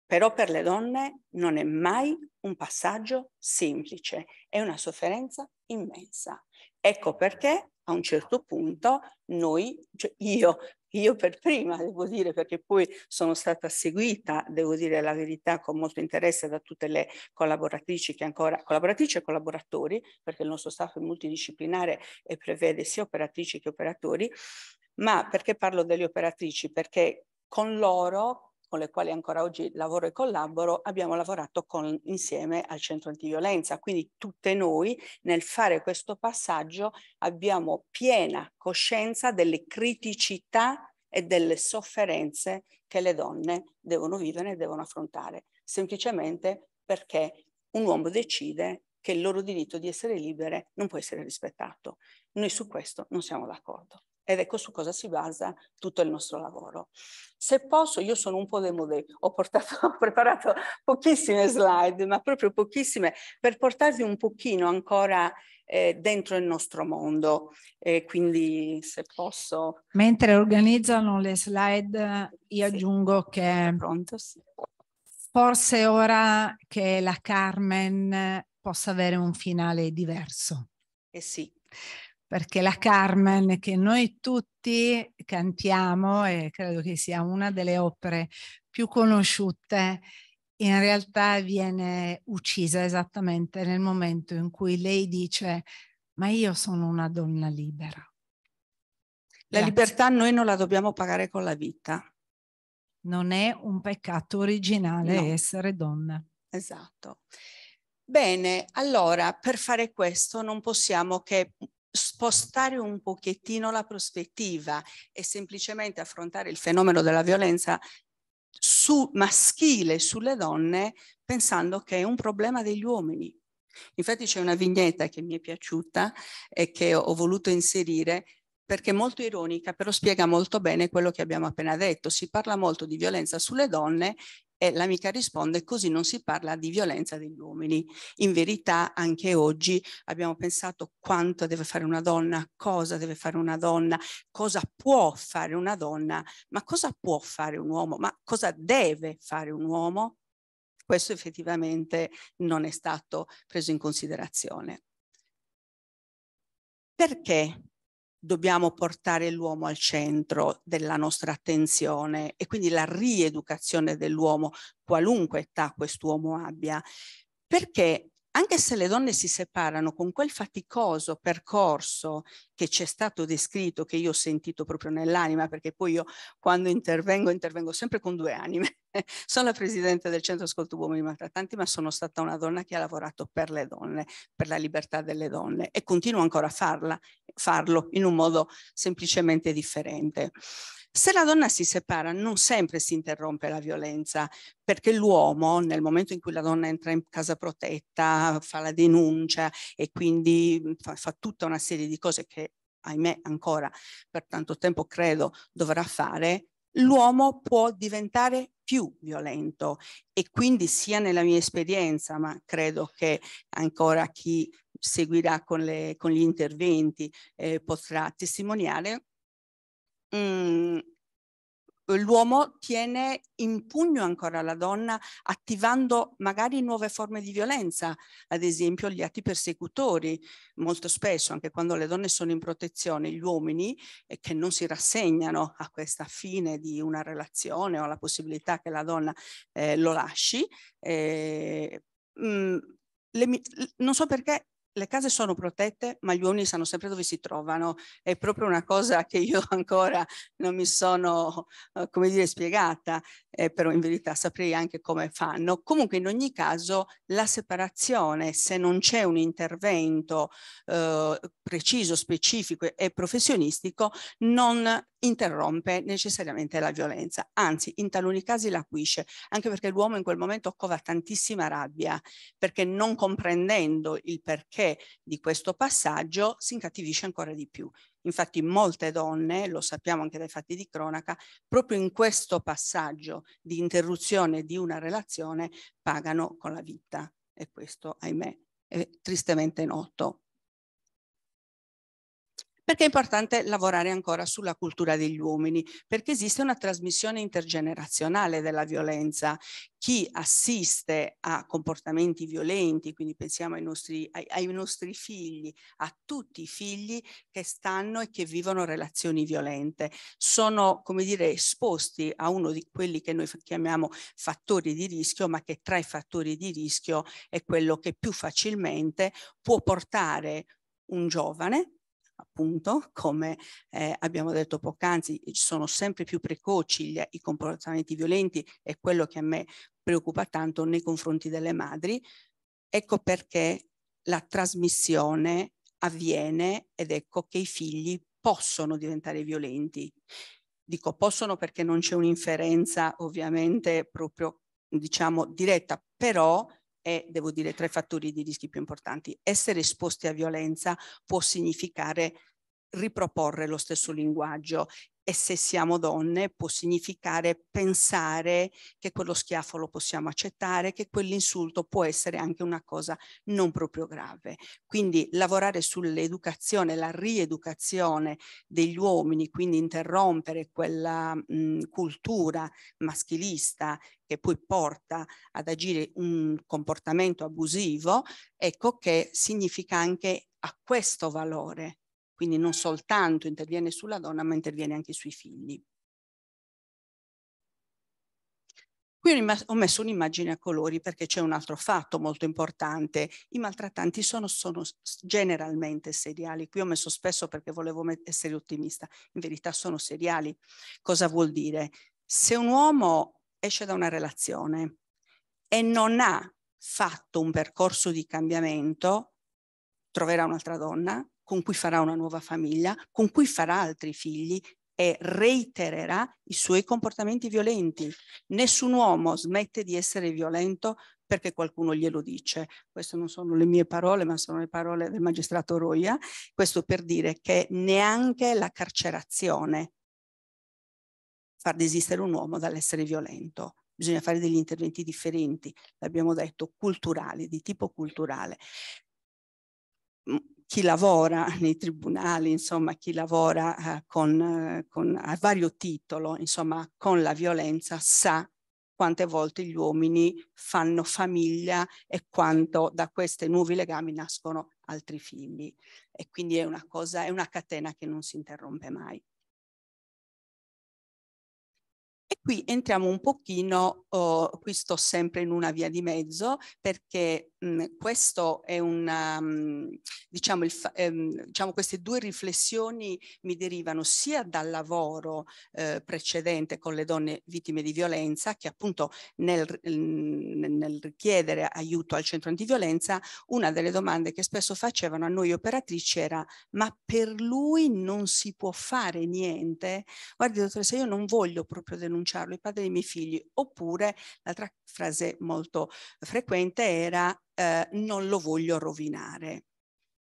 [SPEAKER 12] però per le donne non è mai un passaggio semplice, è una sofferenza immensa. Ecco perché a un certo punto noi, cioè io io per prima devo dire, perché poi sono stata seguita, devo dire la verità, con molto interesse da tutte le collaboratrici che ancora, collaboratrici e collaboratori, perché il nostro staff è multidisciplinare e prevede sia operatrici che operatori, ma perché parlo delle operatrici? Perché con loro con le quali ancora oggi lavoro e collaboro, abbiamo lavorato con, insieme al centro antiviolenza. Quindi tutte noi nel fare questo passaggio abbiamo piena coscienza delle criticità e delle sofferenze che le donne devono vivere e devono affrontare, semplicemente perché un uomo decide che il loro diritto di essere libere non può essere rispettato. Noi su questo non siamo d'accordo ed ecco su cosa si basa tutto il nostro lavoro. Se posso, io sono un po' demodé, ho, portato, ho preparato pochissime slide, ma proprio pochissime, per portarvi un pochino ancora eh, dentro il nostro mondo. E quindi se posso...
[SPEAKER 11] Mentre organizzano le slide, io sì. aggiungo che
[SPEAKER 12] Pronto, sì.
[SPEAKER 11] forse ora che la Carmen possa avere un finale diverso.
[SPEAKER 12] Eh sì
[SPEAKER 11] perché la Carmen che noi tutti cantiamo e credo che sia una delle opere più conosciute, in realtà viene uccisa esattamente nel momento in cui lei dice ma io sono una donna libera.
[SPEAKER 12] La Grazie. libertà noi non la dobbiamo pagare con la vita.
[SPEAKER 11] Non è un peccato originale no. essere donna.
[SPEAKER 12] Esatto. Bene, allora per fare questo non possiamo che spostare un pochettino la prospettiva e semplicemente affrontare il fenomeno della violenza su, maschile sulle donne pensando che è un problema degli uomini. Infatti c'è una vignetta che mi è piaciuta e che ho voluto inserire perché è molto ironica, però spiega molto bene quello che abbiamo appena detto. Si parla molto di violenza sulle donne e l'amica risponde così non si parla di violenza degli uomini. In verità anche oggi abbiamo pensato quanto deve fare una donna, cosa deve fare una donna, cosa può fare una donna, ma cosa può fare un uomo, ma cosa deve fare un uomo? Questo effettivamente non è stato preso in considerazione. Perché dobbiamo portare l'uomo al centro della nostra attenzione e quindi la rieducazione dell'uomo, qualunque età quest'uomo abbia, perché anche se le donne si separano con quel faticoso percorso che ci è stato descritto, che io ho sentito proprio nell'anima, perché poi io quando intervengo, intervengo sempre con due anime. sono la presidente del Centro Ascolto Uomini Maltrattanti, ma sono stata una donna che ha lavorato per le donne, per la libertà delle donne e continuo ancora a farla, farlo in un modo semplicemente differente. Se la donna si separa non sempre si interrompe la violenza perché l'uomo nel momento in cui la donna entra in casa protetta fa la denuncia e quindi fa, fa tutta una serie di cose che ahimè ancora per tanto tempo credo dovrà fare, l'uomo può diventare più violento. E quindi sia nella mia esperienza, ma credo che ancora chi seguirà con, le, con gli interventi eh, potrà testimoniare, mh, l'uomo tiene in pugno ancora la donna attivando magari nuove forme di violenza, ad esempio gli atti persecutori. Molto spesso, anche quando le donne sono in protezione, gli uomini eh, che non si rassegnano a questa fine di una relazione o alla possibilità che la donna eh, lo lasci, eh, mh, le, non so perché le case sono protette, ma gli uomini sanno sempre dove si trovano. È proprio una cosa che io ancora non mi sono, eh, come dire, spiegata, eh, però in verità saprei anche come fanno. Comunque in ogni caso la separazione, se non c'è un intervento eh, preciso, specifico e professionistico, non interrompe necessariamente la violenza, anzi in taluni casi l'acuisce, anche perché l'uomo in quel momento cova tantissima rabbia, perché non comprendendo il perché di questo passaggio si incattivisce ancora di più. Infatti molte donne, lo sappiamo anche dai fatti di cronaca, proprio in questo passaggio di interruzione di una relazione pagano con la vita e questo, ahimè, è tristemente noto. Perché è importante lavorare ancora sulla cultura degli uomini? Perché esiste una trasmissione intergenerazionale della violenza. Chi assiste a comportamenti violenti, quindi pensiamo ai nostri, ai, ai nostri figli, a tutti i figli che stanno e che vivono relazioni violente, sono, come dire, esposti a uno di quelli che noi chiamiamo fattori di rischio, ma che tra i fattori di rischio è quello che più facilmente può portare un giovane appunto, come eh, abbiamo detto poc'anzi, sono sempre più precoci gli, i comportamenti violenti e quello che a me preoccupa tanto nei confronti delle madri. Ecco perché la trasmissione avviene ed ecco che i figli possono diventare violenti. Dico possono perché non c'è un'inferenza ovviamente proprio diciamo diretta, però è, devo dire, tra i fattori di rischi più importanti. Essere esposti a violenza può significare riproporre lo stesso linguaggio e se siamo donne può significare pensare che quello schiaffo lo possiamo accettare, che quell'insulto può essere anche una cosa non proprio grave. Quindi lavorare sull'educazione, la rieducazione degli uomini, quindi interrompere quella mh, cultura maschilista che poi porta ad agire un comportamento abusivo, ecco che significa anche a questo valore quindi non soltanto interviene sulla donna, ma interviene anche sui figli. Qui ho messo un'immagine a colori perché c'è un altro fatto molto importante. I maltrattanti sono, sono, generalmente seriali. Qui ho messo spesso perché volevo essere ottimista. In verità sono seriali. Cosa vuol dire? Se un uomo esce da una relazione e non ha fatto un percorso di cambiamento, troverà un'altra donna, con cui farà una nuova famiglia, con cui farà altri figli e reitererà i suoi comportamenti violenti. Nessun uomo smette di essere violento perché qualcuno glielo dice. Queste non sono le mie parole, ma sono le parole del magistrato Roia. Questo per dire che neanche la carcerazione fa desistere un uomo dall'essere violento. Bisogna fare degli interventi differenti, l'abbiamo detto, culturali, di tipo culturale chi lavora nei tribunali, insomma, chi lavora eh, con, eh, con, a vario titolo, insomma, con la violenza, sa quante volte gli uomini fanno famiglia e quanto da questi nuovi legami nascono altri figli. E quindi è una cosa, è una catena che non si interrompe mai. E qui entriamo un pochino, oh, qui sto sempre in una via di mezzo perché mh, questo è una, mh, diciamo, il, ehm, diciamo, queste due riflessioni mi derivano sia dal lavoro eh, precedente con le donne vittime di violenza che appunto nel, nel richiedere aiuto al centro antiviolenza una delle domande che spesso facevano a noi operatrici era ma per lui non si può fare niente? Guardi dottoressa io non voglio proprio denunciarlo, i padri dei miei figli, oppure l'altra frase molto frequente era eh, non lo voglio rovinare.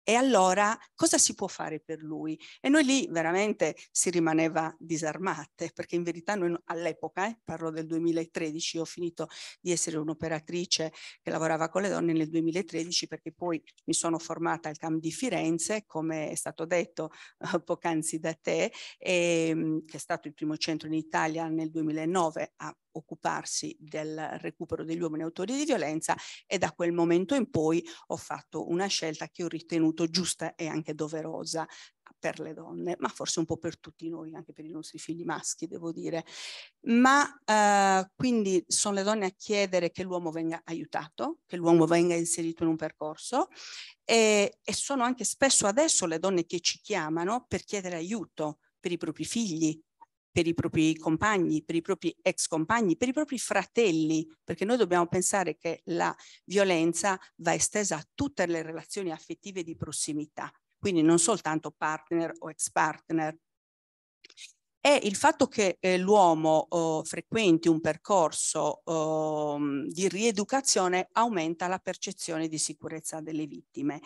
[SPEAKER 12] E allora cosa si può fare per lui? E noi lì veramente si rimaneva disarmate, perché in verità noi all'epoca, eh, parlo del 2013, ho finito di essere un'operatrice che lavorava con le donne nel 2013 perché poi mi sono formata al CAM di Firenze, come è stato detto uh, poc'anzi da te, e, ehm, che è stato il primo centro in Italia nel 2009 a occuparsi del recupero degli uomini autori di violenza e da quel momento in poi ho fatto una scelta che ho ritenuto giusta e anche doverosa per le donne, ma forse un po' per tutti noi, anche per i nostri figli maschi, devo dire. Ma eh, quindi sono le donne a chiedere che l'uomo venga aiutato, che l'uomo venga inserito in un percorso e, e sono anche spesso adesso le donne che ci chiamano per chiedere aiuto per i propri figli, per i propri compagni, per i propri ex compagni, per i propri fratelli, perché noi dobbiamo pensare che la violenza va estesa a tutte le relazioni affettive di prossimità, quindi non soltanto partner o ex partner. e il fatto che eh, l'uomo oh, frequenti un percorso oh, di rieducazione aumenta la percezione di sicurezza delle vittime.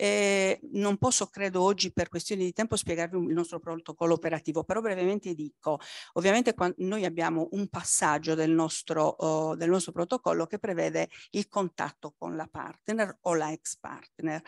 [SPEAKER 12] Eh, non posso, credo, oggi per questioni di tempo spiegarvi il nostro protocollo operativo, però brevemente dico, ovviamente noi abbiamo un passaggio del nostro, oh, del nostro protocollo che prevede il contatto con la partner o la ex partner.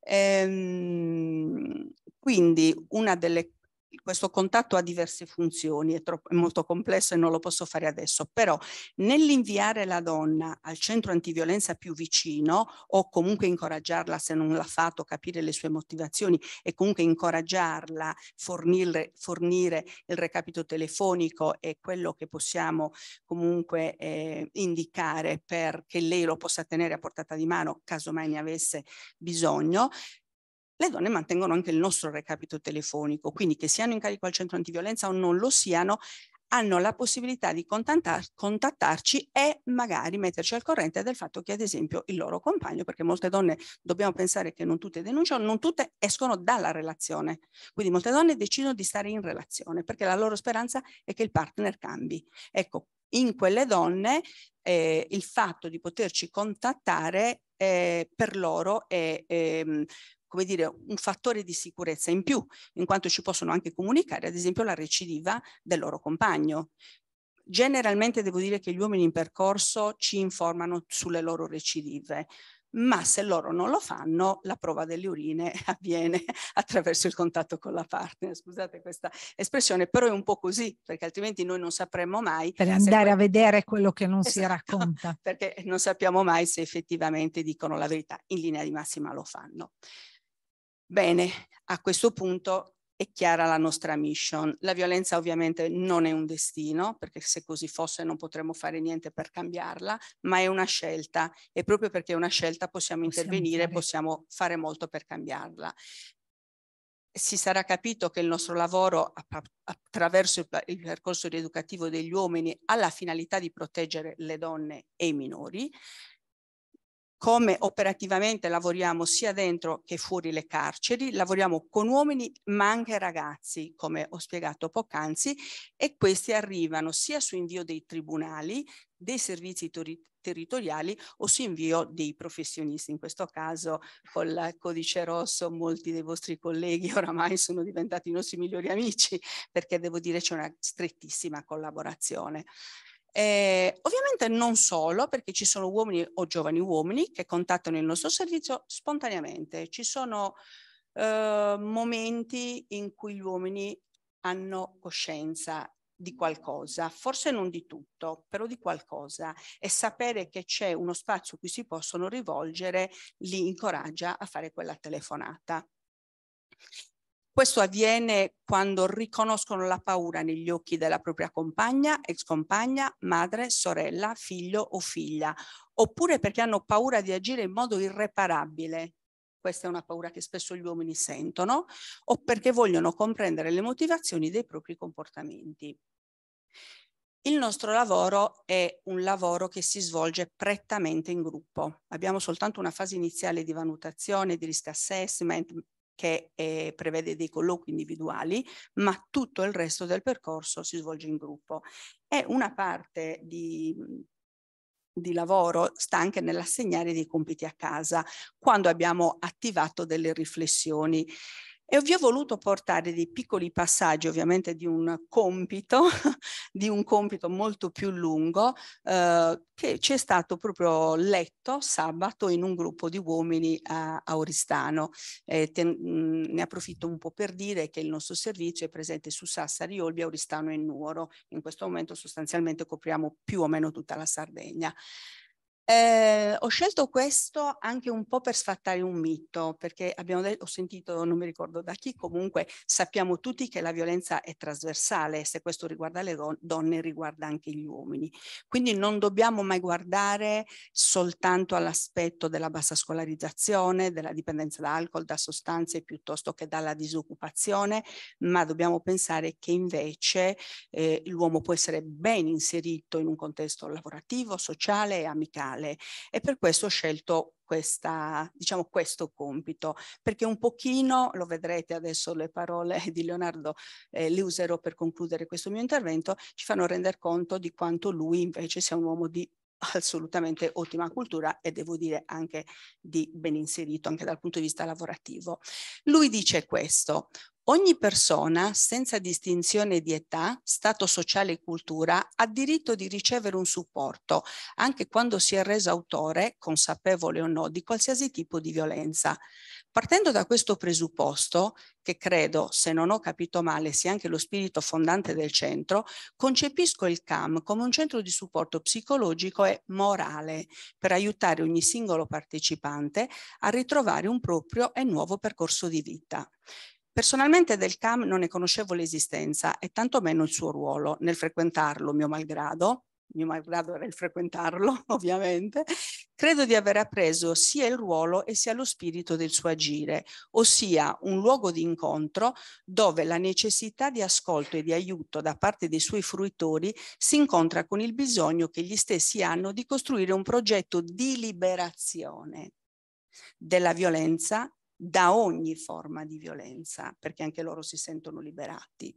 [SPEAKER 12] Ehm, quindi una delle questo contatto ha diverse funzioni, è, troppo, è, molto complesso e non lo posso fare adesso, però nell'inviare la donna al centro antiviolenza più vicino o comunque incoraggiarla se non l'ha fatto, capire le sue motivazioni e comunque incoraggiarla, fornire, fornire il recapito telefonico e quello che possiamo comunque eh, indicare perché lei lo possa tenere a portata di mano caso mai ne avesse bisogno, le donne mantengono anche il nostro recapito telefonico, quindi che siano in carico al centro antiviolenza o non lo siano, hanno la possibilità di contattarci e magari metterci al corrente del fatto che ad esempio il loro compagno, perché molte donne dobbiamo pensare che non tutte denunciano, non tutte escono dalla relazione, quindi molte donne decidono di stare in relazione perché la loro speranza è che il partner cambi. Ecco, in quelle donne eh, il fatto di poterci contattare eh, per loro è eh, come dire, un fattore di sicurezza in più, in quanto ci possono anche comunicare, ad esempio, la recidiva del loro compagno. Generalmente devo dire che gli uomini in percorso ci informano sulle loro recidive, ma se loro non lo fanno, la prova delle urine avviene attraverso il contatto con la partner. Scusate questa espressione, però è un po' così, perché altrimenti noi non sapremmo mai.
[SPEAKER 11] Per andare a vedere quello che non esatto, si racconta.
[SPEAKER 12] Perché non sappiamo mai se effettivamente dicono la verità. In linea di massima lo fanno. Bene, a questo punto è chiara la nostra mission. La violenza ovviamente non è un destino, perché se così fosse non potremmo fare niente per cambiarla, ma è una scelta e proprio perché è una scelta possiamo, possiamo intervenire, fare. possiamo fare molto per cambiarla. Si sarà capito che il nostro lavoro attraverso il, il percorso rieducativo degli uomini ha la finalità di proteggere le donne e i minori, come operativamente lavoriamo sia dentro che fuori le carceri, lavoriamo con uomini ma anche ragazzi, come ho spiegato poc'anzi, e questi arrivano sia su invio dei tribunali, dei servizi territoriali o su invio dei professionisti. In questo caso col codice rosso molti dei vostri colleghi oramai sono diventati i nostri migliori amici perché devo dire c'è una strettissima collaborazione. Eh, ovviamente non solo, perché ci sono uomini o giovani uomini che contattano il nostro servizio spontaneamente. Ci sono eh, momenti in cui gli uomini hanno coscienza di qualcosa, forse non di tutto, però di qualcosa e sapere che c'è uno spazio a cui si possono rivolgere li incoraggia a fare quella telefonata. Questo avviene quando riconoscono la paura negli occhi della propria compagna, ex compagna, madre, sorella, figlio o figlia, oppure perché hanno paura di agire in modo irreparabile. Questa è una paura che spesso gli uomini sentono, o perché vogliono comprendere le motivazioni dei propri comportamenti. Il nostro lavoro è un lavoro che si svolge prettamente in gruppo. Abbiamo soltanto una fase iniziale di valutazione, di risk assessment, che eh, prevede dei colloqui individuali, ma tutto il resto del percorso si svolge in gruppo. E una parte di, di lavoro sta anche nell'assegnare dei compiti a casa, quando abbiamo attivato delle riflessioni e vi ho voluto portare dei piccoli passaggi ovviamente di un compito, di un compito molto più lungo eh, che ci è stato proprio letto sabato in un gruppo di uomini a, a Oristano. Eh, te, mh, ne approfitto un po' per dire che il nostro servizio è presente su Sassari, Olbia, Oristano e Nuoro. In questo momento sostanzialmente copriamo più o meno tutta la Sardegna. Eh, ho scelto questo anche un po' per sfattare un mito, perché abbiamo detto, ho sentito, non mi ricordo da chi, comunque sappiamo tutti che la violenza è trasversale, se questo riguarda le don donne riguarda anche gli uomini. Quindi non dobbiamo mai guardare soltanto all'aspetto della bassa scolarizzazione, della dipendenza da alcol, da sostanze, piuttosto che dalla disoccupazione, ma dobbiamo pensare che invece eh, l'uomo può essere ben inserito in un contesto lavorativo, sociale e amicale individuale e per questo ho scelto questa, diciamo, questo compito, perché un pochino, lo vedrete adesso le parole di Leonardo, eh, le userò per concludere questo mio intervento, ci fanno rendere conto di quanto lui invece sia un uomo di assolutamente ottima cultura e devo dire anche di ben inserito anche dal punto di vista lavorativo. Lui dice questo, Ogni persona, senza distinzione di età, stato sociale e cultura, ha diritto di ricevere un supporto, anche quando si è reso autore, consapevole o no, di qualsiasi tipo di violenza. Partendo da questo presupposto, che credo, se non ho capito male, sia anche lo spirito fondante del centro, concepisco il CAM come un centro di supporto psicologico e morale per aiutare ogni singolo partecipante a ritrovare un proprio e nuovo percorso di vita. Personalmente del CAM non ne conoscevo l'esistenza e tantomeno il suo ruolo nel frequentarlo, mio malgrado, mio malgrado era il frequentarlo ovviamente, credo di aver appreso sia il ruolo e sia lo spirito del suo agire, ossia un luogo di incontro dove la necessità di ascolto e di aiuto da parte dei suoi fruitori si incontra con il bisogno che gli stessi hanno di costruire un progetto di liberazione della violenza da ogni forma di violenza, perché anche loro si sentono liberati.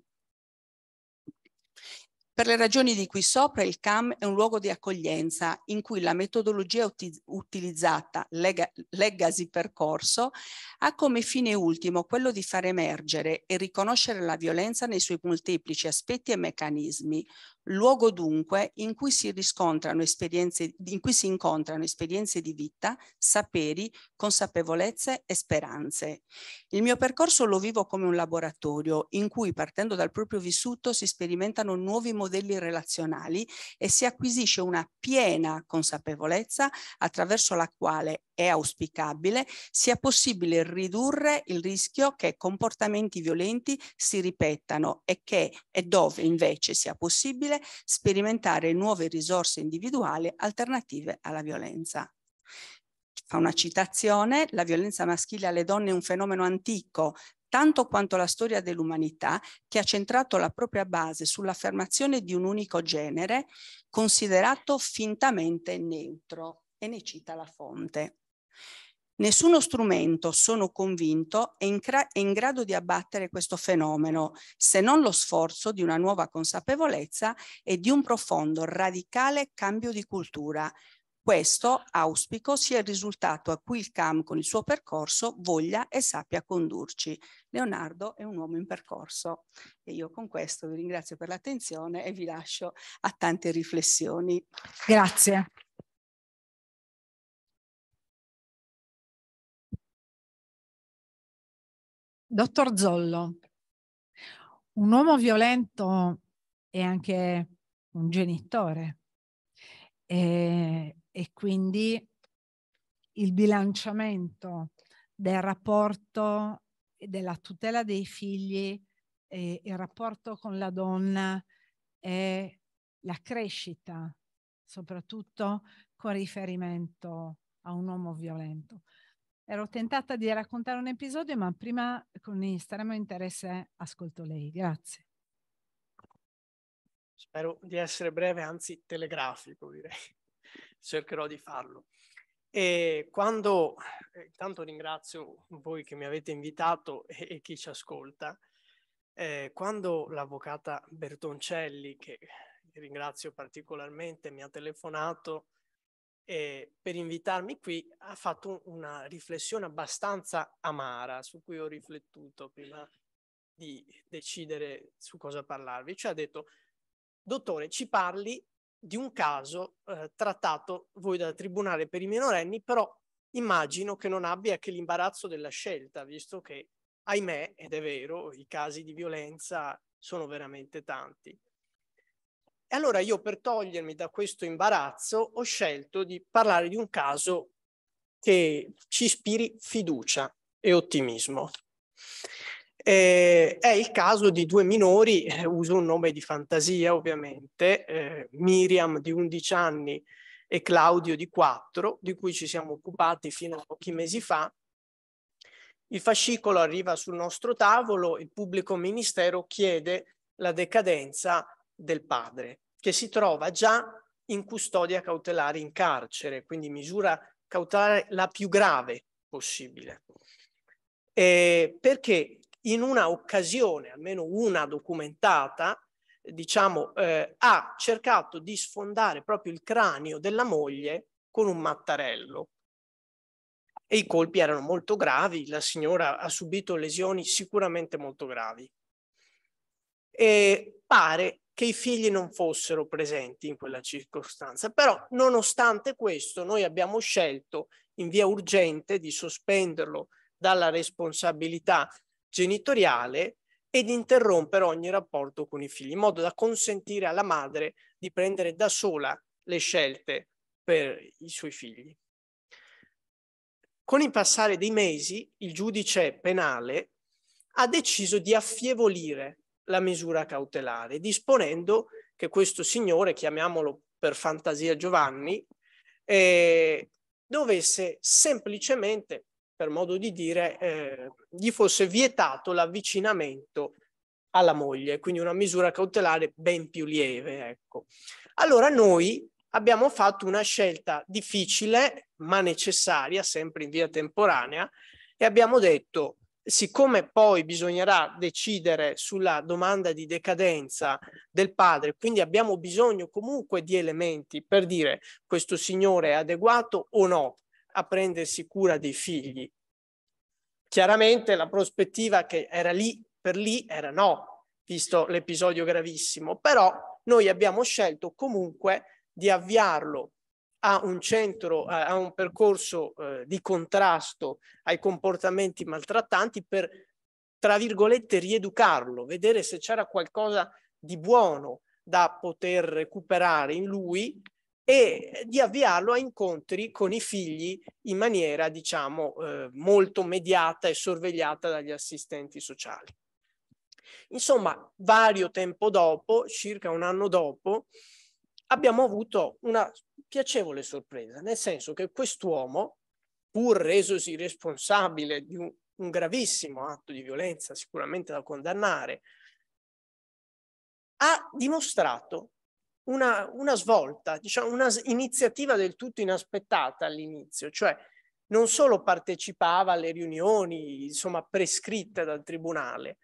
[SPEAKER 12] Per le ragioni di qui sopra, il CAM è un luogo di accoglienza in cui la metodologia uti utilizzata, lega legacy percorso, ha come fine ultimo quello di far emergere e riconoscere la violenza nei suoi molteplici aspetti e meccanismi, luogo dunque in cui si riscontrano esperienze, in cui si incontrano esperienze di vita, saperi, consapevolezze e speranze. Il mio percorso lo vivo come un laboratorio in cui partendo dal proprio vissuto si sperimentano nuovi modelli relazionali e si acquisisce una piena consapevolezza attraverso la quale è auspicabile sia possibile ridurre il rischio che comportamenti violenti si ripetano e che e dove invece sia possibile sperimentare nuove risorse individuali alternative alla violenza. Fa una citazione, la violenza maschile alle donne è un fenomeno antico, tanto quanto la storia dell'umanità, che ha centrato la propria base sull'affermazione di un unico genere, considerato fintamente neutro. E ne cita la fonte. Nessuno strumento, sono convinto, è in, è in, grado di abbattere questo fenomeno, se non lo sforzo di una nuova consapevolezza e di un profondo, radicale cambio di cultura. Questo, auspico, sia il risultato a cui il CAM con il suo percorso voglia e sappia condurci. Leonardo è un uomo in percorso e io con questo vi ringrazio per l'attenzione e vi lascio a tante riflessioni.
[SPEAKER 11] Grazie. Dottor Zollo, un uomo violento è anche un genitore e, e quindi il bilanciamento del rapporto e della tutela dei figli e il rapporto con la donna e la crescita, soprattutto con riferimento a un uomo violento. Ero tentata di raccontare un episodio, ma prima con estremo interesse ascolto lei. Grazie.
[SPEAKER 13] Spero di essere breve, anzi telegrafico, direi. Cercherò di farlo. E quando, eh, intanto ringrazio voi che mi avete invitato e, e chi ci ascolta, eh, quando l'avvocata Bertoncelli, che ringrazio particolarmente, mi ha telefonato eh, per invitarmi qui ha fatto una riflessione abbastanza amara su cui ho riflettuto prima di decidere su cosa parlarvi. Cioè ha detto, dottore, ci parli di un caso eh, trattato voi dal Tribunale per i minorenni, però immagino che non abbia che l'imbarazzo della scelta, visto che, ahimè, ed è vero, i casi di violenza sono veramente tanti. E allora io per togliermi da questo imbarazzo ho scelto di parlare di un caso che ci ispiri fiducia e ottimismo. Eh, è il caso di due minori, eh, uso un nome di fantasia ovviamente, eh, Miriam di 11 anni e Claudio di 4, di cui ci siamo occupati fino a pochi mesi fa. Il fascicolo arriva sul nostro tavolo, il pubblico ministero chiede la decadenza del padre, che si trova già in custodia cautelare in carcere, quindi misura cautelare la più grave possibile. Eh, perché in una occasione, almeno una documentata, diciamo, eh, ha cercato di sfondare proprio il cranio della moglie con un mattarello. E i colpi erano molto gravi, la signora ha subito lesioni sicuramente molto gravi. E pare che i figli non fossero presenti in quella circostanza, però nonostante questo noi abbiamo scelto in via urgente di sospenderlo dalla responsabilità genitoriale ed interrompere ogni rapporto con i figli, in modo da consentire alla madre di prendere da sola le scelte per i suoi figli. Con il passare dei mesi, il giudice penale ha deciso di affievolire la misura cautelare, disponendo che questo signore, chiamiamolo per fantasia Giovanni, eh, dovesse semplicemente per modo di dire, eh, gli fosse vietato l'avvicinamento alla moglie, quindi una misura cautelare ben più lieve. Ecco. Allora noi abbiamo fatto una scelta difficile ma necessaria, sempre in via temporanea, e abbiamo detto, siccome poi bisognerà decidere sulla domanda di decadenza del padre, quindi abbiamo bisogno comunque di elementi per dire questo signore è adeguato o no a prendersi cura dei figli. Chiaramente la prospettiva che era lì per lì era no, visto l'episodio gravissimo, però noi abbiamo scelto comunque di avviarlo a un centro, a un percorso eh, di contrasto ai comportamenti maltrattanti per, tra virgolette, rieducarlo, vedere se c'era qualcosa di buono da poter recuperare in lui e di avviarlo a incontri con i figli in maniera, diciamo, eh, molto mediata e sorvegliata dagli assistenti sociali. Insomma, vario tempo dopo, circa un anno dopo, abbiamo avuto una piacevole sorpresa, nel senso che quest'uomo, pur resosi responsabile di un, un gravissimo atto di violenza, sicuramente da condannare, ha dimostrato una, una svolta, diciamo una iniziativa del tutto inaspettata all'inizio, cioè non solo partecipava alle riunioni, insomma, prescritte dal tribunale,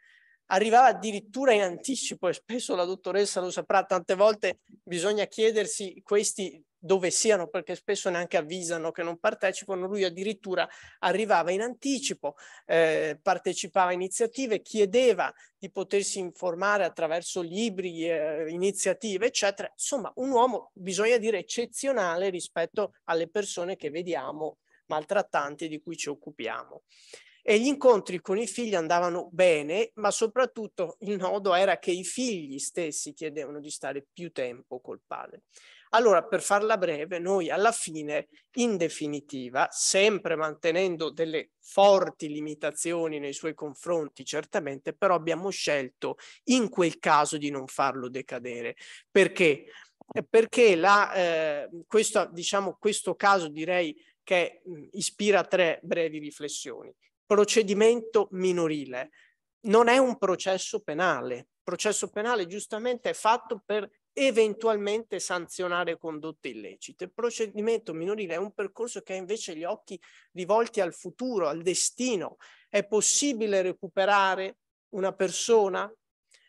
[SPEAKER 13] arrivava addirittura in anticipo e spesso la dottoressa lo saprà, tante volte bisogna chiedersi questi dove siano perché spesso neanche avvisano che non partecipano, lui addirittura arrivava in anticipo, eh, partecipava a iniziative, chiedeva di potersi informare attraverso libri, eh, iniziative, eccetera. Insomma, un uomo, bisogna dire, eccezionale rispetto alle persone che vediamo maltrattanti di cui ci occupiamo. E gli incontri con i figli andavano bene, ma soprattutto il nodo era che i figli stessi chiedevano di stare più tempo col padre. Allora, per farla breve, noi alla fine, in definitiva, sempre mantenendo delle forti limitazioni nei suoi confronti, certamente, però abbiamo scelto in quel caso di non farlo decadere. Perché? Perché la, eh, questo, diciamo, questo caso direi che ispira tre brevi riflessioni procedimento minorile. Non è un processo penale. Il processo penale giustamente è fatto per eventualmente sanzionare condotte illecite. Il procedimento minorile è un percorso che ha invece gli occhi rivolti al futuro, al destino. È possibile recuperare una persona?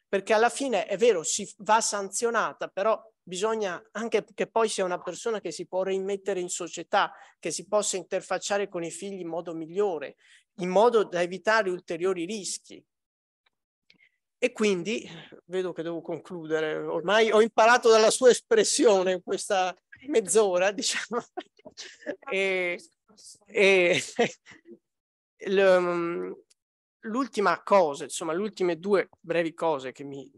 [SPEAKER 13] Perché alla fine è vero, si va sanzionata, però bisogna anche che poi sia una persona che si può rimettere in società, che si possa interfacciare con i figli in modo migliore, in modo da evitare ulteriori rischi. E quindi, vedo che devo concludere, ormai ho imparato dalla sua espressione in questa mezz'ora, diciamo, e, e l'ultima cosa, insomma, le ultime due brevi cose che mi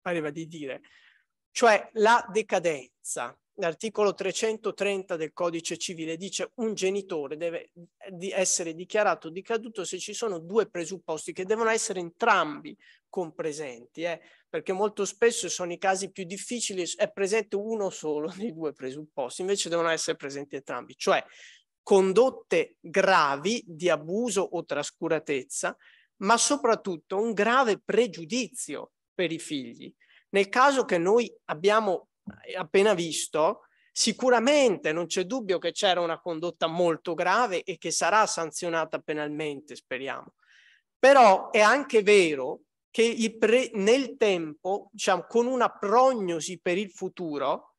[SPEAKER 13] pareva di dire, cioè la decadenza l'articolo 330 del codice civile dice un genitore deve essere dichiarato decaduto se ci sono due presupposti che devono essere entrambi compresenti, eh? perché molto spesso sono i casi più difficili, è presente uno solo dei due presupposti, invece devono essere presenti entrambi, cioè condotte gravi di abuso o trascuratezza, ma soprattutto un grave pregiudizio per i figli. Nel caso che noi abbiamo appena visto, sicuramente non c'è dubbio che c'era una condotta molto grave e che sarà sanzionata penalmente, speriamo. Però è anche vero che nel tempo, diciamo, con una prognosi per il futuro,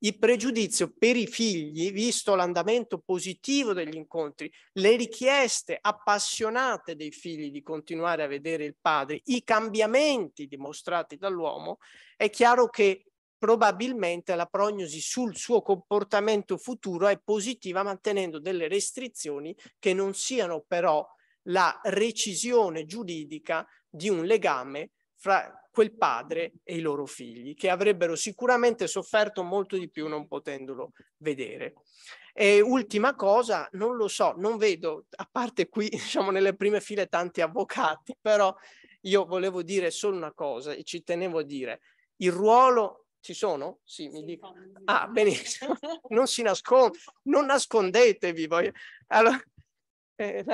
[SPEAKER 13] il pregiudizio per i figli, visto l'andamento positivo degli incontri, le richieste appassionate dei figli di continuare a vedere il padre, i cambiamenti dimostrati dall'uomo, è chiaro che probabilmente la prognosi sul suo comportamento futuro è positiva mantenendo delle restrizioni che non siano però la recisione giuridica di un legame fra quel padre e i loro figli, che avrebbero sicuramente sofferto molto di più non potendolo vedere. E ultima cosa, non lo so, non vedo, a parte qui, diciamo, nelle prime file tanti avvocati, però io volevo dire solo una cosa e ci tenevo a dire, il ruolo ci sono? Sì, mi dico. Ah, benissimo. Non si nasconde, non nascondetevi. Voi. Allora, eh,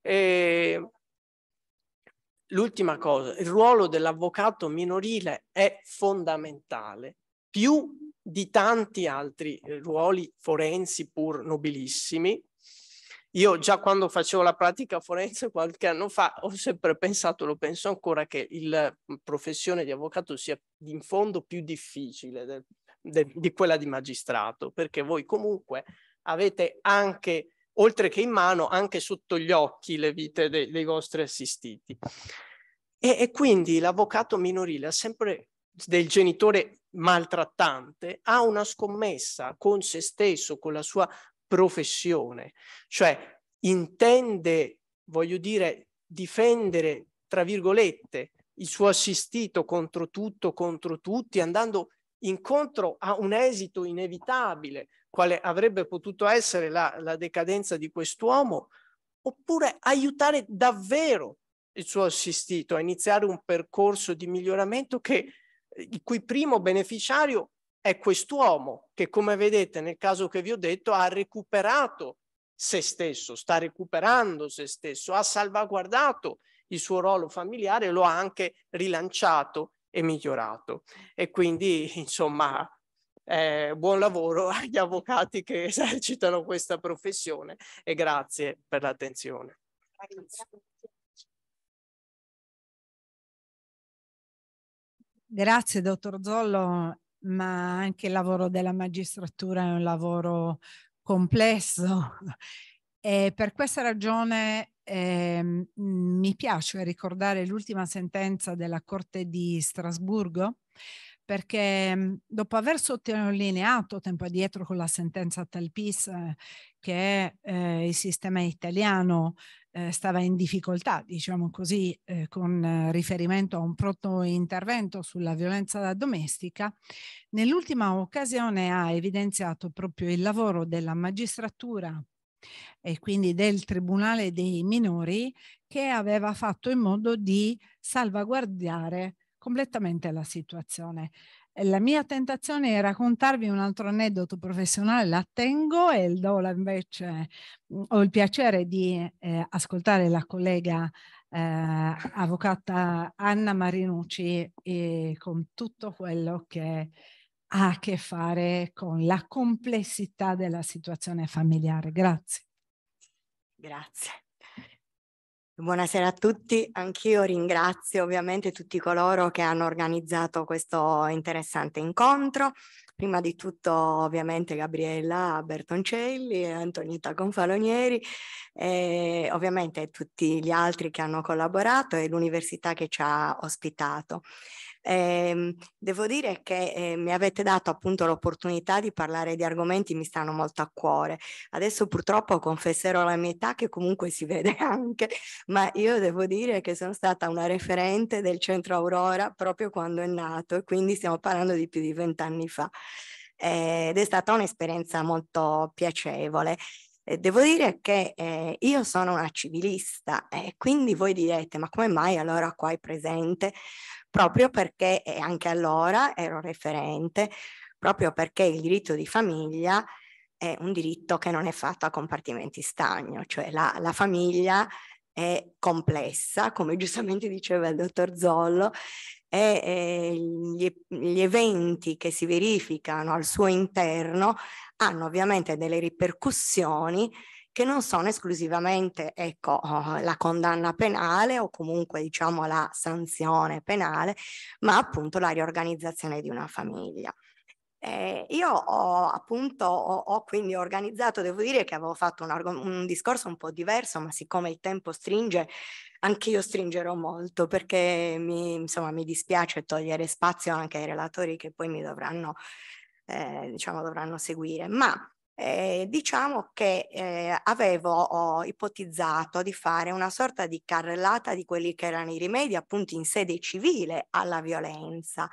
[SPEAKER 13] eh, l'ultima cosa, il ruolo dell'avvocato minorile è fondamentale, più di tanti altri eh, ruoli forensi pur nobilissimi. Io già quando facevo la pratica forense qualche anno fa ho sempre pensato, lo penso ancora, che la professione di avvocato sia in fondo più difficile del, de, di quella di magistrato, perché voi comunque avete anche oltre che in mano, anche sotto gli occhi le vite dei, dei vostri assistiti. E, e quindi l'avvocato minorile ha sempre del genitore maltrattante ha una scommessa con se stesso, con la sua professione, cioè intende, voglio dire, difendere, tra virgolette, il suo assistito contro tutto, contro tutti, andando incontro a un esito inevitabile, quale avrebbe potuto essere la, la decadenza di quest'uomo, oppure aiutare davvero il suo assistito a iniziare un percorso di miglioramento che, il cui primo beneficiario è quest'uomo che, come vedete nel caso che vi ho detto, ha recuperato se stesso, sta recuperando se stesso, ha salvaguardato il suo ruolo familiare, lo ha anche rilanciato e migliorato. E quindi, insomma, eh, buon lavoro agli avvocati che esercitano questa professione e grazie per l'attenzione.
[SPEAKER 1] Grazie dottor Zollo, ma anche il lavoro della magistratura è un lavoro complesso. E per questa ragione eh, mi piace ricordare l'ultima sentenza della Corte di Strasburgo perché dopo aver sottolineato tempo addietro con la sentenza Talpis eh, che eh, il sistema italiano eh, stava in difficoltà, diciamo così, eh, con riferimento a un pronto intervento sulla violenza domestica, nell'ultima occasione ha evidenziato proprio il lavoro della magistratura e quindi del Tribunale dei minori che aveva fatto in modo di salvaguardare completamente la situazione. La mia tentazione è raccontarvi un altro aneddoto professionale, la tengo e do invece mhmm, ho il piacere di eh, ascoltare la collega eh, avvocata Anna Marinucci e con tutto quello che ha a che fare con la complessità della situazione familiare. Grazie.
[SPEAKER 14] Grazie. Buonasera a tutti, anch'io ringrazio ovviamente tutti coloro che hanno organizzato questo interessante incontro. Prima di tutto ovviamente Gabriella Bertoncelli e Antonietta Confalonieri e ovviamente tutti gli altri che hanno collaborato e l'università che ci ha ospitato. Eh, devo dire che eh, mi avete dato appunto l'opportunità di parlare di argomenti che mi stanno molto a cuore. Adesso purtroppo confesserò la mia età che comunque si vede anche, ma io devo dire che sono stata una referente del centro Aurora proprio quando è nato e quindi stiamo parlando di più di vent'anni fa. Eh, ed è stata un'esperienza molto piacevole. Devo dire che eh, io sono una civilista e quindi voi direte ma come mai allora qua è presente? Proprio perché anche allora ero referente, proprio perché il diritto di famiglia è un diritto che non è fatto a compartimenti stagno, cioè la, la famiglia è complessa, come giustamente diceva il dottor Zollo, e gli, gli eventi che si verificano al suo interno hanno ovviamente delle ripercussioni che non sono esclusivamente ecco, oh, la condanna penale o comunque diciamo la sanzione penale, ma appunto la riorganizzazione di una famiglia. Eh, io ho appunto, ho, ho, quindi organizzato, devo dire che avevo fatto un, un, discorso un po' diverso, ma siccome il tempo stringe, anche io stringerò molto perché mi, insomma, mi dispiace togliere spazio anche ai relatori che poi mi dovranno, eh, diciamo, dovranno seguire. Ma eh, diciamo che eh, avevo oh, ipotizzato di fare una sorta di carrellata di quelli che erano i rimedi appunto in sede civile alla violenza.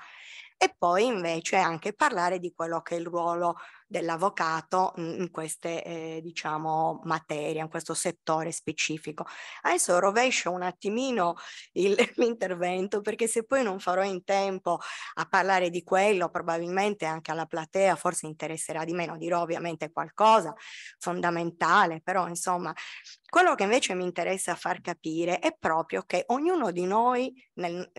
[SPEAKER 14] E poi invece anche parlare di quello che è il ruolo dell'avvocato in queste eh, diciamo materie, in questo settore specifico. Adesso rovescio un attimino l'intervento perché se poi non farò in tempo a parlare di quello, probabilmente anche alla platea forse interesserà di meno, dirò ovviamente qualcosa fondamentale, però insomma quello che invece mi interessa far capire è proprio che ognuno di noi, nel,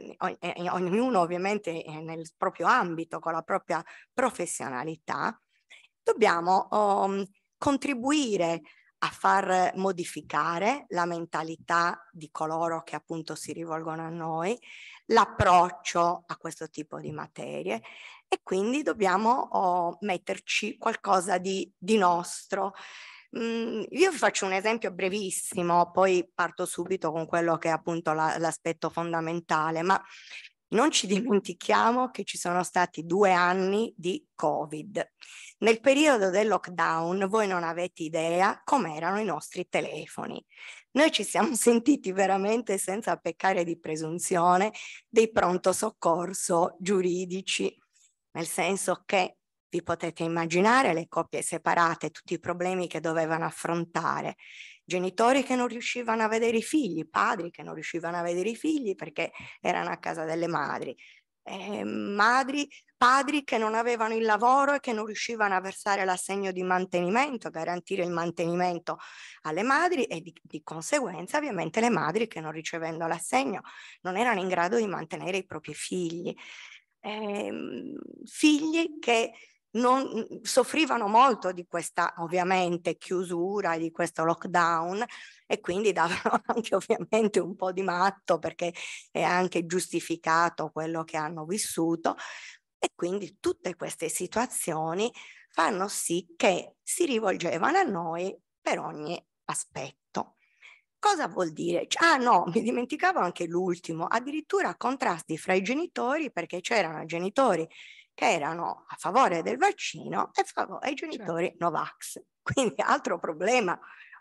[SPEAKER 14] ognuno ovviamente nel proprio ambito, con la propria professionalità, dobbiamo um, contribuire a far modificare la mentalità di coloro che appunto si rivolgono a noi, l'approccio a questo tipo di materie e quindi dobbiamo oh, metterci qualcosa di, di nostro. Mm, io vi faccio un esempio brevissimo, poi parto subito con quello che è appunto la, l'aspetto fondamentale, ma non ci dimentichiamo che ci sono stati due anni di Covid. Nel periodo del lockdown voi non avete idea com'erano i nostri telefoni. Noi ci siamo sentiti veramente senza peccare di presunzione dei pronto soccorso giuridici, nel senso che vi potete immaginare le coppie separate, tutti i problemi che dovevano affrontare, genitori che non riuscivano a vedere i figli, padri che non riuscivano a vedere i figli perché erano a casa delle madri, eh, madri, padri che non avevano il lavoro e che non riuscivano a versare l'assegno di mantenimento, garantire il mantenimento alle madri e di, di conseguenza ovviamente le madri che non ricevendo l'assegno non erano in grado di mantenere i propri figli. Eh, figli che non, soffrivano molto di questa ovviamente chiusura, di questo lockdown e quindi davano anche ovviamente un po' di matto perché è anche giustificato quello che hanno vissuto e quindi tutte queste situazioni fanno sì che si rivolgevano a noi per ogni aspetto. Cosa vuol dire? Ah no, mi dimenticavo anche l'ultimo, addirittura contrasti fra i genitori perché c'erano genitori che erano a favore del vaccino e favore ai genitori certo. Novax. Quindi altro problema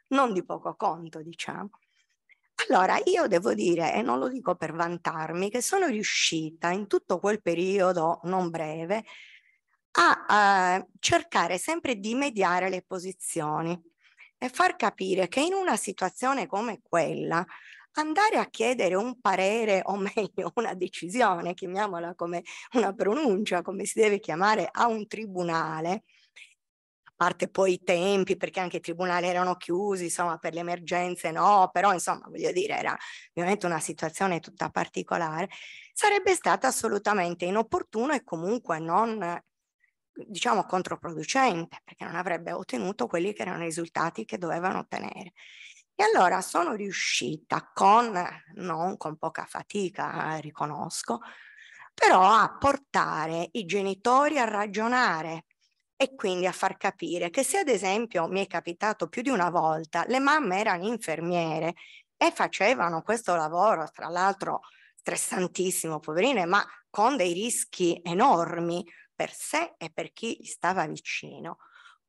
[SPEAKER 14] non di poco conto, diciamo. Allora, io devo dire, e non lo dico per vantarmi, che sono riuscita in tutto quel periodo non breve a, a cercare sempre di mediare le posizioni e far capire che in una situazione come quella andare a chiedere un parere o meglio una decisione, chiamiamola come una pronuncia, come si deve chiamare, a un tribunale, a parte poi i tempi, perché anche i tribunali erano chiusi, insomma, per le emergenze no, però insomma, voglio dire, era ovviamente una situazione tutta particolare, sarebbe stato assolutamente inopportuno e comunque non diciamo controproducente, perché non avrebbe ottenuto quelli che erano i risultati che dovevano ottenere. E allora sono riuscita con, non con poca fatica, eh, riconosco, però a portare i genitori a ragionare e quindi a far capire che se ad esempio mi è capitato più di una volta, le mamme erano infermiere e facevano questo lavoro, tra l'altro stressantissimo, poverine, ma con dei rischi enormi per sé e per chi gli stava vicino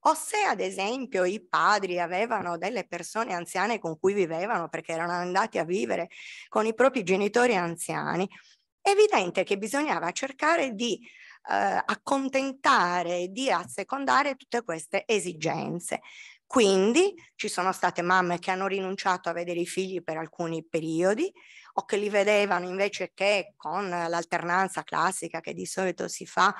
[SPEAKER 14] o se ad esempio i padri avevano delle persone anziane con cui vivevano perché erano andati a vivere con i propri genitori anziani, è evidente che bisognava cercare di eh, accontentare, di assecondare tutte queste esigenze. Quindi ci sono state mamme che hanno rinunciato a vedere i figli per alcuni periodi o che li vedevano invece che con l'alternanza classica che di solito si fa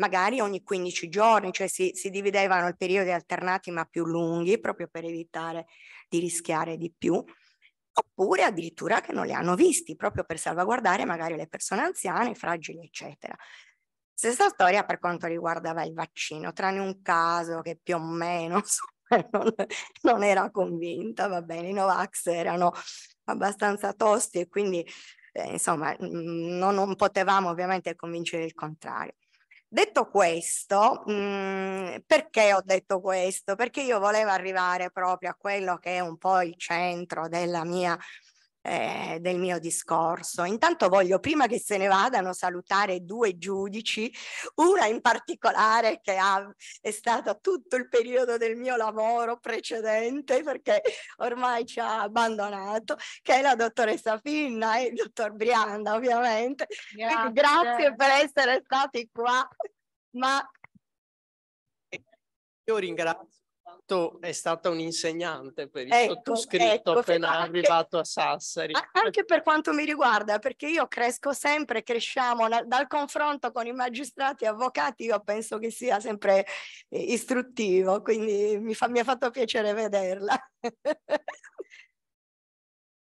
[SPEAKER 14] magari ogni 15 giorni, cioè si, si dividevano i periodi alternati ma più lunghi proprio per evitare di rischiare di più. oppure addirittura che non li hanno visti, proprio per salvaguardare magari le persone anziane, fragili, eccetera. Stessa storia per quanto riguardava il vaccino, tranne un caso che più o meno non, non era convinta, va bene, i Novax erano abbastanza tosti e quindi eh, insomma non, non potevamo ovviamente convincere il contrario. Detto questo, mh, mm, perché ho detto questo? Perché io volevo arrivare proprio a quello che è un po' il centro della mia eh, del mio discorso. Intanto voglio, prima che se ne vadano, salutare due giudici, una in particolare che ha, è stata tutto il periodo del mio lavoro precedente, perché ormai ci ha abbandonato, che è la dottoressa Finna e il dottor Brianda, ovviamente. Grazie, grazie per essere stati qua. Ma
[SPEAKER 13] io ringrazio è stata un insegnante per il ecco, sottoscritto ecco, appena anche, arrivato a Sassari.
[SPEAKER 14] Anche per quanto mi riguarda, perché io cresco sempre, cresciamo dal confronto con i magistrati e avvocati, io penso che sia sempre eh, istruttivo, quindi mi, fa, mi ha fatto piacere vederla.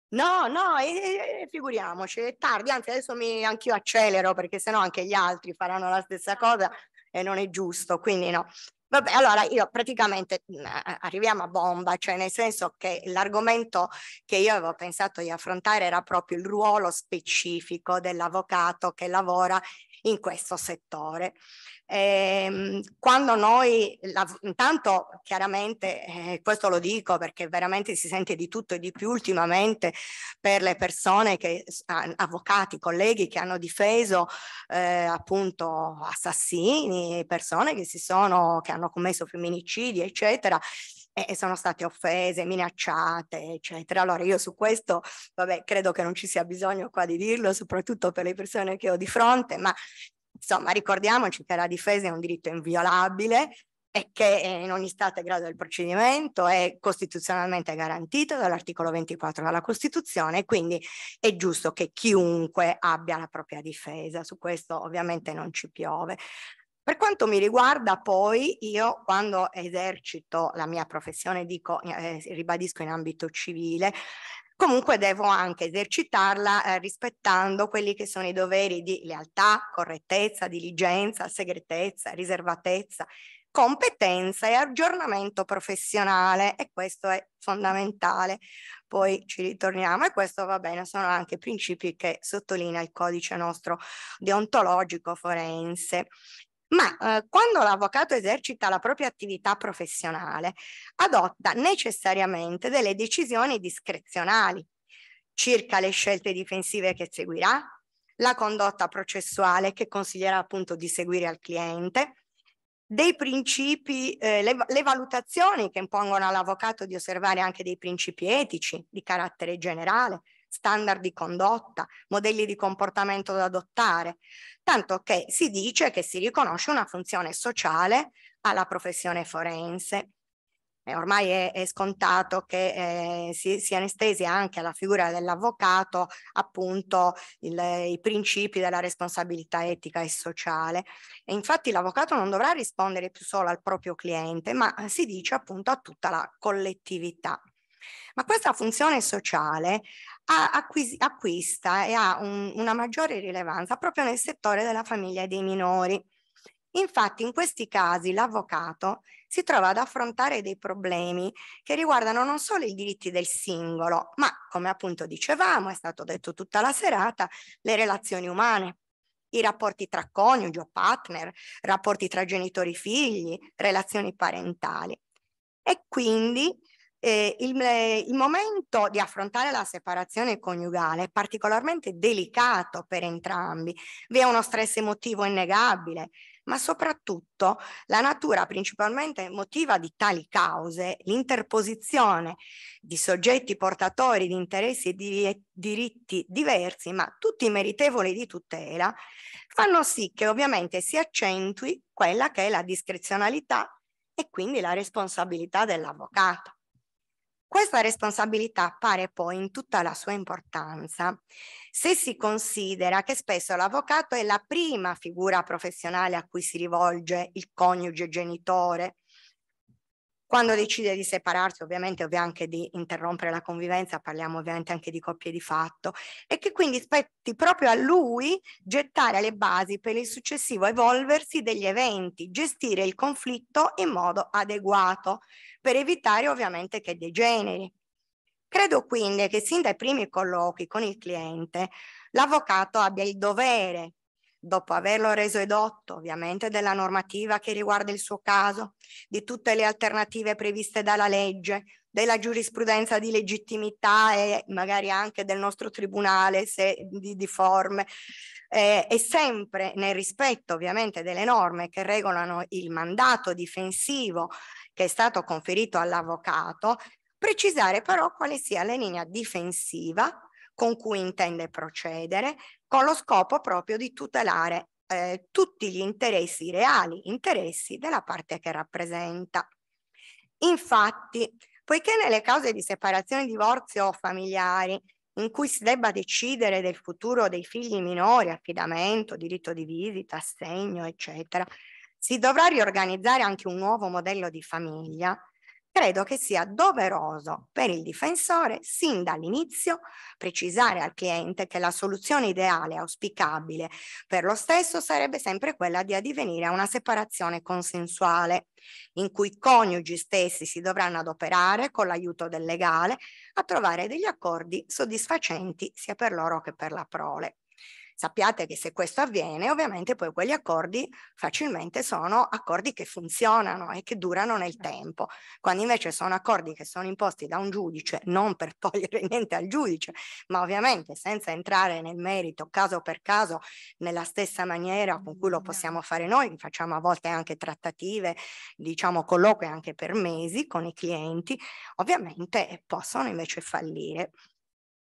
[SPEAKER 14] No, no, e, e, figuriamoci, è tardi, anzi adesso mi, anch'io accelero perché sennò anche gli altri faranno la stessa cosa e non è giusto, quindi no. Vabbè, allora io praticamente mh, arriviamo a bomba, cioè nel senso che l'argomento che io avevo pensato di affrontare era proprio il ruolo specifico dell'avvocato che lavora in questo settore. Eh, quando noi, la, intanto chiaramente eh, questo lo dico perché veramente si sente di tutto e di più ultimamente per le persone che, avvocati, colleghi che hanno difeso eh, appunto assassini, persone che si sono, che hanno commesso femminicidi, eccetera, e sono state offese, minacciate, eccetera. Allora io su questo, vabbè, credo che non ci sia bisogno qua di dirlo, soprattutto per le persone che ho di fronte, ma Insomma, ricordiamoci che la difesa è un diritto inviolabile e che in ogni stato e grado del procedimento è costituzionalmente garantito dall'articolo 24 della Costituzione, quindi è giusto che chiunque abbia la propria difesa. Su questo ovviamente non ci piove. Per quanto mi riguarda poi, io quando esercito la mia professione, dico, eh, ribadisco in ambito civile, comunque devo anche esercitarla eh, rispettando quelli che sono i doveri di lealtà, correttezza, diligenza, segretezza, riservatezza, competenza e aggiornamento professionale e questo è fondamentale. Poi ci ritorniamo e questo va bene, sono anche principi che sottolinea il codice nostro deontologico forense. Ma eh, quando l'avvocato esercita la propria attività professionale, adotta necessariamente delle decisioni discrezionali circa le scelte difensive che seguirà, la condotta processuale che consiglierà appunto di seguire al cliente, dei principi, eh, le, le, valutazioni che impongono all'avvocato di osservare anche dei principi etici di carattere generale, standard di condotta, modelli di comportamento da adottare, tanto che si dice che si riconosce una funzione sociale alla professione forense. E ormai è, è, scontato che eh, si, siano estesi anche alla figura dell'avvocato appunto il, i principi della responsabilità etica e sociale. E infatti l'avvocato non dovrà rispondere più solo al proprio cliente, ma si dice appunto a tutta la collettività. Ma questa funzione sociale acquista e ha un, una maggiore rilevanza proprio nel settore della famiglia e dei minori. Infatti in questi casi l'avvocato si trova ad affrontare dei problemi che riguardano non solo i diritti del singolo, ma come appunto dicevamo, è stato detto tutta la serata, le relazioni umane, i rapporti tra coniugi o partner, rapporti tra genitori e figli, relazioni parentali. E quindi eh, il, il, momento di affrontare la separazione coniugale è particolarmente delicato per entrambi. Vi è uno stress emotivo innegabile, ma soprattutto la natura principalmente emotiva di tali cause, l'interposizione di soggetti portatori di interessi e di diritti diversi, ma tutti meritevoli di tutela, fanno sì che ovviamente si accentui quella che è la discrezionalità e quindi la responsabilità dell'avvocato. Questa responsabilità appare poi in tutta la sua importanza. Se si considera che spesso l'avvocato è la prima figura professionale a cui si rivolge il coniuge genitore quando decide di separarsi ovviamente ovvia anche di interrompere la convivenza, parliamo ovviamente anche di coppie di fatto, e che quindi spetti proprio a lui gettare le basi per il successivo evolversi degli eventi, gestire il conflitto in modo adeguato, per evitare ovviamente che degeneri. Credo quindi che sin dai primi colloqui con il cliente l'avvocato abbia il dovere dopo averlo reso edotto ovviamente della normativa che riguarda il suo caso, di tutte le alternative previste dalla legge, della giurisprudenza di legittimità e magari anche del nostro tribunale se di, di forme, eh, e sempre nel rispetto ovviamente delle norme che regolano il mandato difensivo che è stato conferito all'avvocato, precisare però quale sia la linea difensiva con cui intende procedere, con lo scopo proprio di tutelare eh, tutti gli interessi reali, interessi della parte che rappresenta. Infatti, poiché nelle cause di separazione, divorzio o familiari in cui si debba decidere del futuro dei figli minori, affidamento, diritto di visita, assegno, eccetera, si dovrà riorganizzare anche un nuovo modello di famiglia, credo che sia doveroso per il difensore sin dall'inizio precisare al cliente che la soluzione ideale auspicabile per lo stesso sarebbe sempre quella di addivenire a una separazione consensuale in cui i coniugi stessi si dovranno adoperare con l'aiuto del legale a trovare degli accordi soddisfacenti sia per loro che per la prole. Sappiate che se questo avviene, ovviamente poi quegli accordi facilmente sono accordi che funzionano e che durano nel tempo, quando invece sono accordi che sono imposti da un giudice, non per togliere niente al giudice, ma ovviamente senza entrare nel merito caso per caso nella stessa maniera con cui lo possiamo fare noi, facciamo a volte anche trattative, diciamo colloqui anche per mesi con i clienti, ovviamente possono invece fallire.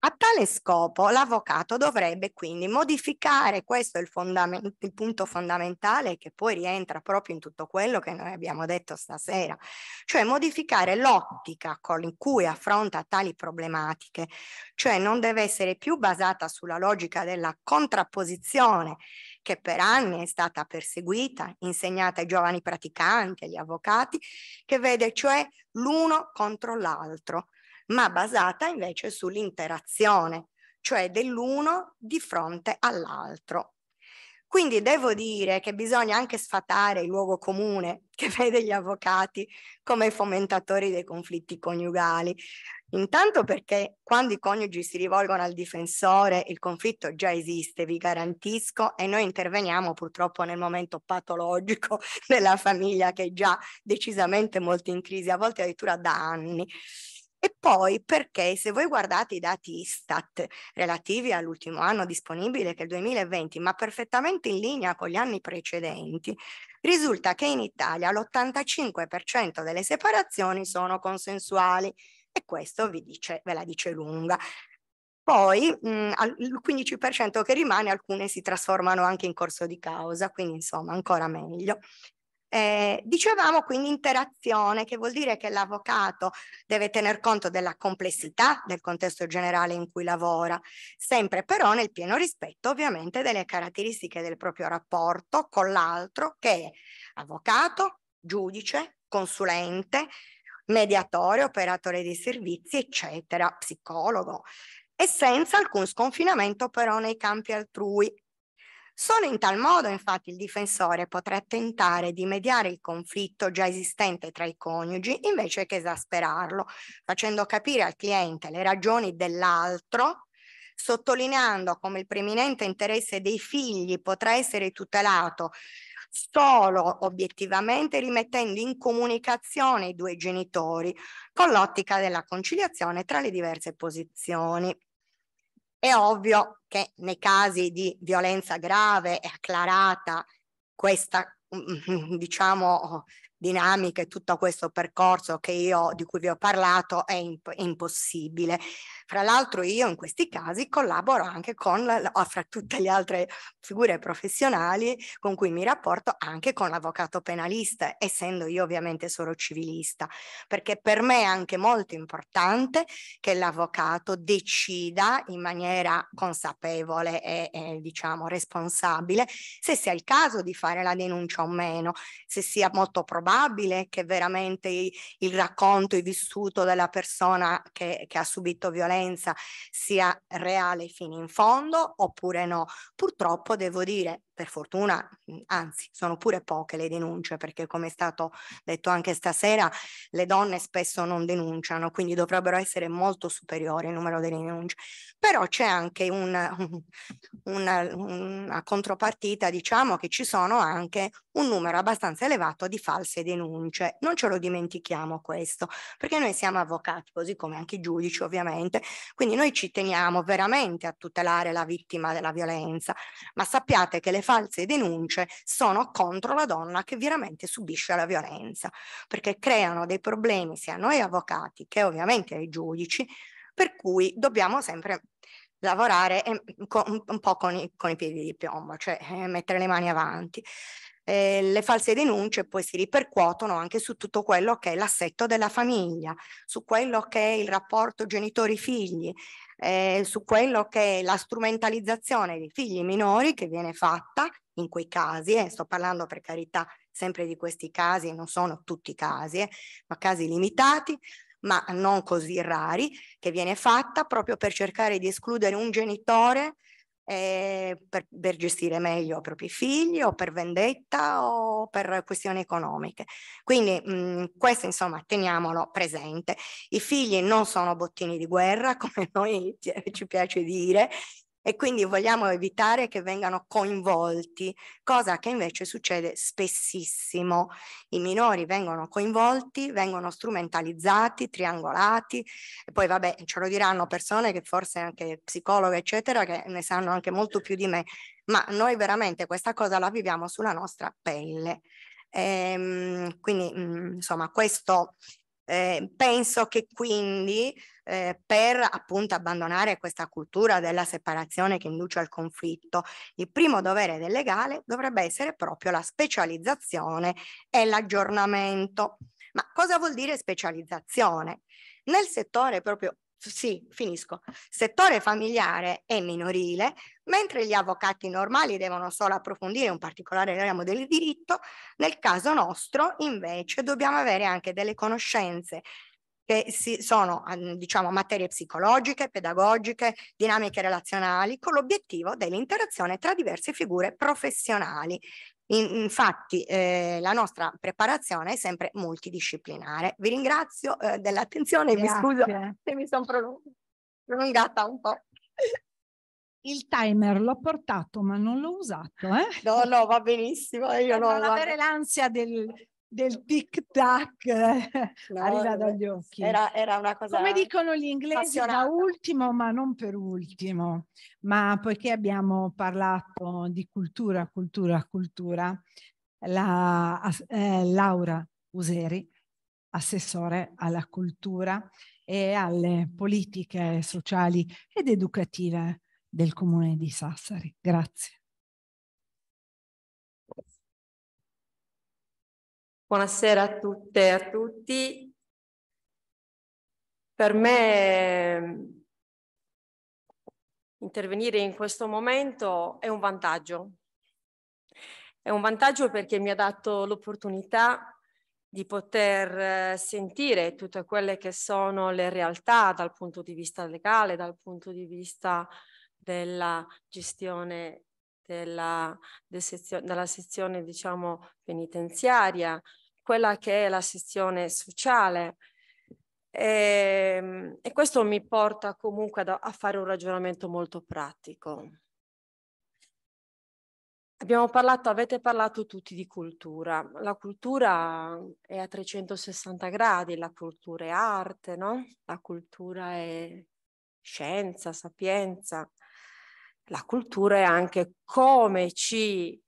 [SPEAKER 14] A tale scopo l'avvocato dovrebbe quindi modificare, questo è il, il, punto fondamentale che poi rientra proprio in tutto quello che noi abbiamo detto stasera, cioè modificare l'ottica con cui affronta tali problematiche, cioè non deve essere più basata sulla logica della contrapposizione che per anni è stata perseguita, insegnata ai giovani praticanti, agli avvocati, che vede cioè l'uno contro l'altro ma basata invece sull'interazione, cioè dell'uno di fronte all'altro. Quindi devo dire che bisogna anche sfatare il luogo comune che vede gli avvocati come fomentatori dei conflitti coniugali. Intanto perché quando i coniugi si rivolgono al difensore il conflitto già esiste, vi garantisco, e noi interveniamo purtroppo nel momento patologico della famiglia che è già decisamente molto in crisi, a volte addirittura da anni. E poi perché se voi guardate i dati Istat relativi all'ultimo anno disponibile che è il 2020, ma perfettamente in linea con gli anni precedenti, risulta che in Italia l'85% delle separazioni sono consensuali e questo dice, ve la dice lunga. Poi mh, il 15% che rimane, alcune si trasformano anche in corso di causa, quindi insomma ancora meglio. Eh, dicevamo quindi interazione, che vuol dire che l'avvocato deve tener conto della complessità del contesto generale in cui lavora, sempre però nel pieno rispetto ovviamente delle caratteristiche del proprio rapporto con l'altro che è avvocato, giudice, consulente, mediatore, operatore di servizi, eccetera, psicologo, e senza alcun sconfinamento però nei campi altrui, Solo in tal modo, infatti, il difensore potrà tentare di mediare il conflitto già esistente tra i coniugi invece che esasperarlo, facendo capire al cliente le ragioni dell'altro, sottolineando come il preminente interesse dei figli potrà essere tutelato solo obiettivamente rimettendo in comunicazione i due genitori con l'ottica della conciliazione tra le diverse posizioni. È ovvio che nei casi di violenza grave e acclarata questa diciamo dinamica e tutto questo percorso che io, di cui vi ho parlato è, imp impossibile. Fra l'altro io in questi casi collaboro anche con, fra tutte le altre figure professionali con cui mi rapporto, anche con l'avvocato penalista, essendo io ovviamente solo civilista, perché per me è anche molto importante che l'avvocato decida in maniera consapevole e, e diciamo responsabile se sia il caso di fare la denuncia o meno, se sia molto probabile che veramente il racconto, il vissuto della persona che, che ha subito violenza sia reale fino in fondo oppure no. Purtroppo devo dire per fortuna, anzi, sono pure poche le denunce perché come è stato detto anche stasera, le donne spesso non denunciano, quindi dovrebbero essere molto superiori il numero delle denunce. Però c'è anche una, una, una contropartita, diciamo che ci sono anche un numero abbastanza elevato di false denunce. Non ce lo dimentichiamo questo, perché noi siamo avvocati, così come anche i giudici ovviamente, quindi noi ci teniamo veramente a tutelare la vittima della violenza, ma sappiate che le false denunce sono contro la donna che veramente subisce la violenza, perché creano dei problemi sia a noi avvocati che ovviamente ai giudici, per cui dobbiamo sempre lavorare un po' con i, con i piedi di piombo, cioè eh, mettere le mani avanti. Eh, le false denunce poi si ripercuotono anche su tutto quello che è l'assetto della famiglia, su quello che è il rapporto genitori-figli, eh, su quello che è la strumentalizzazione dei figli minori che viene fatta in quei casi, e eh, sto parlando per carità sempre di questi casi, non sono tutti casi, eh, ma casi limitati, ma non così rari, che viene fatta proprio per cercare di escludere un genitore eh, per, per, gestire meglio i propri figli o per vendetta o per questioni economiche. Quindi mh, questo insomma teniamolo presente. I figli non sono bottini di guerra come noi ci piace dire, e quindi vogliamo evitare che vengano coinvolti, cosa che invece succede spessissimo. I minori vengono coinvolti, vengono strumentalizzati, triangolati e poi vabbè ce lo diranno persone che forse anche psicologhe eccetera che ne sanno anche molto più di me, ma noi veramente questa cosa la viviamo sulla nostra pelle. Ehm, quindi mh, mm, insomma questo eh, penso che quindi eh, per appunto abbandonare questa cultura della separazione che induce al conflitto, il primo dovere del legale dovrebbe essere proprio la specializzazione e l'aggiornamento. Ma cosa vuol dire specializzazione? Nel settore proprio sì, finisco, settore familiare e minorile, mentre gli avvocati normali devono solo approfondire un particolare ramo del diritto, nel caso nostro invece dobbiamo avere anche delle conoscenze che si, sono diciamo materie psicologiche, pedagogiche, dinamiche relazionali, con l'obiettivo dell'interazione tra diverse figure professionali. In, infatti eh, la nostra preparazione è sempre multidisciplinare. Vi ringrazio eh, dell'attenzione, mi scuso se mi sono prolungata un po'.
[SPEAKER 11] Il timer l'ho portato ma non l'ho usato. Eh?
[SPEAKER 14] No, no, va benissimo. Io
[SPEAKER 11] non avere l'ansia del, del tic tac no, arriva dagli occhi.
[SPEAKER 14] Era, era, una cosa.
[SPEAKER 11] Come dicono gli inglesi, da ultimo, ma non per ultimo. Ma poiché abbiamo parlato di cultura, cultura, cultura, la, eh, Laura Useri, assessore alla cultura e alle politiche sociali ed educative del comune di Sassari. Grazie.
[SPEAKER 15] Buonasera a tutte e a tutti. Per me intervenire in questo momento è un vantaggio. È un vantaggio perché mi ha dato l'opportunità di poter sentire tutte quelle che sono le realtà dal punto di vista legale, dal punto di vista della gestione della, del sezio, della sezione diciamo, penitenziaria, quella che è la sezione sociale. E, ehm, e questo mi porta comunque a, a fare un ragionamento molto pratico. Abbiamo parlato, avete parlato tutti di cultura. La cultura è a 360 gradi, la cultura è arte, no? La cultura è scienza, sapienza la cultura è anche come ci,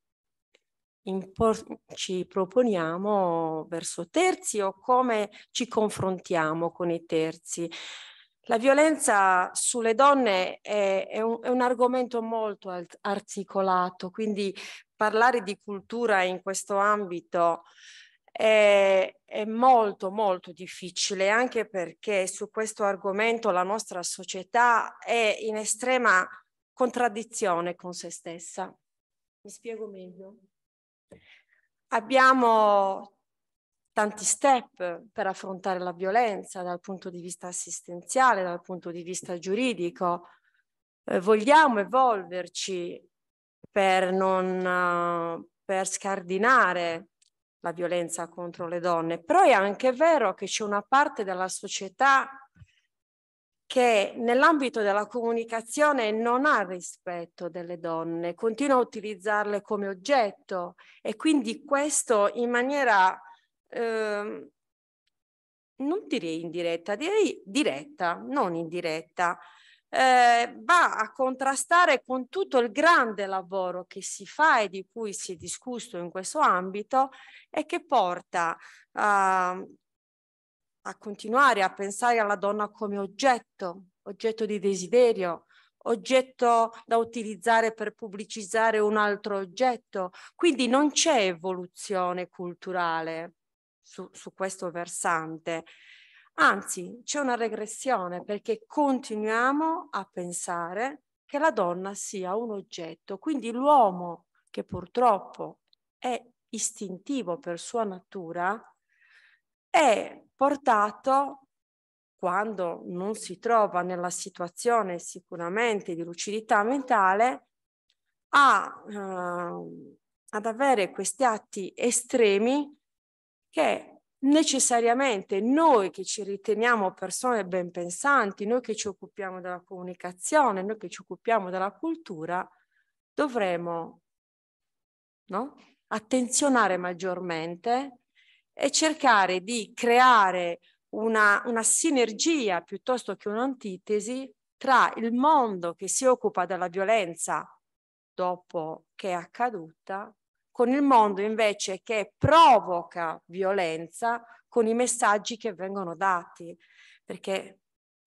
[SPEAKER 15] ci proponiamo verso terzi o come ci confrontiamo con i terzi. La violenza sulle donne è, è, un, è, un, argomento molto articolato, quindi parlare di cultura in questo ambito è, è, molto molto difficile, anche perché su questo argomento la nostra società è in estrema contraddizione con se stessa. Mi spiego meglio. Abbiamo tanti step per affrontare la violenza dal punto di vista assistenziale, dal punto di vista giuridico. Eh, vogliamo evolverci per, non, uh, per scardinare la violenza contro le donne, però è anche vero che c'è una parte della società che nell'ambito della comunicazione non ha rispetto delle donne, continua a utilizzarle come oggetto e quindi questo in maniera eh, non direi indiretta, direi diretta, non indiretta, eh, va a contrastare con tutto il grande lavoro che si fa e di cui si è discusso in questo ambito e che porta a, a continuare a pensare alla donna come oggetto, oggetto di desiderio, oggetto da utilizzare per pubblicizzare un altro oggetto. Quindi non c'è evoluzione culturale su, su questo versante. Anzi, c'è una regressione perché continuiamo a pensare che la donna sia un oggetto. Quindi l'uomo, che purtroppo è istintivo per sua natura, è portato quando non si trova nella situazione sicuramente di lucidità mentale a, uh, ad avere questi atti estremi che necessariamente noi che ci riteniamo persone ben pensanti, noi che ci occupiamo della comunicazione, noi che ci occupiamo della cultura, dovremo no? attenzionare maggiormente e cercare di creare una, una sinergia piuttosto che un'antitesi tra il mondo che si occupa della violenza dopo che è accaduta con il mondo invece che provoca violenza con i messaggi che vengono dati, perché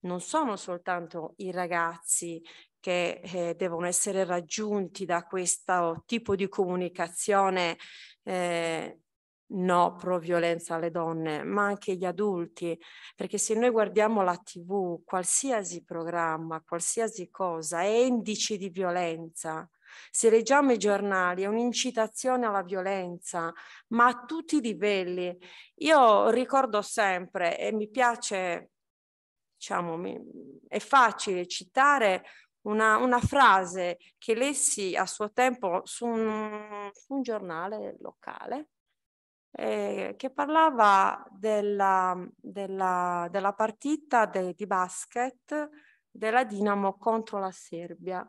[SPEAKER 15] non sono soltanto i ragazzi che eh, devono essere raggiunti da questo tipo di comunicazione eh, no pro violenza alle donne, ma anche gli adulti, perché se noi guardiamo la TV, qualsiasi programma, qualsiasi cosa è indice di violenza. Se leggiamo i giornali è un'incitazione alla violenza, ma a tutti i livelli. Io ricordo sempre e mi piace, diciamo, mi, è facile citare una, una, frase che lessi a suo tempo su un, su un giornale locale eh, che parlava della, della, della partita de, di basket della Dinamo contro la Serbia.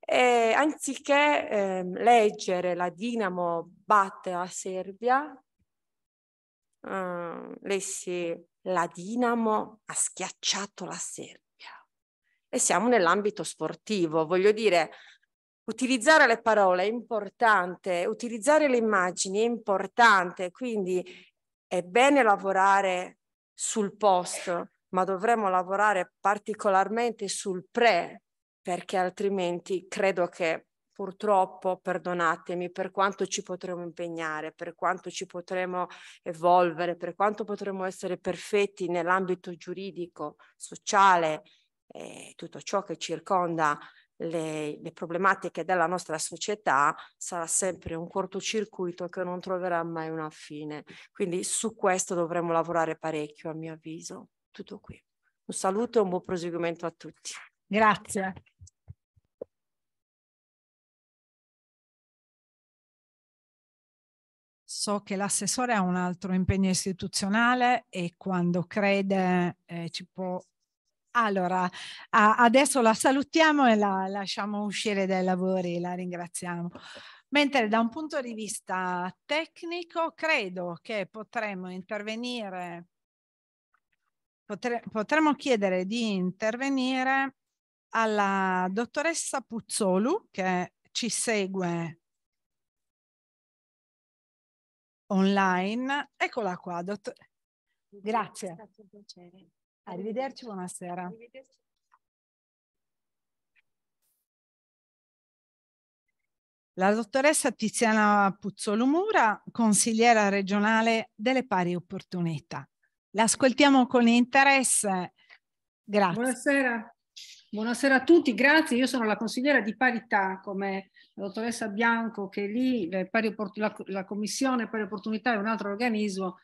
[SPEAKER 15] E anziché eh, leggere la Dinamo batte la Serbia, eh, lessi la Dinamo ha schiacciato la Serbia. E siamo nell'ambito sportivo, voglio dire, utilizzare le parole è importante, utilizzare le immagini è importante, quindi è bene lavorare sul post, ma dovremmo lavorare particolarmente sul pre, perché altrimenti credo che purtroppo, perdonatemi, per quanto ci potremo impegnare, per quanto ci potremo evolvere, per quanto potremo essere perfetti nell'ambito giuridico, sociale, eh, tutto ciò che circonda le, le, problematiche della nostra società sarà sempre un cortocircuito che non troverà mai una fine. Quindi su questo dovremo lavorare parecchio, a mio avviso. Tutto qui. Un saluto e un buon proseguimento a tutti.
[SPEAKER 11] Grazie. So che l'assessore ha un altro impegno istituzionale e quando crede eh, ci può... Allora, adesso la salutiamo e la lasciamo uscire dai lavori, la ringraziamo. Mentre da un punto di vista tecnico credo che potremmo intervenire, potre, potremmo chiedere di intervenire alla dottoressa Puzzolu che ci segue online. Eccola qua, dottor... Grazie. Arrivederci, buonasera. Arrivederci. La dottoressa Tiziana Puzzolumura, consigliera regionale delle pari opportunità. L'ascoltiamo con interesse. Grazie.
[SPEAKER 16] Buonasera. Buonasera a tutti, grazie. Io sono la consigliera di parità come la dottoressa Bianco che lì la, la Commissione Pari Opportunità è un altro organismo.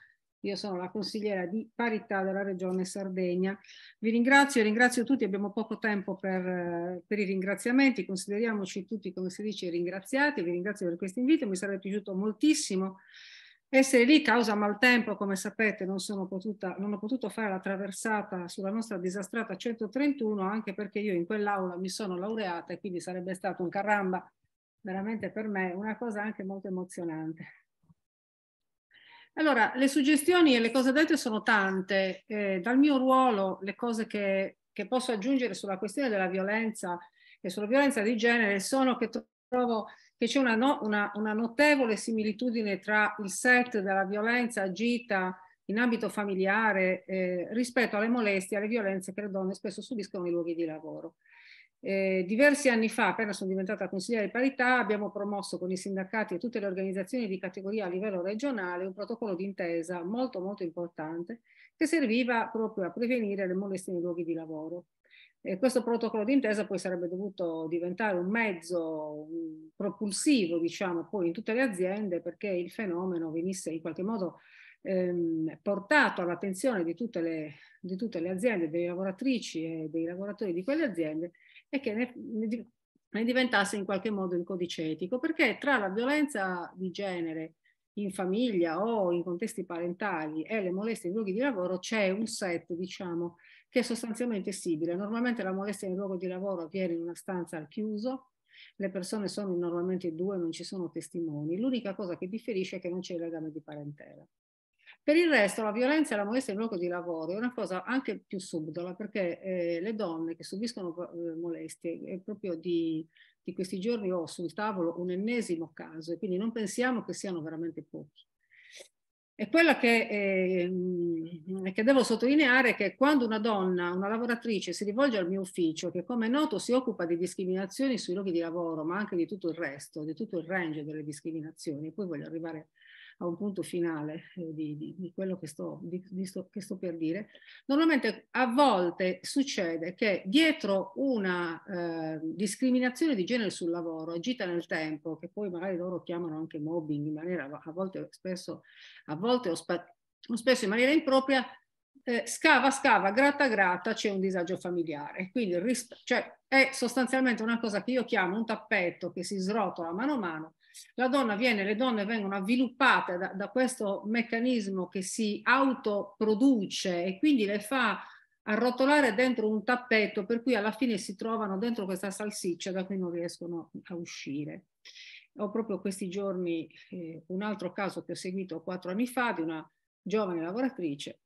[SPEAKER 16] Io sono la consigliera di parità della Regione Sardegna. Vi ringrazio ringrazio tutti, abbiamo poco tempo per, per, i ringraziamenti, consideriamoci tutti, come si dice, ringraziati. Vi ringrazio per questo invito, mi sarebbe piaciuto moltissimo essere lì causa maltempo, come sapete, non, potuta, non ho potuto fare la traversata sulla nostra disastrata 131, anche perché io in quell'aula mi sono laureata e quindi sarebbe stato un caramba veramente per me una cosa anche molto emozionante. Allora, le suggestioni e le cose dette sono tante. Eh, dal mio ruolo, le cose che, che posso aggiungere sulla questione della violenza e sulla violenza di genere sono che trovo che c'è una, no, una, una notevole similitudine tra il set della violenza agita in ambito familiare eh, rispetto alle molestie e alle violenze che le donne spesso subiscono nei luoghi di lavoro. Eh, diversi anni fa, appena sono diventata consigliere di parità, abbiamo promosso con i sindacati e tutte le organizzazioni di categoria a livello regionale un protocollo d'intesa molto molto importante che serviva proprio a prevenire le molestie nei luoghi di lavoro. E questo protocollo d'intesa poi sarebbe dovuto diventare un mezzo propulsivo, diciamo, poi in tutte le aziende perché il fenomeno venisse in qualche modo ehm, portato all'attenzione di, di, tutte le aziende, delle lavoratrici e dei lavoratori di quelle aziende e che ne, ne diventasse in qualche modo il codice etico, perché tra la violenza di genere in famiglia o in contesti parentali e le molestie in luoghi di lavoro c'è un set, diciamo, che è sostanzialmente simile. Normalmente la molestia nel luogo di lavoro avviene in una stanza al chiuso, le persone sono normalmente due, non ci sono testimoni. L'unica cosa che differisce è che non c'è il legame di parentela. Per il resto la violenza e la molestia nel luogo di lavoro è una cosa anche più subdola perché eh, le donne che subiscono eh, molestie è proprio di, di questi giorni ho sul tavolo un ennesimo caso e quindi non pensiamo che siano veramente pochi. E quella che, eh, che, devo sottolineare è che quando una donna, una lavoratrice si rivolge al mio ufficio, che come è noto si occupa di discriminazioni sui luoghi di lavoro, ma anche di tutto il resto, di tutto il range delle discriminazioni, poi voglio arrivare a un punto finale eh, di, di, di, quello che sto, di, sto, che sto, per dire, normalmente a volte succede che dietro una eh, discriminazione di genere sul lavoro agita nel tempo, che poi magari loro chiamano anche mobbing in maniera a volte spesso, a volte o, o spesso in maniera impropria, eh, scava, scava, gratta, gratta, c'è un disagio familiare. Quindi cioè, è sostanzialmente una cosa che io chiamo un tappetto che si srotola mano a mano la donna viene, le donne vengono avviluppate da, da questo meccanismo che si autoproduce e quindi le fa arrotolare dentro un tappeto per cui alla fine si trovano dentro questa salsiccia da cui non riescono a uscire. Ho proprio questi giorni eh, un altro caso che ho seguito quattro anni fa di una giovane lavoratrice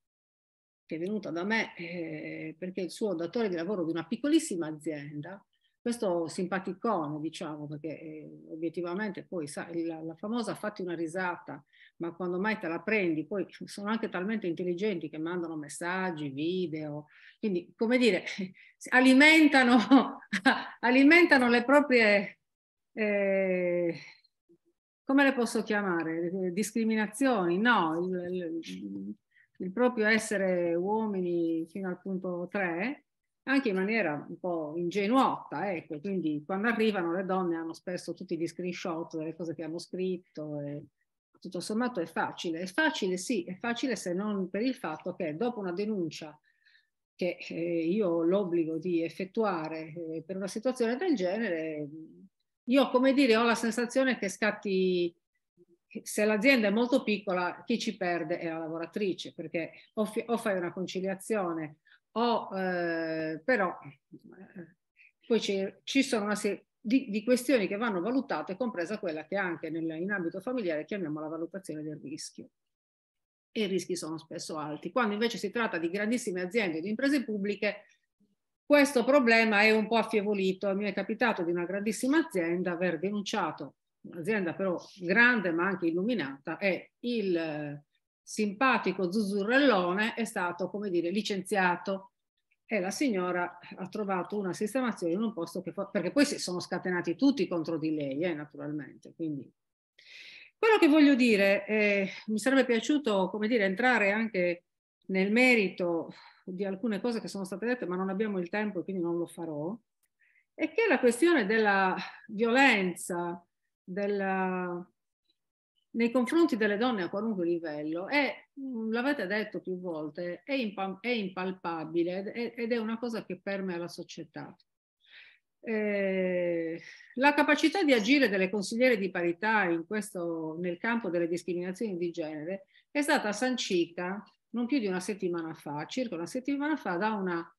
[SPEAKER 16] che è venuta da me eh, perché il suo datore di lavoro di una piccolissima azienda questo simpaticone, diciamo, perché eh, obiettivamente poi sa, la, la, famosa fatti una risata, ma quando mai te la prendi, poi sono anche talmente intelligenti che mandano messaggi, video, quindi come dire, alimentano, alimentano le proprie, eh, come le posso chiamare, discriminazioni, no, il, il, il proprio essere uomini fino al punto 3 anche in maniera un po' ingenuotta, ecco, quindi quando arrivano le donne hanno spesso tutti gli screenshot delle cose che hanno scritto e tutto sommato è facile. È facile sì, è facile se non per il fatto che dopo una denuncia che eh, io ho l'obbligo di effettuare eh, per una situazione del genere, io come dire ho la sensazione che scatti se l'azienda è molto piccola, chi ci perde è la lavoratrice, perché o, o fai una conciliazione o, eh, però eh, poi ci sono una serie di, di, questioni che vanno valutate, compresa quella che anche nel, in ambito familiare chiamiamo la valutazione del rischio. E i rischi sono spesso alti. Quando invece si tratta di grandissime aziende, di imprese pubbliche, questo problema è un po' affievolito. Mi è capitato di una grandissima azienda aver denunciato, un'azienda però grande ma anche illuminata, e il simpatico zuzzurellone è stato, come dire, licenziato e la signora ha trovato una sistemazione in un posto che, perché poi si sono scatenati tutti contro di lei, eh, naturalmente. Quindi, quello che voglio dire, eh, mi sarebbe piaciuto, come dire, entrare anche nel merito di alcune cose che sono state dette, ma non abbiamo il tempo e quindi non lo farò, è che la questione della violenza della, nei confronti delle donne a qualunque livello è, l'avete detto più volte, è, impa- è impalpabile ed è una cosa che permea la società. Eh, la capacità di agire delle consigliere di parità questo, nel campo delle discriminazioni di genere è stata sancita non più di una settimana fa, circa una settimana fa, da una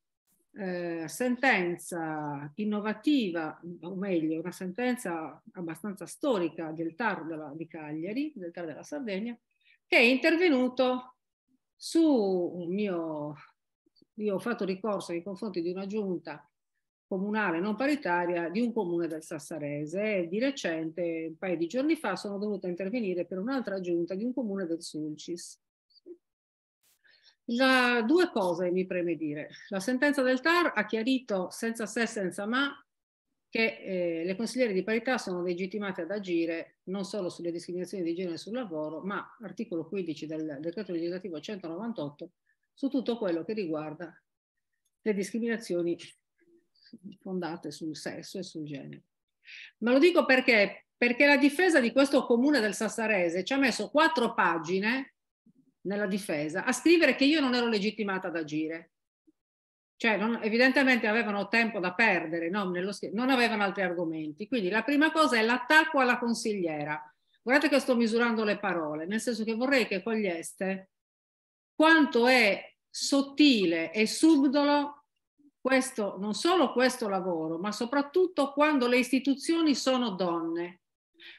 [SPEAKER 16] eh, sentenza innovativa, o meglio, una sentenza abbastanza storica del TAR della, di Cagliari, del TAR della Sardegna, che è intervenuto su un mio, io ho fatto ricorso nei confronti di una giunta comunale non paritaria di un comune del Sassarese e di recente, un paio di giorni fa, sono dovuta intervenire per un'altra giunta di un comune del Sulcis. La, due cose mi preme dire. La sentenza del TAR ha chiarito senza se senza ma che eh, le consigliere di parità sono legittimate ad agire non solo sulle discriminazioni di genere sul lavoro, ma articolo 15 del decreto legislativo 198 su tutto quello che riguarda le discriminazioni fondate sul sesso e sul genere. Ma lo dico perché, perché la difesa di questo comune del Sassarese ci ha messo quattro pagine nella difesa a scrivere che io non ero legittimata ad agire. Cioè, non, evidentemente avevano tempo da perdere, no? Non avevano altri argomenti. Quindi la prima cosa è l'attacco alla consigliera. Guardate che sto misurando le parole, nel senso che vorrei che coglieste quanto è sottile e subdolo questo, non solo questo lavoro, ma soprattutto quando le istituzioni sono donne.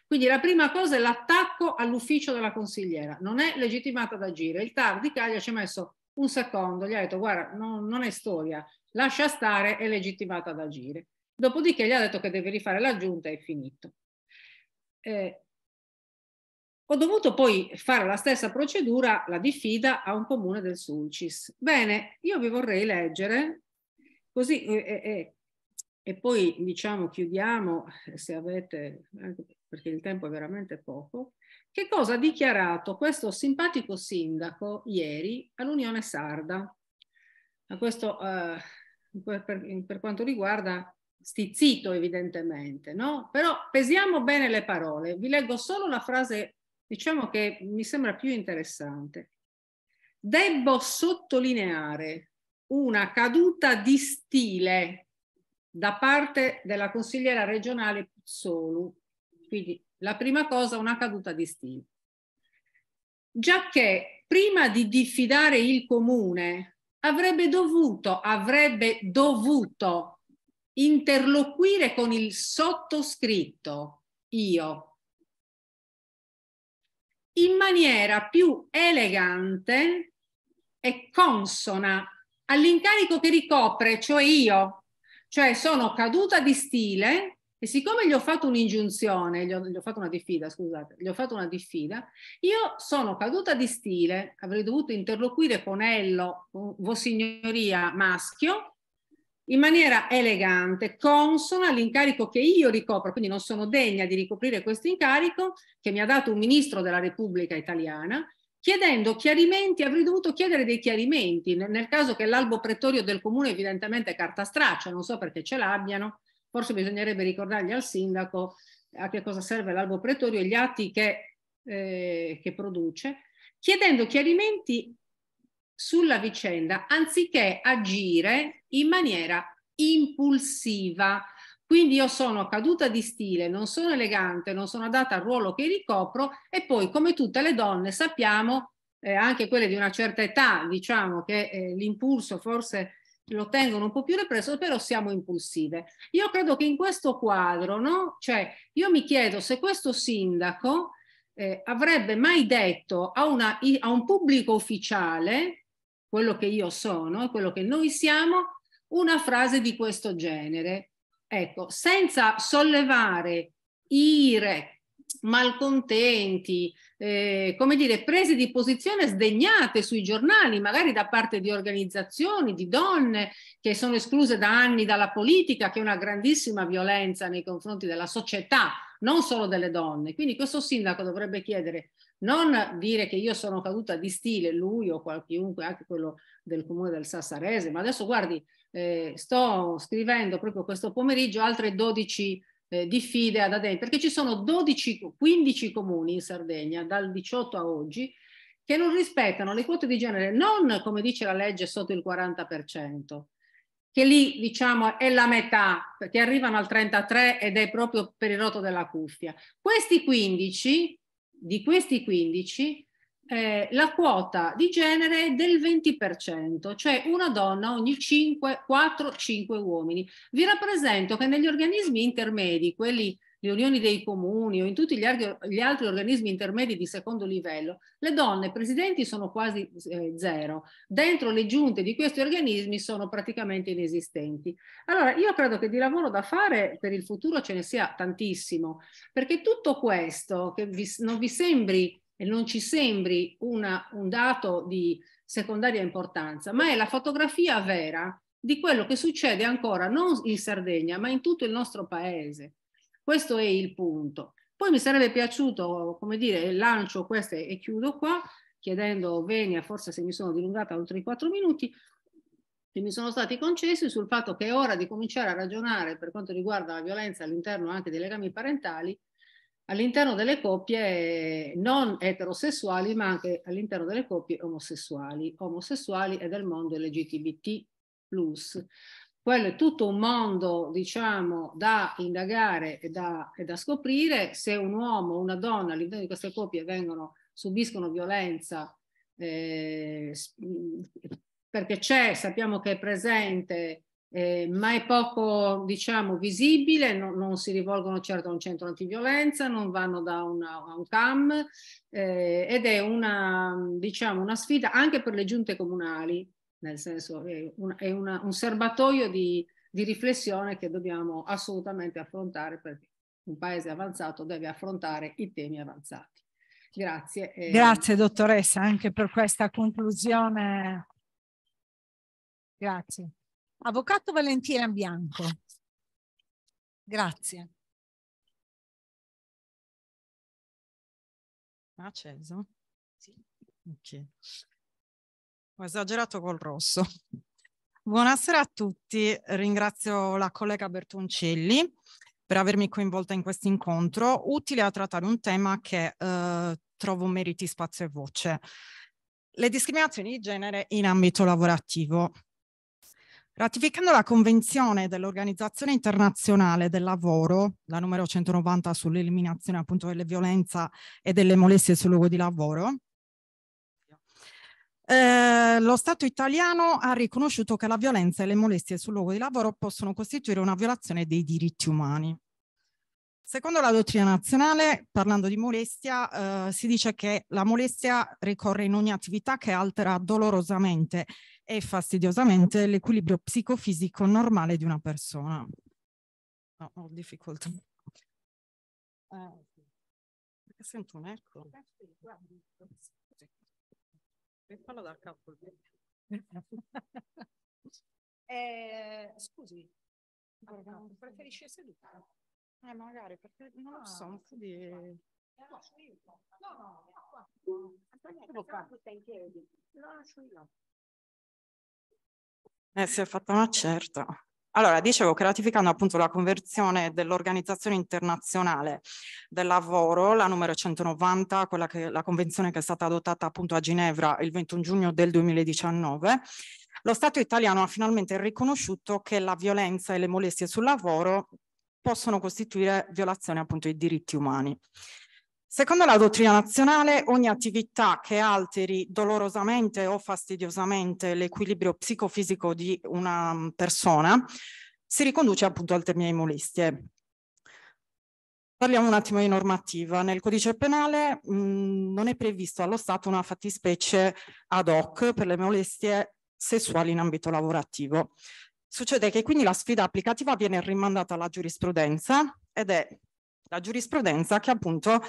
[SPEAKER 16] Quindi la prima cosa è l'attacco all'ufficio della consigliera, non è legittimata ad agire. Il TAR di Caglia ci ha messo un secondo, gli ha detto guarda non, non è storia, lascia stare, è legittimata ad agire. Dopodiché gli ha detto che deve rifare la giunta e è finito. Eh, ho dovuto poi fare la stessa procedura, la diffida, a un comune del Sulcis. Bene, io vi vorrei leggere, così, eh, eh, e poi diciamo chiudiamo, se avete, perché il tempo è veramente poco, che cosa ha dichiarato questo simpatico sindaco ieri all'Unione Sarda? A questo, eh, per, per, quanto riguarda stizzito evidentemente, no? Però pesiamo bene le parole. Vi leggo solo la frase, diciamo che mi sembra più interessante. Debbo sottolineare una caduta di stile da parte della consigliera regionale Pizzolu quindi la prima cosa, una caduta di stile. Già che prima di diffidare il comune avrebbe dovuto, avrebbe dovuto interloquire con il sottoscritto, io, in maniera più elegante e consona all'incarico che ricopre, cioè io, cioè sono caduta di stile e siccome gli ho fatto un'ingiunzione, gli, gli ho, fatto una diffida, scusate, gli ho fatto una diffida, io sono caduta di stile, avrei dovuto interloquire con Ello, Vossignoria maschio, in maniera elegante, consona all'incarico che io ricopro, quindi non sono degna di ricoprire questo incarico che mi ha dato un ministro della Repubblica Italiana, chiedendo chiarimenti, avrei dovuto chiedere dei chiarimenti, nel, caso che l'albo pretorio del comune evidentemente carta straccia, non so perché ce l'abbiano, forse bisognerebbe ricordargli al sindaco a che cosa serve l'albo pretorio e gli atti che, eh, che produce, chiedendo chiarimenti sulla vicenda anziché agire in maniera impulsiva. Quindi io sono caduta di stile, non sono elegante, non sono adatta al ruolo che ricopro e poi come tutte le donne sappiamo, eh, anche quelle di una certa età, diciamo che eh, l'impulso forse lo tengono un po' più represso, però siamo impulsive. Io credo che in questo quadro, no? Cioè, io mi chiedo se questo sindaco eh, avrebbe mai detto a, una, a un pubblico ufficiale, quello che io sono e quello che noi siamo, una frase di questo genere. Ecco, senza sollevare ire, malcontenti, eh, come dire, prese di posizione sdegnate sui giornali, magari da parte di organizzazioni, di donne che sono escluse da anni dalla politica, che è una grandissima violenza nei confronti della società, non solo delle donne. Quindi questo sindaco dovrebbe chiedere non dire che io sono caduta di stile, lui o qualunque, anche quello del comune del Sassarese, ma adesso guardi, eh, sto scrivendo proprio questo pomeriggio altre 12 eh, diffide ad Adem, perché ci sono 12, 15 comuni in Sardegna dal 18 a oggi che non rispettano le quote di genere, non come dice la legge sotto il 40%, che lì diciamo è la metà, perché arrivano al 33 ed è proprio per il rotto della cuffia. Questi 15, di questi 15, eh, la quota di genere è del 20%, cioè una donna ogni 5, 4-5 uomini. Vi rappresento che negli organismi intermedi, quelli le unioni dei comuni o in tutti gli, gli, altri organismi intermedi di secondo livello, le donne presidenti sono quasi eh, zero. Dentro le giunte di questi organismi sono praticamente inesistenti. Allora, io credo che di lavoro da fare per il futuro ce ne sia tantissimo, perché tutto questo, che vi, non vi sembri e non ci sembri una, un dato di secondaria importanza, ma è la fotografia vera di quello che succede ancora non in Sardegna, ma in tutto il nostro paese. Questo è il punto. Poi mi sarebbe piaciuto, come dire, lancio questo e chiudo qua, chiedendo Venia, forse se mi sono dilungata oltre i quattro minuti, che mi sono stati concessi sul fatto che è ora di cominciare a ragionare per quanto riguarda la violenza all'interno anche dei legami parentali all'interno delle coppie non eterosessuali, ma anche all'interno delle coppie omosessuali, omosessuali e del mondo LGBT+. Quello è tutto un mondo, diciamo, da indagare e da, e da scoprire. Se un uomo o una donna all'interno di queste coppie vengono, subiscono violenza, eh, perché c'è, sappiamo che è presente eh, ma è poco diciamo visibile, no, non si rivolgono certo a un centro antiviolenza, non vanno da una, a un CAM eh, ed è una, diciamo, una sfida anche per le giunte comunali, nel senso è, un, è una, un serbatoio di, di riflessione che dobbiamo assolutamente affrontare perché un paese avanzato deve affrontare i temi avanzati. Grazie.
[SPEAKER 11] Grazie dottoressa anche per questa conclusione. Grazie. Avvocato Valentina Bianco. Grazie.
[SPEAKER 17] Acceso? Sì. Ok. Ho esagerato col rosso. Buonasera a tutti, ringrazio la collega Bertoncelli per avermi coinvolta in questo incontro, utile a trattare un tema che eh, trovo meriti spazio e voce. Le discriminazioni di genere in ambito lavorativo. Ratificando la Convenzione dell'Organizzazione Internazionale del Lavoro, la numero 190 sull'eliminazione appunto delle violenze e delle molestie sul luogo di lavoro, eh, lo Stato italiano ha riconosciuto che la violenza e le molestie sul luogo di lavoro possono costituire una violazione dei diritti umani. Secondo la dottrina nazionale, parlando di molestia, eh, si dice che la molestia ricorre in ogni attività che altera dolorosamente e fastidiosamente l'equilibrio psicofisico normale di una persona. No, ho difficoltà. Eh, perché sento un eco. Fallo dal capo.
[SPEAKER 11] eh, scusi, preferisci seduta?
[SPEAKER 17] Eh, magari, perché non lo so, un po' di... No,
[SPEAKER 11] no, no, no. Stai in piedi. Lo lascio io.
[SPEAKER 17] Eh, si è fatta una certa. Allora, dicevo che ratificando appunto la conversione dell'Organizzazione Internazionale del Lavoro, la numero 190, quella che, la convenzione che è stata adottata appunto a Ginevra il 21 giugno del 2019, lo Stato italiano ha finalmente riconosciuto che la violenza e le molestie sul lavoro possono costituire violazione appunto dei diritti umani. Secondo la dottrina nazionale, ogni attività che alteri dolorosamente o fastidiosamente l'equilibrio psicofisico di una mm, persona si riconduce appunto al termine di molestie. Parliamo un attimo di normativa. Nel codice penale mh, mm, non è previsto allo Stato una fattispecie ad hoc per le molestie sessuali in ambito lavorativo. Succede che quindi la sfida applicativa viene rimandata alla giurisprudenza ed è la giurisprudenza che appunto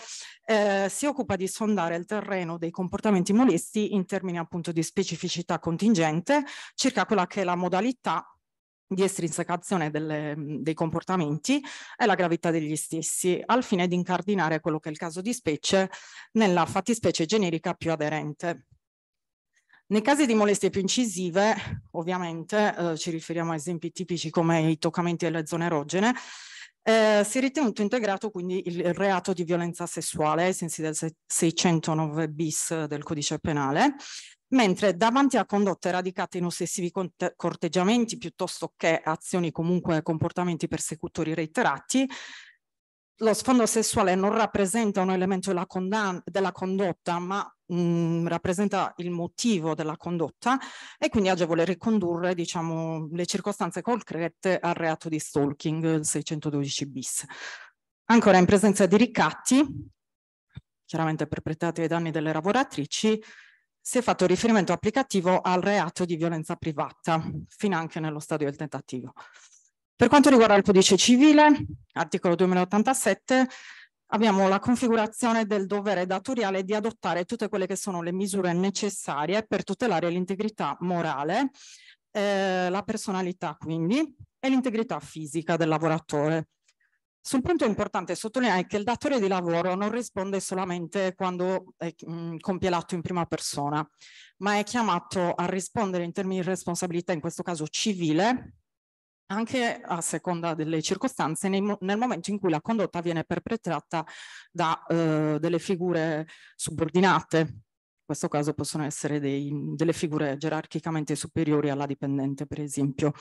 [SPEAKER 17] eh, si occupa di sondare il terreno dei comportamenti molesti in termini appunto di specificità contingente circa quella che è la modalità di estrinsecazione delle, dei comportamenti e la gravità degli stessi, al fine di incardinare quello che è il caso di specie nella fattispecie generica più aderente. Nei casi di molestie più incisive, ovviamente, eh, ci riferiamo a esempi tipici come i toccamenti delle zone erogene, eh, si è ritenuto integrato quindi il reato di violenza sessuale ai sensi del 609 bis del codice penale, mentre davanti a condotte radicate in ossessivi corteggiamenti piuttosto che azioni comunque comportamenti persecutori reiterati, lo sfondo sessuale non rappresenta un elemento della, della condotta, ma mh, mm, rappresenta il motivo della condotta e quindi agevole ricondurre diciamo, le circostanze concrete al reato di stalking, 612 bis. Ancora in presenza di ricatti, chiaramente perpetrati ai danni delle lavoratrici, si è fatto riferimento applicativo al reato di violenza privata, fino anche nello stadio del tentativo. Per quanto riguarda il codice civile, articolo 2087, abbiamo la configurazione del dovere datoriale di adottare tutte quelle che sono le misure necessarie per tutelare l'integrità morale, eh, la personalità quindi, e l'integrità fisica del lavoratore. Sul punto è importante sottolineare che il datore di lavoro non risponde solamente quando mh, mm, compie l'atto in prima persona, ma è chiamato a rispondere in termini di responsabilità, in questo caso civile, anche a seconda delle circostanze, nei, nel momento in cui la condotta viene perpetrata da eh, delle figure subordinate. In questo caso possono essere dei, delle figure gerarchicamente superiori alla dipendente, per esempio.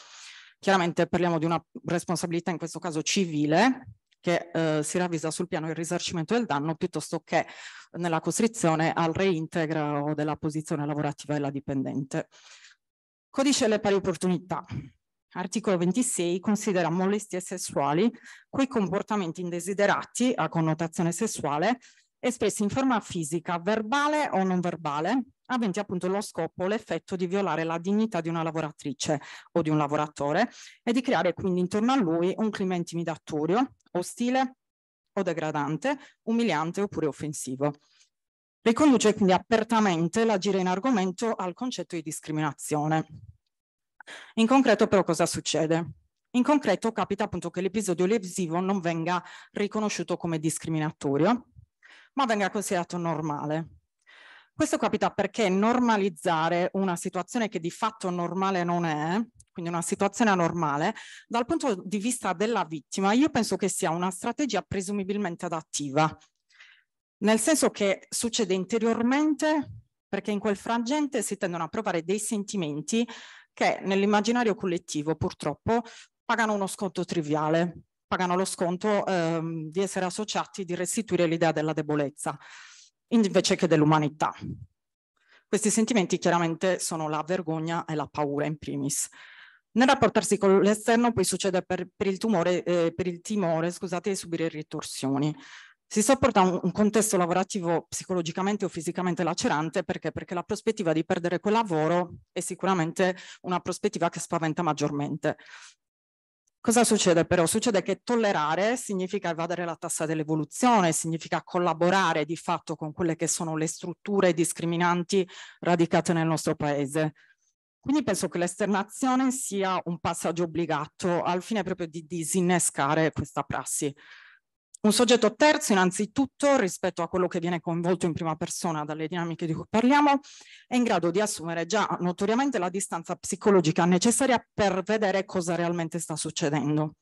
[SPEAKER 17] Chiaramente parliamo di una responsabilità in questo caso civile che eh, si ravvisa sul piano del risarcimento del danno piuttosto che nella costrizione al reintegro della posizione lavorativa della dipendente. Codice delle pari opportunità. Articolo 26 considera molestie sessuali quei comportamenti indesiderati a connotazione sessuale espressi in forma fisica, verbale o non verbale, aventi appunto lo scopo o l'effetto di violare la dignità di una lavoratrice o di un lavoratore e di creare quindi intorno a lui un clima intimidatorio, ostile o degradante, umiliante oppure offensivo. Riconduce quindi apertamente l'agire in argomento al concetto di discriminazione. In concreto però cosa succede? In concreto capita appunto che l'episodio lesivo non venga riconosciuto come discriminatorio, ma venga considerato normale. Questo capita perché normalizzare una situazione che di fatto normale non è, quindi una situazione anormale, dal punto di vista della vittima, io penso che sia una strategia presumibilmente adattiva, nel senso che succede interiormente perché in quel frangente si tendono a provare dei sentimenti che nell'immaginario collettivo purtroppo pagano uno sconto triviale, pagano lo sconto ehm, di essere associati, di restituire l'idea della debolezza invece che dell'umanità. Questi sentimenti chiaramente sono la vergogna e la paura in primis. Nel rapportarsi con l'esterno poi succede per, per, il, tumore, eh, per il timore scusate, di subire ritorsioni. Si sopporta un, contesto lavorativo psicologicamente o fisicamente lacerante perché? perché la prospettiva di perdere quel lavoro è sicuramente una prospettiva che spaventa maggiormente. Cosa succede però? Succede che tollerare significa evadere la tassa dell'evoluzione, significa collaborare di fatto con quelle che sono le strutture discriminanti radicate nel nostro paese. Quindi penso che l'esternazione sia un passaggio obbligato al fine proprio di disinnescare questa prassi. Un soggetto terzo, innanzitutto, rispetto a quello che viene coinvolto in prima persona dalle dinamiche di cui parliamo, è in grado di assumere già notoriamente la distanza psicologica necessaria per vedere cosa realmente sta succedendo.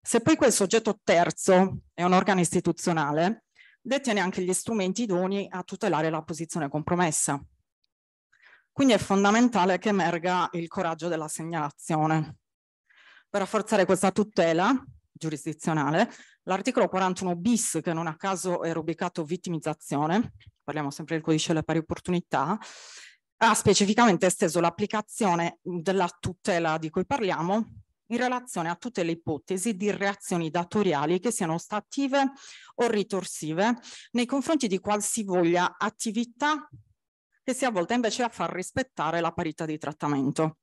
[SPEAKER 17] Se poi quel soggetto terzo è un organo istituzionale, detiene anche gli strumenti idonei a tutelare la posizione compromessa. Quindi è fondamentale che emerga il coraggio della segnalazione. Per rafforzare questa tutela giurisdizionale, L'articolo 41 bis, che non a caso è rubricato vittimizzazione, parliamo sempre del codice delle pari opportunità, ha specificamente esteso l'applicazione della tutela di cui parliamo in relazione a tutte le ipotesi di reazioni datoriali che siano stative o ritorsive nei confronti di qualsivoglia attività che sia volta invece a far rispettare la parità di trattamento.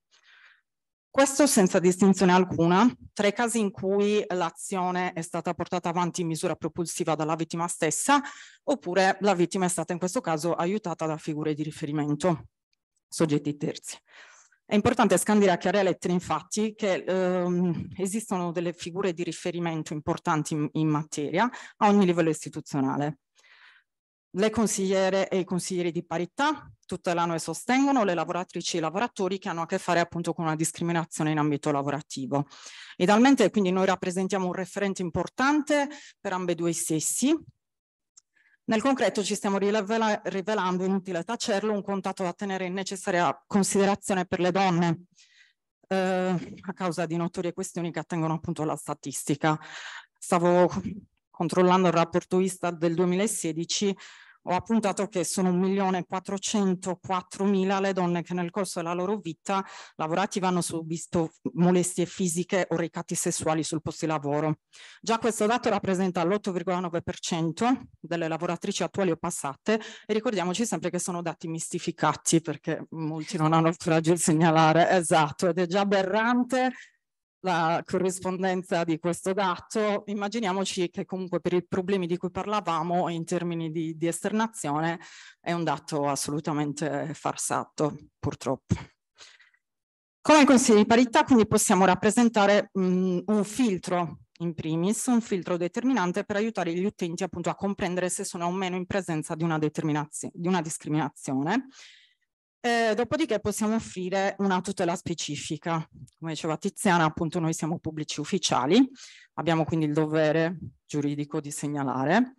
[SPEAKER 17] Questo senza distinzione alcuna, tra i casi in cui l'azione è stata portata avanti in misura propulsiva dalla vittima stessa, oppure la vittima è stata in questo caso aiutata da figure di riferimento, soggetti terzi. È importante scandire a chiare lettere infatti che ehm, esistono delle figure di riferimento importanti in, in materia a ogni livello istituzionale le consigliere e i consiglieri di parità tutelano e sostengono le lavoratrici e i lavoratori che hanno a che fare appunto con una discriminazione in ambito lavorativo. Idealmente quindi noi rappresentiamo un referente importante per ambedue i sessi. Nel concreto ci stiamo rivela rivelando, inutile tacerlo, un contatto da tenere in necessaria considerazione per le donne, eh, a causa di notorie questioni che attengono appunto alla statistica. Stavo controllando il rapporto Istat del 2016 ho appuntato che sono 1.404.000 le donne che nel corso della loro vita lavorativa hanno subito molestie fisiche o ricatti sessuali sul posto di lavoro. Già questo dato rappresenta l'8,9% delle lavoratrici attuali o passate e ricordiamoci sempre che sono dati mistificati perché molti non hanno il coraggio di segnalare, esatto, ed è già aberrante la corrispondenza di questo dato, immaginiamoci che comunque per i problemi di cui parlavamo in termini di, di esternazione è un dato assolutamente farsato, purtroppo. Come consiglio di parità quindi possiamo rappresentare mh, un filtro in primis, un filtro determinante per aiutare gli utenti appunto a comprendere se sono o meno in presenza di una, di una discriminazione eh, dopodiché possiamo offrire una tutela specifica. Come diceva Tiziana, appunto noi siamo pubblici ufficiali, abbiamo quindi il dovere giuridico di segnalare.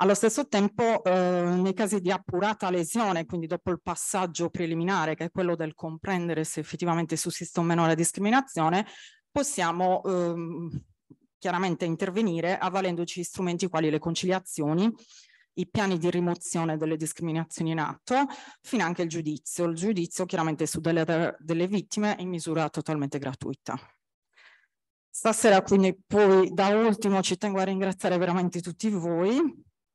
[SPEAKER 17] Allo stesso tempo, eh, nei casi di appurata lesione, quindi dopo il passaggio preliminare, che è quello del comprendere se effettivamente sussiste o meno la discriminazione, possiamo ehm, chiaramente intervenire avvalendoci strumenti quali le conciliazioni, i piani di rimozione delle discriminazioni in atto, fino anche il giudizio. Il giudizio chiaramente su delle, delle vittime in misura totalmente gratuita. Stasera quindi poi da ultimo ci tengo a ringraziare veramente tutti voi,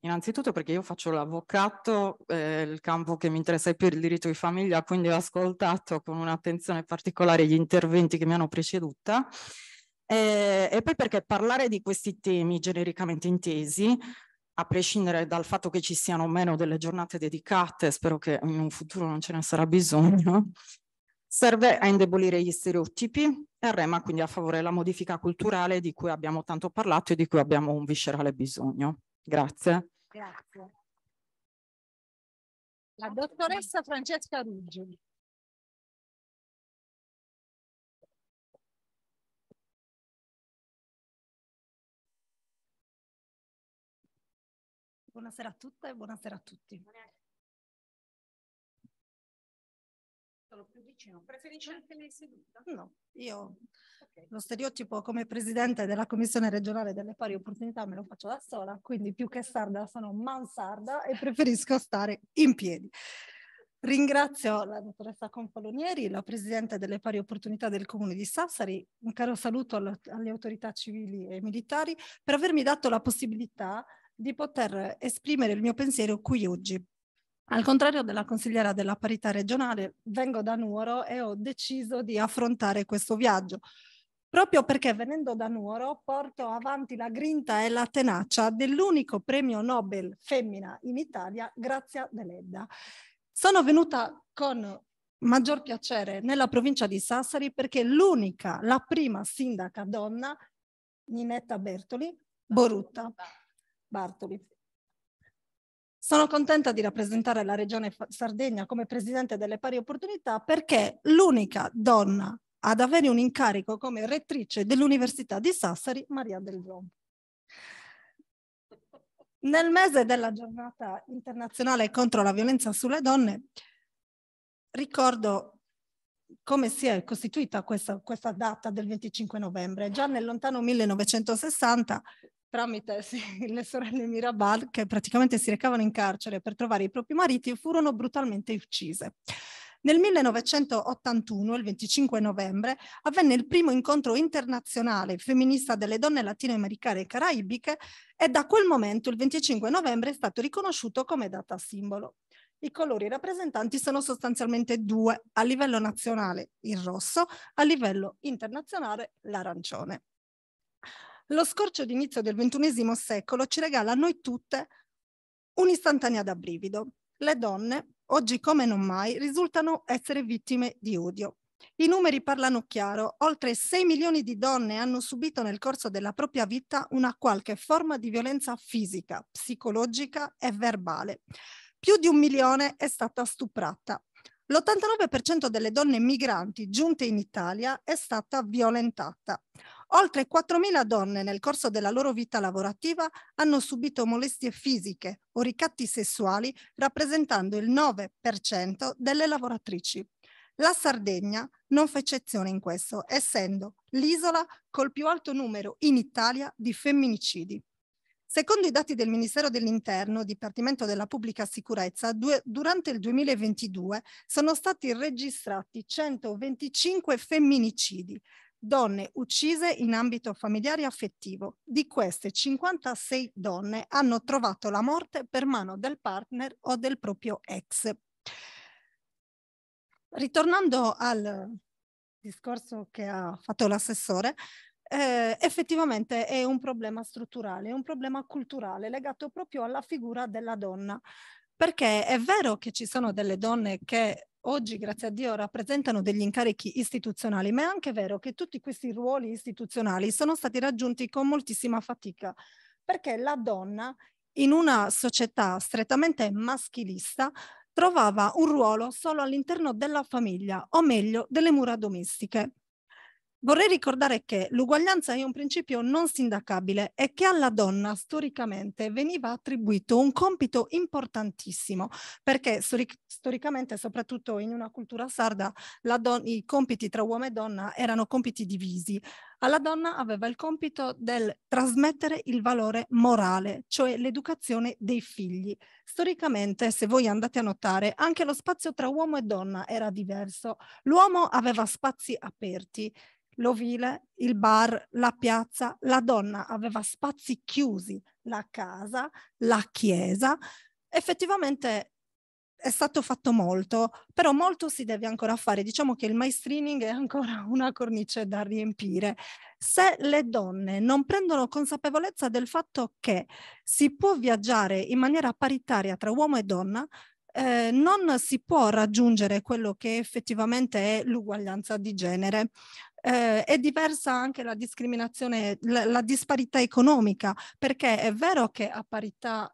[SPEAKER 17] innanzitutto perché io faccio l'avvocato, eh, il campo che mi interessa è più il diritto di famiglia, quindi ho ascoltato con un'attenzione particolare gli interventi che mi hanno preceduta. E, e poi perché parlare di questi temi genericamente intesi a prescindere dal fatto che ci siano meno delle giornate dedicate, spero che in un futuro non ce ne sarà bisogno, serve a indebolire gli stereotipi e rema quindi a favore della modifica culturale di cui abbiamo tanto parlato e di cui abbiamo un viscerale bisogno. Grazie.
[SPEAKER 18] Grazie. La dottoressa Francesca Ruggi. Buonasera a tutte e buonasera a tutti. Sono più vicino. Preferisci anche lei seduta? No, io okay. lo stereotipo come presidente della Commissione regionale delle pari opportunità me lo faccio da sola, quindi più che sarda sono mansarda e preferisco stare in piedi. Ringrazio la dottoressa Confalonieri, la Presidente delle pari opportunità del Comune di Sassari, un caro saluto alle autorità civili e militari per avermi dato la possibilità di poter esprimere il mio pensiero qui oggi. Al contrario della consigliera della parità regionale, vengo da Nuoro e ho deciso di affrontare questo viaggio, proprio perché venendo da Nuoro porto avanti la grinta e la tenacia dell'unico premio Nobel femmina in Italia, Grazia Deledda. Sono venuta con maggior piacere nella provincia di Sassari perché l'unica, la prima sindaca donna, Ninetta Bertoli, Borutta. Bartoli. Sono contenta di rappresentare la Regione Sardegna come Presidente delle Pari Opportunità perché l'unica donna ad avere un incarico come rettrice dell'Università di Sassari, Maria del Zombo. Nel mese della giornata internazionale contro la violenza sulle donne, ricordo come si è costituita questa, questa data del 25 novembre. Già nel lontano 1960 tramite sì, le sorelle Mirabal che praticamente si recavano in carcere per trovare i propri mariti furono brutalmente uccise. Nel 1981, il 25 novembre, avvenne il primo incontro internazionale femminista delle donne latinoamericane e caraibiche e da quel momento, il 25 novembre, è stato riconosciuto come data simbolo. I colori rappresentanti sono sostanzialmente due, a livello nazionale il rosso, a livello internazionale l'arancione. Lo scorcio d'inizio del XXI secolo ci regala a noi tutte un'istantanea da brivido. Le donne, oggi come non mai, risultano essere vittime di odio. I numeri parlano chiaro, oltre 6 milioni di donne hanno subito nel corso della propria vita una qualche forma di violenza fisica, psicologica e verbale più di un milione è stata stuprata. L'89% delle donne migranti giunte in Italia è stata violentata. Oltre 4.000 donne nel corso della loro vita lavorativa hanno subito molestie fisiche o ricatti sessuali, rappresentando il 9% delle lavoratrici. La Sardegna non fa eccezione in questo, essendo l'isola col più alto numero in Italia di femminicidi. Secondo i dati del Ministero dell'Interno, Dipartimento della Pubblica Sicurezza, due, durante il 2022 sono stati registrati 125 femminicidi, donne uccise in ambito familiare e affettivo. Di queste 56 donne hanno trovato la morte per mano del partner o del proprio ex. Ritornando al discorso che ha fatto l'assessore, eh, effettivamente è un problema strutturale, è un problema culturale legato proprio alla figura della donna. Perché è vero che ci sono delle donne che oggi, grazie a Dio, rappresentano degli incarichi istituzionali, ma è anche vero che tutti questi ruoli istituzionali sono stati raggiunti con moltissima fatica, perché la donna in una società strettamente maschilista trovava un ruolo solo all'interno della famiglia, o meglio, delle mura domestiche. Vorrei ricordare che l'uguaglianza è un principio non sindacabile e che alla donna storicamente veniva attribuito un compito importantissimo, perché storic storicamente, soprattutto in una cultura sarda, i compiti tra uomo e donna erano compiti divisi. Alla donna aveva il compito del trasmettere il valore morale, cioè l'educazione dei figli. Storicamente, se voi andate a notare, anche lo spazio tra uomo e donna era diverso. L'uomo aveva spazi aperti, l'ovile, il bar, la piazza, la donna aveva spazi chiusi, la casa, la chiesa. Effettivamente è stato fatto molto, però molto si deve ancora fare. Diciamo che il mainstreaming è ancora una cornice da riempire. Se le donne non prendono consapevolezza del fatto che si può viaggiare in maniera paritaria tra uomo e donna, eh, non si può raggiungere quello che effettivamente è l'uguaglianza di genere. Eh, è diversa anche la discriminazione, la, la disparità economica, perché è vero che a parità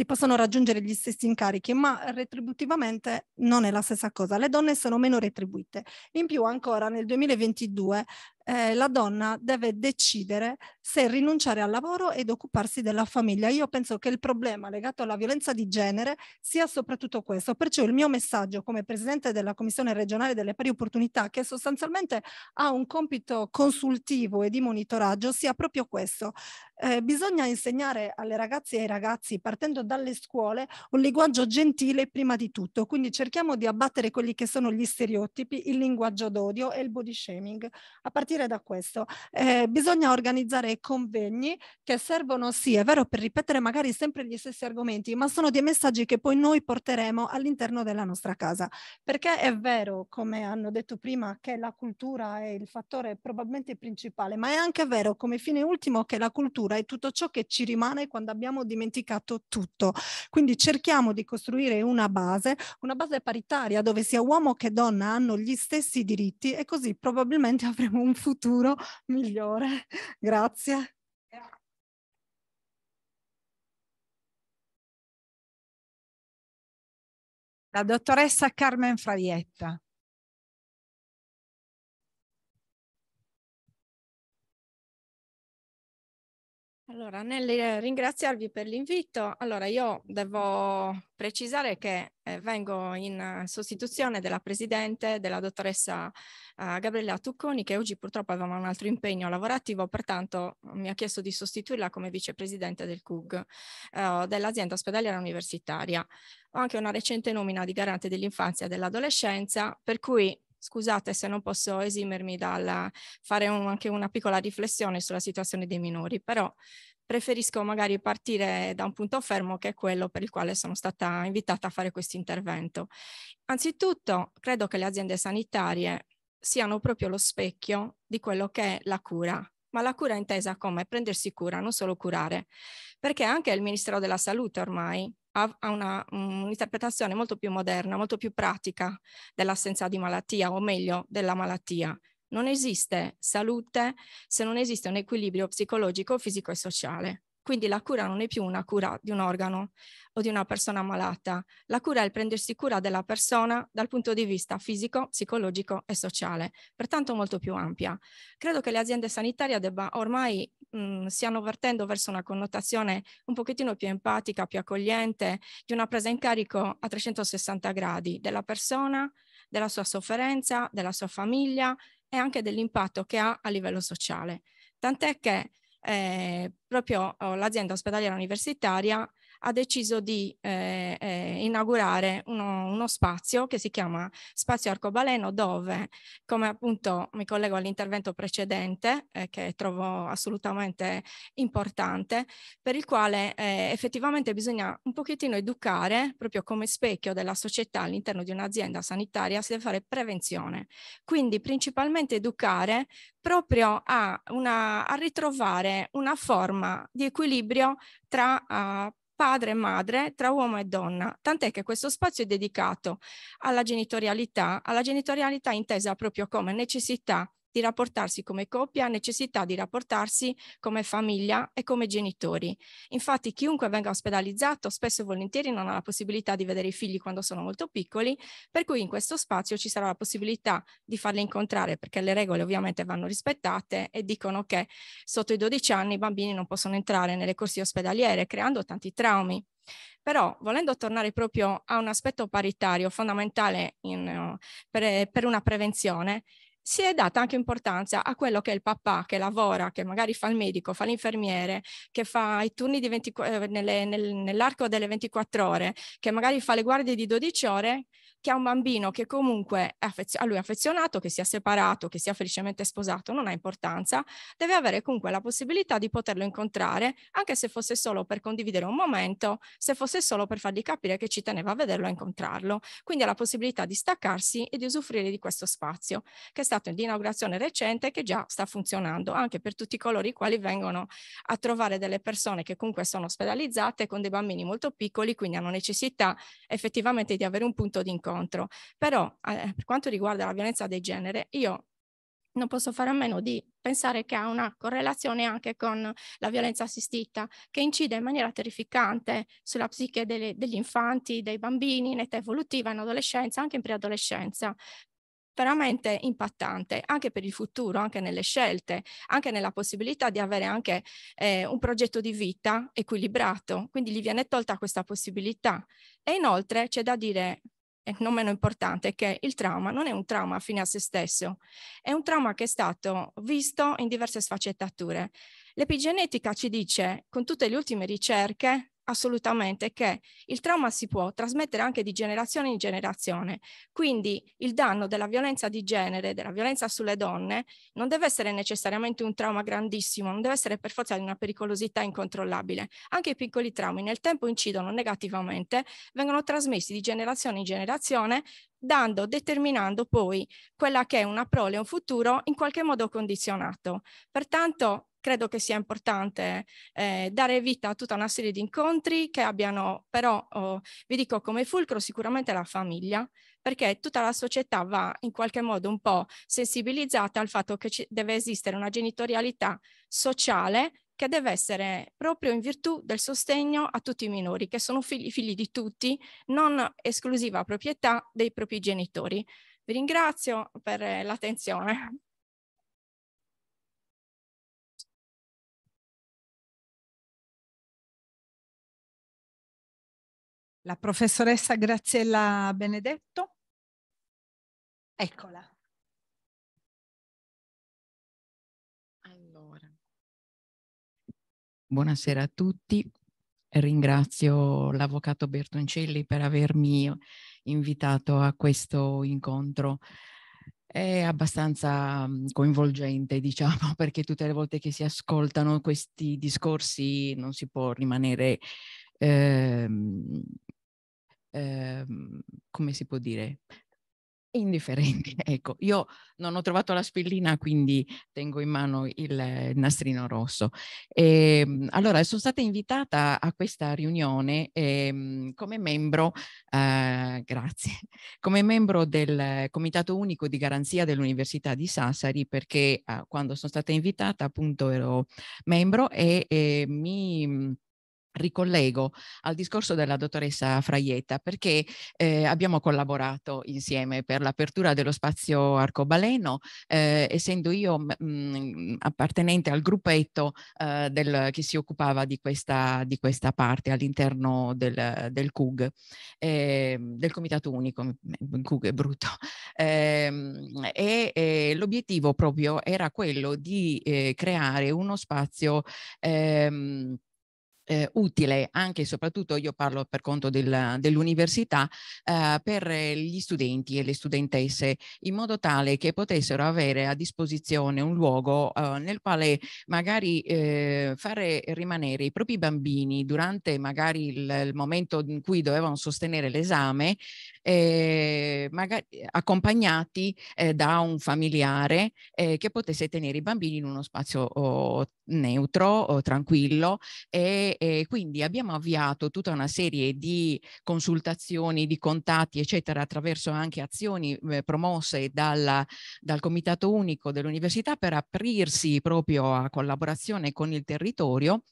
[SPEAKER 18] si possono raggiungere gli stessi incarichi, ma retributivamente non è la stessa cosa. Le donne sono meno retribuite. In più, ancora nel 2022 eh, la donna deve decidere se rinunciare al lavoro ed occuparsi della famiglia. Io penso che il problema legato alla violenza di genere sia soprattutto questo. Perciò il mio messaggio come presidente della Commissione regionale delle pari opportunità, che sostanzialmente ha un compito consultivo e di monitoraggio, sia proprio questo. Eh, bisogna insegnare alle ragazze e ai ragazzi, partendo dalle scuole, un linguaggio gentile prima di tutto. Quindi cerchiamo di abbattere quelli che sono gli stereotipi, il linguaggio d'odio e il body shaming. A partire da questo. Eh, bisogna organizzare convegni che servono, sì, è vero, per ripetere magari sempre gli stessi argomenti, ma sono dei messaggi che poi noi porteremo all'interno della nostra casa. Perché è vero, come hanno detto prima, che la cultura è il fattore probabilmente principale, ma è anche vero, come fine ultimo, che la cultura è tutto ciò che ci rimane quando abbiamo dimenticato tutto. Quindi cerchiamo di costruire una base, una base paritaria dove sia uomo che donna hanno gli stessi diritti e così probabilmente avremo un futuro migliore. Grazie.
[SPEAKER 11] La dottoressa Carmen Fraietta.
[SPEAKER 19] Allora, nel ringraziarvi per l'invito, allora io devo precisare che eh, vengo in sostituzione della Presidente, della dottoressa eh, Gabriella Tucconi, che oggi purtroppo aveva un altro impegno lavorativo, pertanto mi ha chiesto di sostituirla come Vicepresidente del CUG, eh, dell'azienda ospedaliera universitaria. Ho anche una recente nomina di garante dell'infanzia e dell'adolescenza, per cui scusate se non posso esimermi dal fare un, anche una piccola riflessione sulla situazione dei minori, però preferisco magari partire da un punto fermo che è quello per il quale sono stata invitata a fare questo intervento. Anzitutto, credo che le aziende sanitarie siano proprio lo specchio di quello che è la cura, ma la cura intesa come prendersi cura, non solo curare, perché anche il Ministero della Salute ormai ha, ha un'interpretazione molto più moderna, molto più pratica dell'assenza di malattia, o meglio, della malattia. Non esiste salute se non esiste un equilibrio psicologico, fisico e sociale. Quindi la cura non è più una cura di un organo o di una persona malata. La cura è il prendersi cura della persona dal punto di vista fisico, psicologico e sociale, pertanto molto più ampia. Credo che le aziende sanitarie debba, ormai mh, stiano vertendo verso una connotazione un pochettino più empatica, più accogliente, di una presa in carico a 360 gradi della persona, della sua sofferenza, della sua famiglia e anche dell'impatto che ha a livello sociale. Tant'è che eh, proprio oh, l'azienda ospedaliera universitaria ha deciso di eh, eh, inaugurare uno, uno, spazio che si chiama Spazio Arcobaleno dove, come appunto mi collego all'intervento precedente, eh, che trovo assolutamente importante, per il quale eh, effettivamente bisogna un pochettino educare, proprio come specchio della società all'interno di un'azienda sanitaria, si deve fare prevenzione. Quindi principalmente educare proprio a, una, a ritrovare una forma di equilibrio tra uh, padre e madre, tra uomo e donna, tant'è che questo spazio è dedicato alla genitorialità, alla genitorialità intesa proprio come necessità di rapportarsi come coppia, necessità di rapportarsi come famiglia e come genitori. Infatti chiunque venga ospedalizzato spesso e volentieri non ha la possibilità di vedere i figli quando sono molto piccoli, per cui in questo spazio ci sarà la possibilità di farli incontrare perché le regole ovviamente vanno rispettate e dicono che sotto i 12 anni i bambini non possono entrare nelle corsie ospedaliere creando tanti traumi. Però volendo tornare proprio a un aspetto paritario fondamentale in, per, per una prevenzione, si è data anche importanza a quello che è il papà che lavora, che magari fa il medico, fa l'infermiere, che fa i turni 20, eh, nel, nell'arco delle 24 ore, che magari fa le guardie di 12 ore, che ha un bambino che comunque è a lui affezionato, che sia separato, che sia felicemente sposato, non ha importanza, deve avere comunque la possibilità di poterlo incontrare, anche se fosse solo per condividere un momento, se fosse solo per fargli capire che ci teneva a vederlo e incontrarlo. Quindi ha la possibilità di staccarsi e di usufruire di questo spazio, che è stato di inaugurazione recente che già sta funzionando, anche per tutti coloro i quali vengono a trovare delle persone che comunque sono ospedalizzate con dei bambini molto piccoli, quindi hanno necessità effettivamente di avere un punto di incontro. Però eh, per quanto riguarda la violenza di genere, io non posso fare a meno di pensare che ha una correlazione anche con la violenza assistita, che incide in maniera terrificante sulla psiche delle, degli infanti, dei bambini in età evolutiva, in adolescenza, anche in preadolescenza veramente impattante anche per il futuro, anche nelle scelte, anche nella possibilità di avere anche eh, un progetto di vita equilibrato, quindi gli viene tolta questa possibilità. E inoltre c'è da dire e non meno importante, che il trauma non è un trauma fine a se stesso, è un trauma che è stato visto in diverse sfaccettature. L'epigenetica ci dice, con tutte le ultime ricerche, assolutamente che il trauma si può trasmettere anche di generazione in generazione. Quindi il danno della violenza di genere, della violenza sulle donne, non deve essere necessariamente un trauma grandissimo, non deve essere per forza di una pericolosità incontrollabile. Anche i piccoli traumi nel tempo incidono negativamente, vengono trasmessi di generazione in generazione dando, determinando poi quella che è una prole, un futuro in qualche modo condizionato. Pertanto credo che sia importante eh, dare vita a tutta una serie di incontri che abbiano però, oh, vi dico come fulcro sicuramente la famiglia, perché tutta la società va in qualche modo un po' sensibilizzata al fatto che deve esistere una genitorialità sociale che deve essere proprio in virtù del sostegno a tutti i minori, che sono figli, figli di tutti, non esclusiva proprietà dei propri genitori. Vi ringrazio per l'attenzione.
[SPEAKER 11] La professoressa Graziella Benedetto. Eccola.
[SPEAKER 20] Allora. Buonasera a tutti. Ringrazio l'avvocato Bertoncelli per avermi invitato a questo incontro. è abbastanza mm, coinvolgente, diciamo, perché tutte le volte che si ascoltano questi discorsi non si può rimanere, ehm, ehm, come si può dire, indifferenti. Ecco, io non ho trovato la spillina, quindi tengo in mano il nastrino rosso. E, ehm, allora, sono stata invitata a questa riunione eh, come membro, eh, grazie, come membro del Comitato Unico di Garanzia dell'Università di Sassari, perché eh, quando sono stata invitata appunto ero membro e, e mi ricollego al discorso della dottoressa Fraietta perché eh, abbiamo collaborato insieme per l'apertura dello spazio arcobaleno eh, essendo io mh, mm, appartenente al gruppetto eh, del, che si occupava di questa, di questa parte all'interno del, del CUG ehm, del Comitato Unico CUG è brutto ehm, e, l'obiettivo proprio era quello di eh, creare uno spazio ehm, eh, utile anche e soprattutto io parlo per conto del, dell'università eh, per gli studenti e le studentesse in modo tale che potessero avere a disposizione un luogo eh, nel quale magari eh, fare rimanere i propri bambini durante magari il, il momento in cui dovevano sostenere l'esame eh, magari accompagnati eh, da un familiare che potesse tenere i bambini in uno spazio oh, neutro, oh, tranquillo e, e, quindi abbiamo avviato tutta una serie di consultazioni, di contatti eccetera attraverso anche azioni eh, promosse dalla, dal Comitato Unico dell'Università per aprirsi proprio a collaborazione con il territorio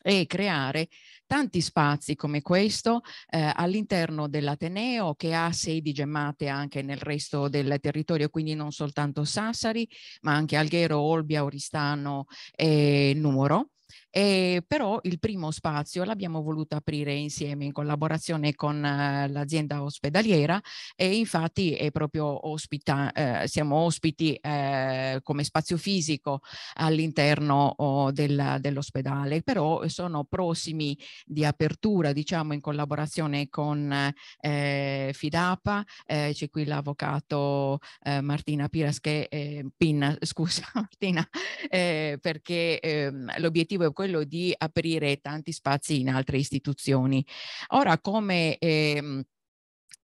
[SPEAKER 20] e creare tanti spazi come questo eh, all'interno dell'Ateneo che ha sedi gemmate anche nel resto del territorio, quindi non soltanto Sassari, ma anche Alghero, Olbia, Oristano e Nuoro. E però il primo spazio l'abbiamo voluto aprire insieme in collaborazione con uh, l'azienda ospedaliera e infatti è proprio ospita, uh, siamo ospiti uh, come spazio fisico all'interno oh, dell'ospedale, però sono prossimi di apertura diciamo in collaborazione con Fidapa, c'è qui l'avvocato Martina Piras che, Pin, scusa Martina, perché ehm, l'obiettivo è quello di aprire tanti spazi in altre istituzioni. Ora, come ehm,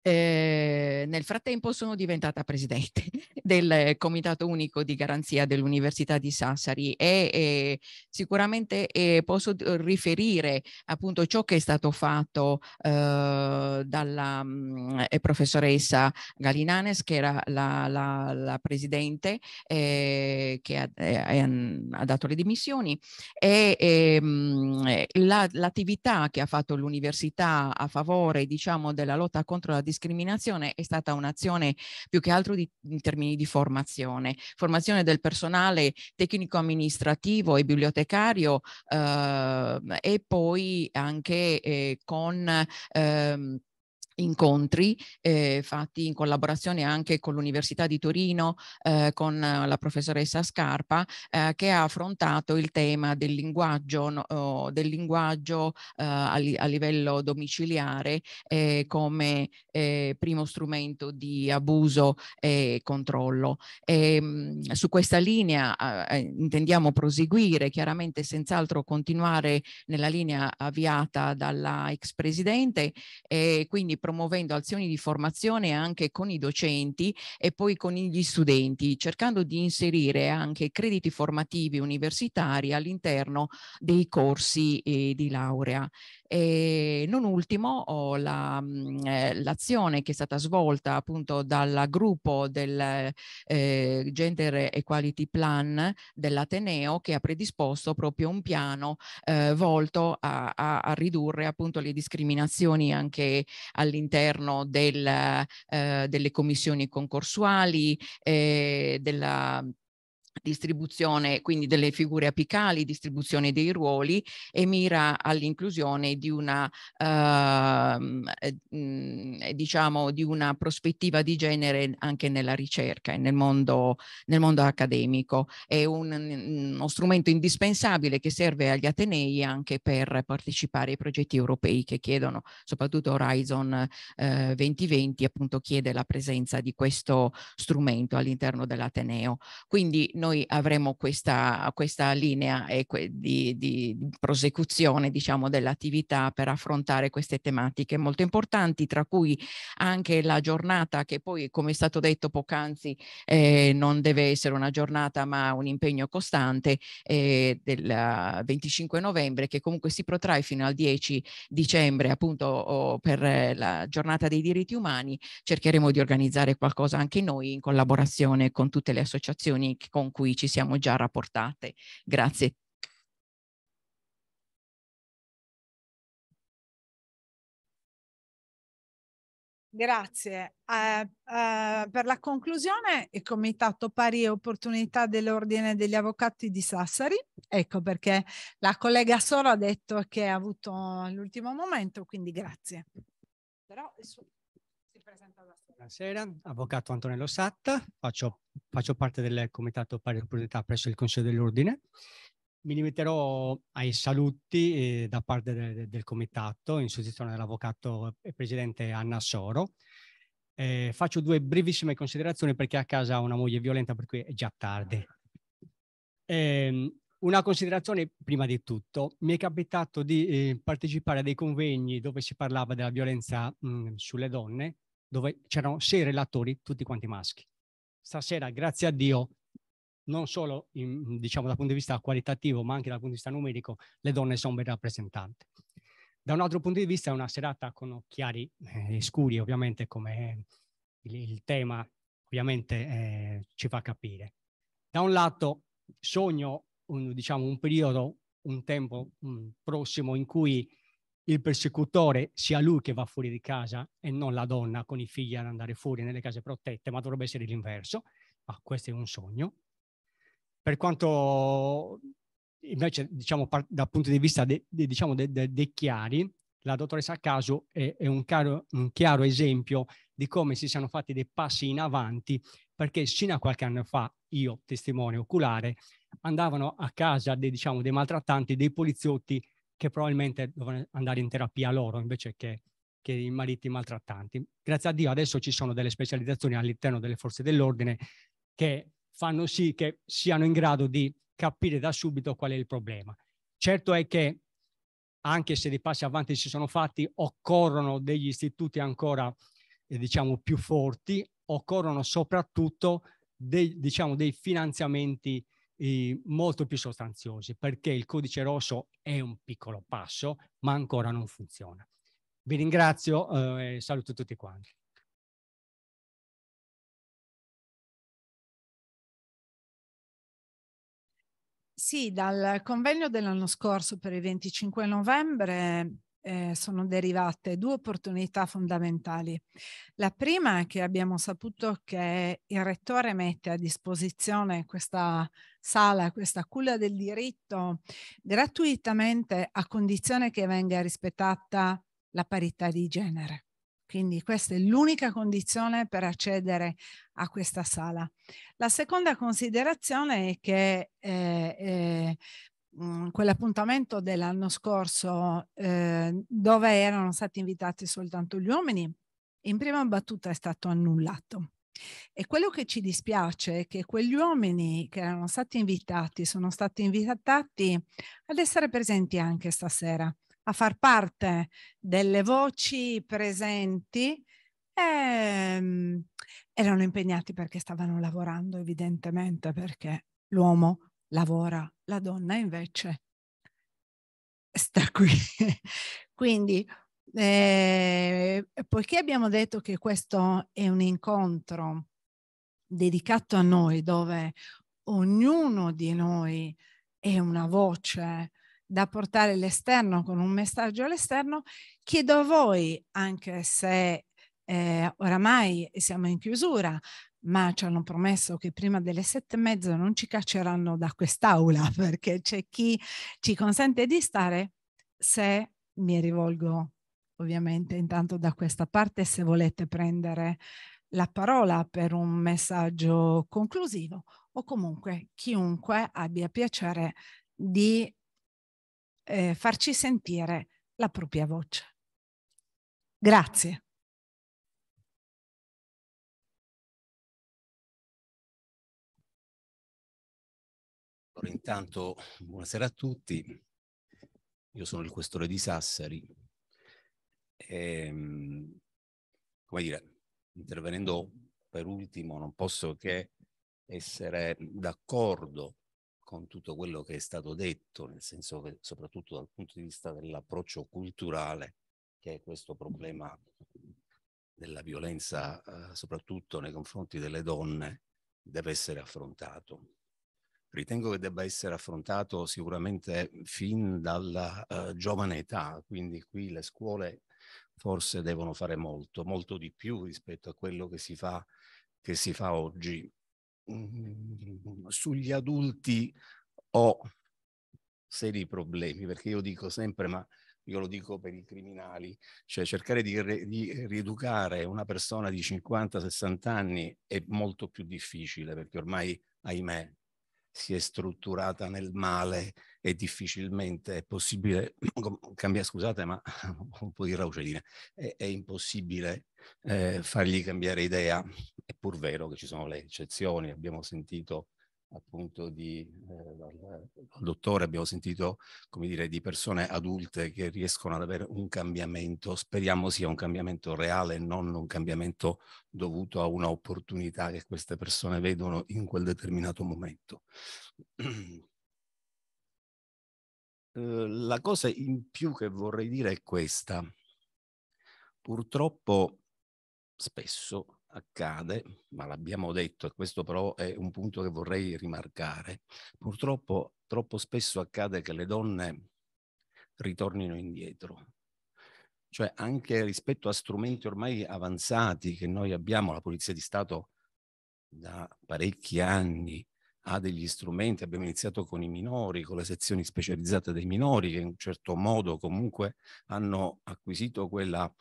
[SPEAKER 20] eh, nel frattempo sono diventata presidente del Comitato Unico di Garanzia dell'Università di Sassari e, e sicuramente eh, posso riferire appunto ciò che è stato fatto eh, dalla mh, mm, professoressa Galinanes che era la, la, la presidente eh, che ha, eh, ha, dato le dimissioni e mh, l'attività che ha fatto l'università a favore diciamo della lotta contro la discriminazione discriminazione è stata un'azione più che altro di, in termini di formazione, formazione del personale tecnico amministrativo e bibliotecario eh, e poi anche eh, con ehm, incontri eh, fatti in collaborazione anche con l'Università di Torino, eh, con la professoressa Scarpa, eh, che ha affrontato il tema del linguaggio, no, del linguaggio eh, a, a, livello domiciliare eh, come eh, primo strumento di abuso e controllo. E, ehm, su questa linea intendiamo proseguire, chiaramente senz'altro continuare nella linea avviata dalla ex presidente e quindi promuovendo azioni di formazione anche con i docenti e poi con gli studenti, cercando di inserire anche crediti formativi universitari all'interno dei corsi eh, di laurea. E non ultimo mm, eh, l'azione che è stata svolta appunto dal gruppo del eh, Gender Equality Plan dell'Ateneo che ha predisposto proprio un piano eh, volto a, a, a, ridurre appunto le discriminazioni anche all'interno del, eh, delle commissioni concorsuali, eh, della distribuzione quindi delle figure apicali, distribuzione dei ruoli e mira all'inclusione di una ehm, eh, diciamo di una prospettiva di genere anche nella ricerca e nel mondo, nel mondo accademico. È un, uno strumento indispensabile che serve agli Atenei anche per partecipare ai progetti europei che chiedono, soprattutto Horizon eh, 2020 appunto chiede la presenza di questo strumento all'interno dell'Ateneo. Quindi noi avremo questa, questa linea di, di, prosecuzione diciamo, dell'attività per affrontare queste tematiche molto importanti, tra cui anche la giornata che poi, come è stato detto poc'anzi, eh, non deve essere una giornata ma un impegno costante eh, del 25 novembre che comunque si protrae fino al 10 dicembre appunto oh, per la giornata dei diritti umani. Cercheremo di organizzare qualcosa anche noi in collaborazione con tutte le associazioni con cui ci siamo già rapportate. Grazie.
[SPEAKER 1] Grazie. Eh, eh, per la conclusione, il Comitato Pari Opportunità dell'Ordine degli Avvocati di Sassari, ecco perché la collega Soro ha detto che ha avuto l'ultimo momento, quindi grazie. Però si
[SPEAKER 21] presenta da Buonasera, avvocato Antonello Satta, faccio, faccio parte del Comitato Pari Opportunità presso il Consiglio dell'Ordine. Mi limiterò ai saluti eh, da parte de, del Comitato in sostituzione dell'avvocato e presidente Anna Soro. Eh, faccio due brevissime considerazioni perché a casa ho una moglie violenta per cui è già tardi. Eh, una considerazione prima di tutto, mi è capitato di eh, partecipare a dei convegni dove si parlava della violenza mh, sulle donne dove c'erano sei relatori, tutti quanti maschi. Stasera, grazie a Dio, non solo in, diciamo, dal punto di vista qualitativo, ma anche dal punto di vista numerico, le donne sono ben rappresentate. Da un altro punto di vista è una serata con occhiali eh, scuri, ovviamente, come il, il tema ovviamente eh, ci fa capire. Da un lato sogno un, diciamo, un periodo, un tempo un prossimo in cui il persecutore sia lui che va fuori di casa e non la donna con i figli ad andare fuori nelle case protette, ma dovrebbe essere l'inverso. Ma questo è un sogno. Per quanto invece, diciamo, dal punto di vista dei de, diciamo, de, de, chiari, la dottoressa Caso è, è un, caro, un, chiaro esempio di come si siano fatti dei passi in avanti, perché sino a qualche anno fa, io, testimone oculare, andavano a casa dei, diciamo, dei maltrattanti, dei poliziotti che probabilmente dovevano andare in terapia loro invece che, che i mariti maltrattanti. Grazie a Dio adesso ci sono delle specializzazioni all'interno delle forze dell'ordine che fanno sì che siano in grado di capire da subito qual è il problema. Certo è che anche se dei passi avanti si sono fatti, occorrono degli istituti ancora, eh, diciamo, più forti, occorrono soprattutto dei, diciamo, dei finanziamenti eh, molto più sostanziosi perché il codice rosso è un piccolo passo ma ancora non funziona. Vi ringrazio eh, e saluto tutti quanti.
[SPEAKER 1] Sì, dal convegno dell'anno scorso per il 25 novembre eh, sono derivate due opportunità fondamentali. La prima è che abbiamo saputo che il rettore mette a disposizione questa sala, questa culla del diritto gratuitamente a condizione che venga rispettata la parità di genere. Quindi questa è l'unica condizione per accedere a questa sala. La seconda considerazione è che eh, eh, mh, quell'appuntamento dell'anno scorso eh, dove erano stati invitati soltanto gli uomini, in prima battuta è stato annullato. E quello che ci dispiace è che quegli uomini che erano stati invitati sono stati invitati ad essere presenti anche stasera, a far parte delle voci presenti. E, ehm, erano impegnati perché stavano lavorando, evidentemente, perché l'uomo lavora, la donna invece sta qui. Quindi, eh, poiché abbiamo detto che questo è un incontro dedicato a noi, dove ognuno di noi è una voce da portare all'esterno con un messaggio all'esterno, chiedo a voi, anche se
[SPEAKER 11] eh, oramai siamo in chiusura, ma ci hanno promesso che prima delle sette e mezza non ci cacceranno da quest'aula perché c'è chi ci consente di stare, se mi rivolgo ovviamente intanto da questa parte se volete prendere la parola per un messaggio conclusivo o comunque chiunque abbia piacere di eh, farci sentire la propria voce. Grazie.
[SPEAKER 22] Allora, intanto buonasera a tutti, io sono il questore di Sassari. E, ehm, come dire, intervenendo per ultimo non posso che essere d'accordo con tutto quello che è stato detto, nel senso che soprattutto dal punto di vista dell'approccio culturale, che questo problema della violenza, eh, soprattutto nei confronti delle donne, deve essere affrontato ritengo che debba essere affrontato sicuramente fin dalla uh, giovane età, quindi qui le scuole forse devono fare molto, molto di più rispetto a quello che si fa, che si fa oggi. Mm, sugli adulti ho seri problemi, perché io dico sempre, ma io lo dico per i criminali, cioè cercare di, re, di rieducare una persona di 50-60 anni è molto più difficile, perché ormai, ahimè, si è strutturata nel male e difficilmente è possibile cambiare, scusate ma un po' di raucedine, è, è impossibile eh, fargli cambiare idea, è pur vero che ci sono le eccezioni, abbiamo sentito appunto di, eh, dal, dottore, abbiamo sentito come dire di persone adulte che riescono ad avere un cambiamento, speriamo sia un cambiamento reale non un cambiamento dovuto a un'opportunità che queste persone vedono in quel determinato momento. Eh, la cosa in più che vorrei dire è questa. Purtroppo spesso accade, ma l'abbiamo detto e questo però è un punto che vorrei rimarcare, purtroppo troppo spesso accade che le donne ritornino indietro. Cioè anche rispetto a strumenti ormai avanzati che noi abbiamo, la Polizia di Stato da parecchi anni ha degli strumenti, abbiamo iniziato con i minori, con le sezioni specializzate dei minori che in un certo modo comunque hanno acquisito quella,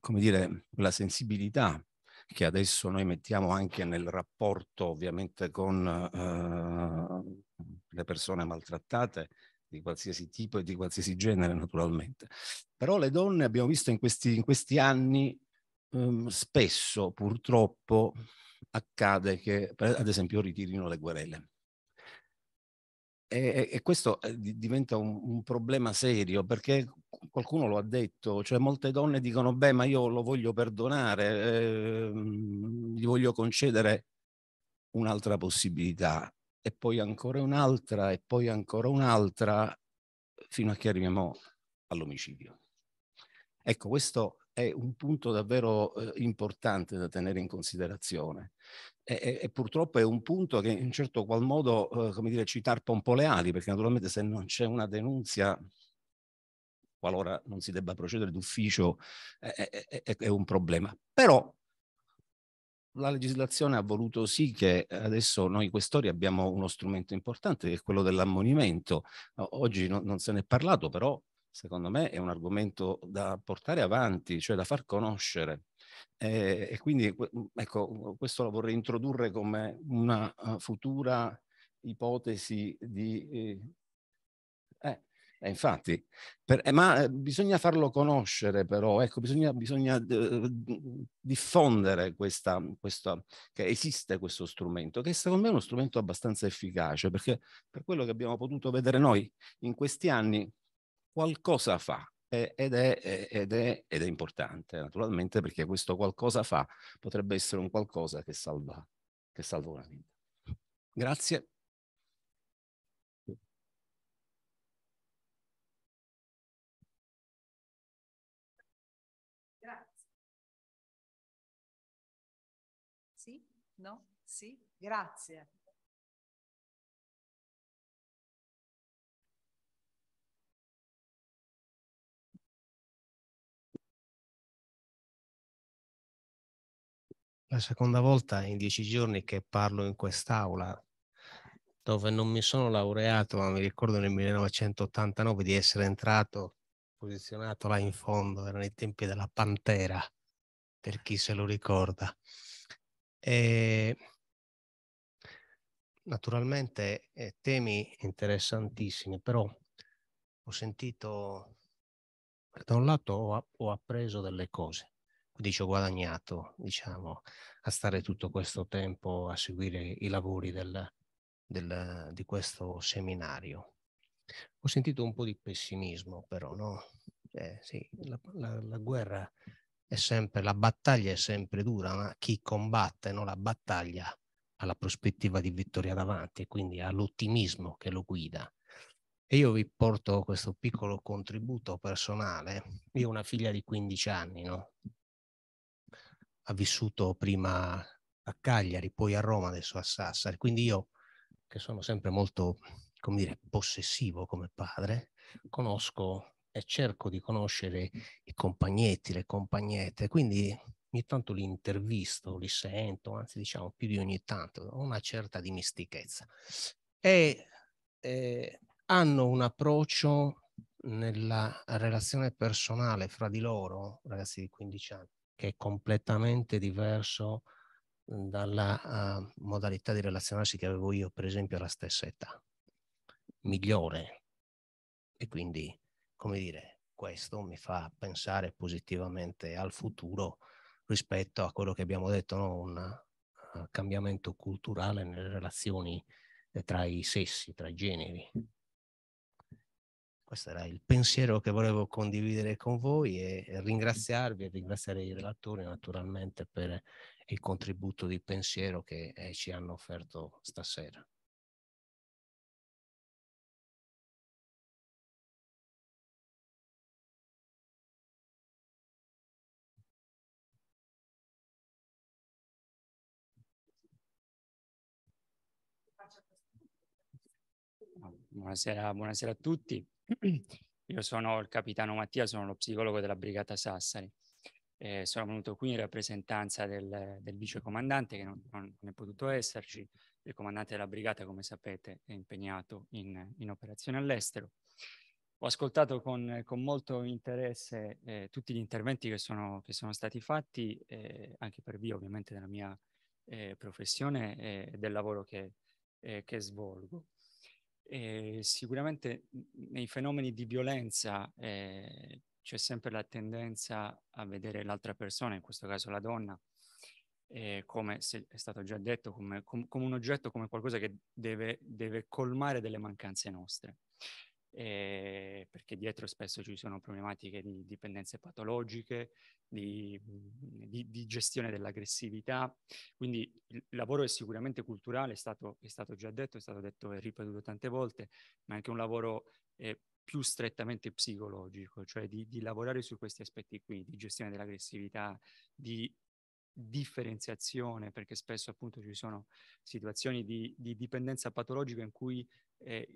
[SPEAKER 22] come dire, quella sensibilità che adesso noi mettiamo anche nel rapporto ovviamente con eh, le persone maltrattate di qualsiasi tipo e di qualsiasi genere naturalmente. Però le donne abbiamo visto in questi, in questi anni um, spesso purtroppo accade che ad esempio ritirino le querele. E, e, questo eh, diventa un, un, problema serio perché qualcuno lo ha detto, cioè molte donne dicono beh ma io lo voglio perdonare, eh, gli voglio concedere un'altra possibilità e poi ancora un'altra e poi ancora un'altra fino a che arriviamo all'omicidio. Ecco, questo è un punto davvero eh, importante da tenere in considerazione e, e, e, purtroppo è un punto che in certo qual modo, eh, come dire, ci tarpa un po' le ali, perché naturalmente se non c'è una denunzia, qualora non si debba procedere d'ufficio, è, è, è un problema. Però la legislazione ha voluto sì che adesso noi questori abbiamo uno strumento importante che è quello dell'ammonimento. Oggi no, non se ne è parlato, però secondo me è un argomento da portare avanti, cioè da far conoscere. Eh, e quindi ecco, questo lo vorrei introdurre come una uh, futura ipotesi di... Eh, eh, infatti, per, eh, ma eh, bisogna farlo conoscere però, ecco, bisogna, bisogna eh, diffondere questa, questa, che esiste questo strumento, che secondo me è uno strumento abbastanza efficace, perché per quello che abbiamo potuto vedere noi in questi anni, qualcosa fa ed è, ed, è, ed è importante naturalmente perché questo qualcosa fa potrebbe essere un qualcosa che salva, che salva una vita. Grazie.
[SPEAKER 11] Grazie. Sì? No? Sì? Grazie.
[SPEAKER 23] La seconda volta in dieci giorni che parlo in quest'aula, dove non mi sono laureato, ma mi ricordo nel 1989 di essere entrato, posizionato là in fondo, erano i tempi della Pantera, per chi se lo ricorda. E naturalmente eh, temi interessantissimi, però ho sentito, da un lato ho, ho appreso delle cose, quindi ci ho guadagnato, diciamo, a stare tutto questo tempo a seguire i lavori del, del, di questo seminario. Ho sentito un po' di pessimismo, però, no? Eh, sì, la, la, la guerra è sempre, la battaglia è sempre dura, ma chi combatte no, la battaglia ha la prospettiva di vittoria davanti e quindi ha l'ottimismo che lo guida. E io vi porto questo piccolo contributo personale. Io ho una figlia di 15 anni, no? Ha vissuto prima a Cagliari, poi a Roma, adesso a Sassari. Quindi io, che sono sempre molto, come dire, possessivo come padre, conosco e cerco di conoscere i compagnetti, le compagnette, quindi ogni tanto li intervisto, li sento, anzi diciamo più di ogni tanto, ho una certa dimistichezza. E eh, hanno un approccio nella relazione personale fra di loro, ragazzi di 15 anni, che è completamente diverso dalla uh, modalità di relazionarsi che avevo io, per esempio, alla stessa età, migliore. E quindi come dire, questo mi fa pensare positivamente al futuro rispetto a quello che abbiamo detto, no? un uh, cambiamento culturale nelle relazioni eh, tra i sessi, tra i generi. Questo era il pensiero che volevo condividere con voi e, e ringraziarvi e ringraziare i relatori naturalmente per il contributo di pensiero che eh, ci hanno offerto stasera.
[SPEAKER 24] Buonasera, buonasera, a tutti. Io sono il capitano Mattia, sono lo psicologo della Brigata Sassari. Eh, sono venuto qui in rappresentanza del, del vicecomandante che non, non, è potuto esserci. Il comandante della brigata, come sapete, è impegnato in, in operazioni all'estero. Ho ascoltato con, con molto interesse eh, tutti gli interventi che sono, che sono stati fatti, eh, anche per via ovviamente della mia eh, professione e del lavoro che, eh, che svolgo. E sicuramente nei fenomeni di violenza eh, c'è sempre la tendenza a vedere l'altra persona, in questo caso la donna, eh, come è stato già detto, come, com, come, un oggetto, come qualcosa che deve, deve colmare delle mancanze nostre eh, perché dietro spesso ci sono problematiche di dipendenze patologiche, di, di, di gestione dell'aggressività. Quindi il lavoro è sicuramente culturale, è stato, è stato, già detto, è stato detto e ripetuto tante volte, ma è anche un lavoro eh, più strettamente psicologico, cioè di, di lavorare su questi aspetti qui, di gestione dell'aggressività, di differenziazione, perché spesso appunto ci sono situazioni di, di dipendenza patologica in cui eh,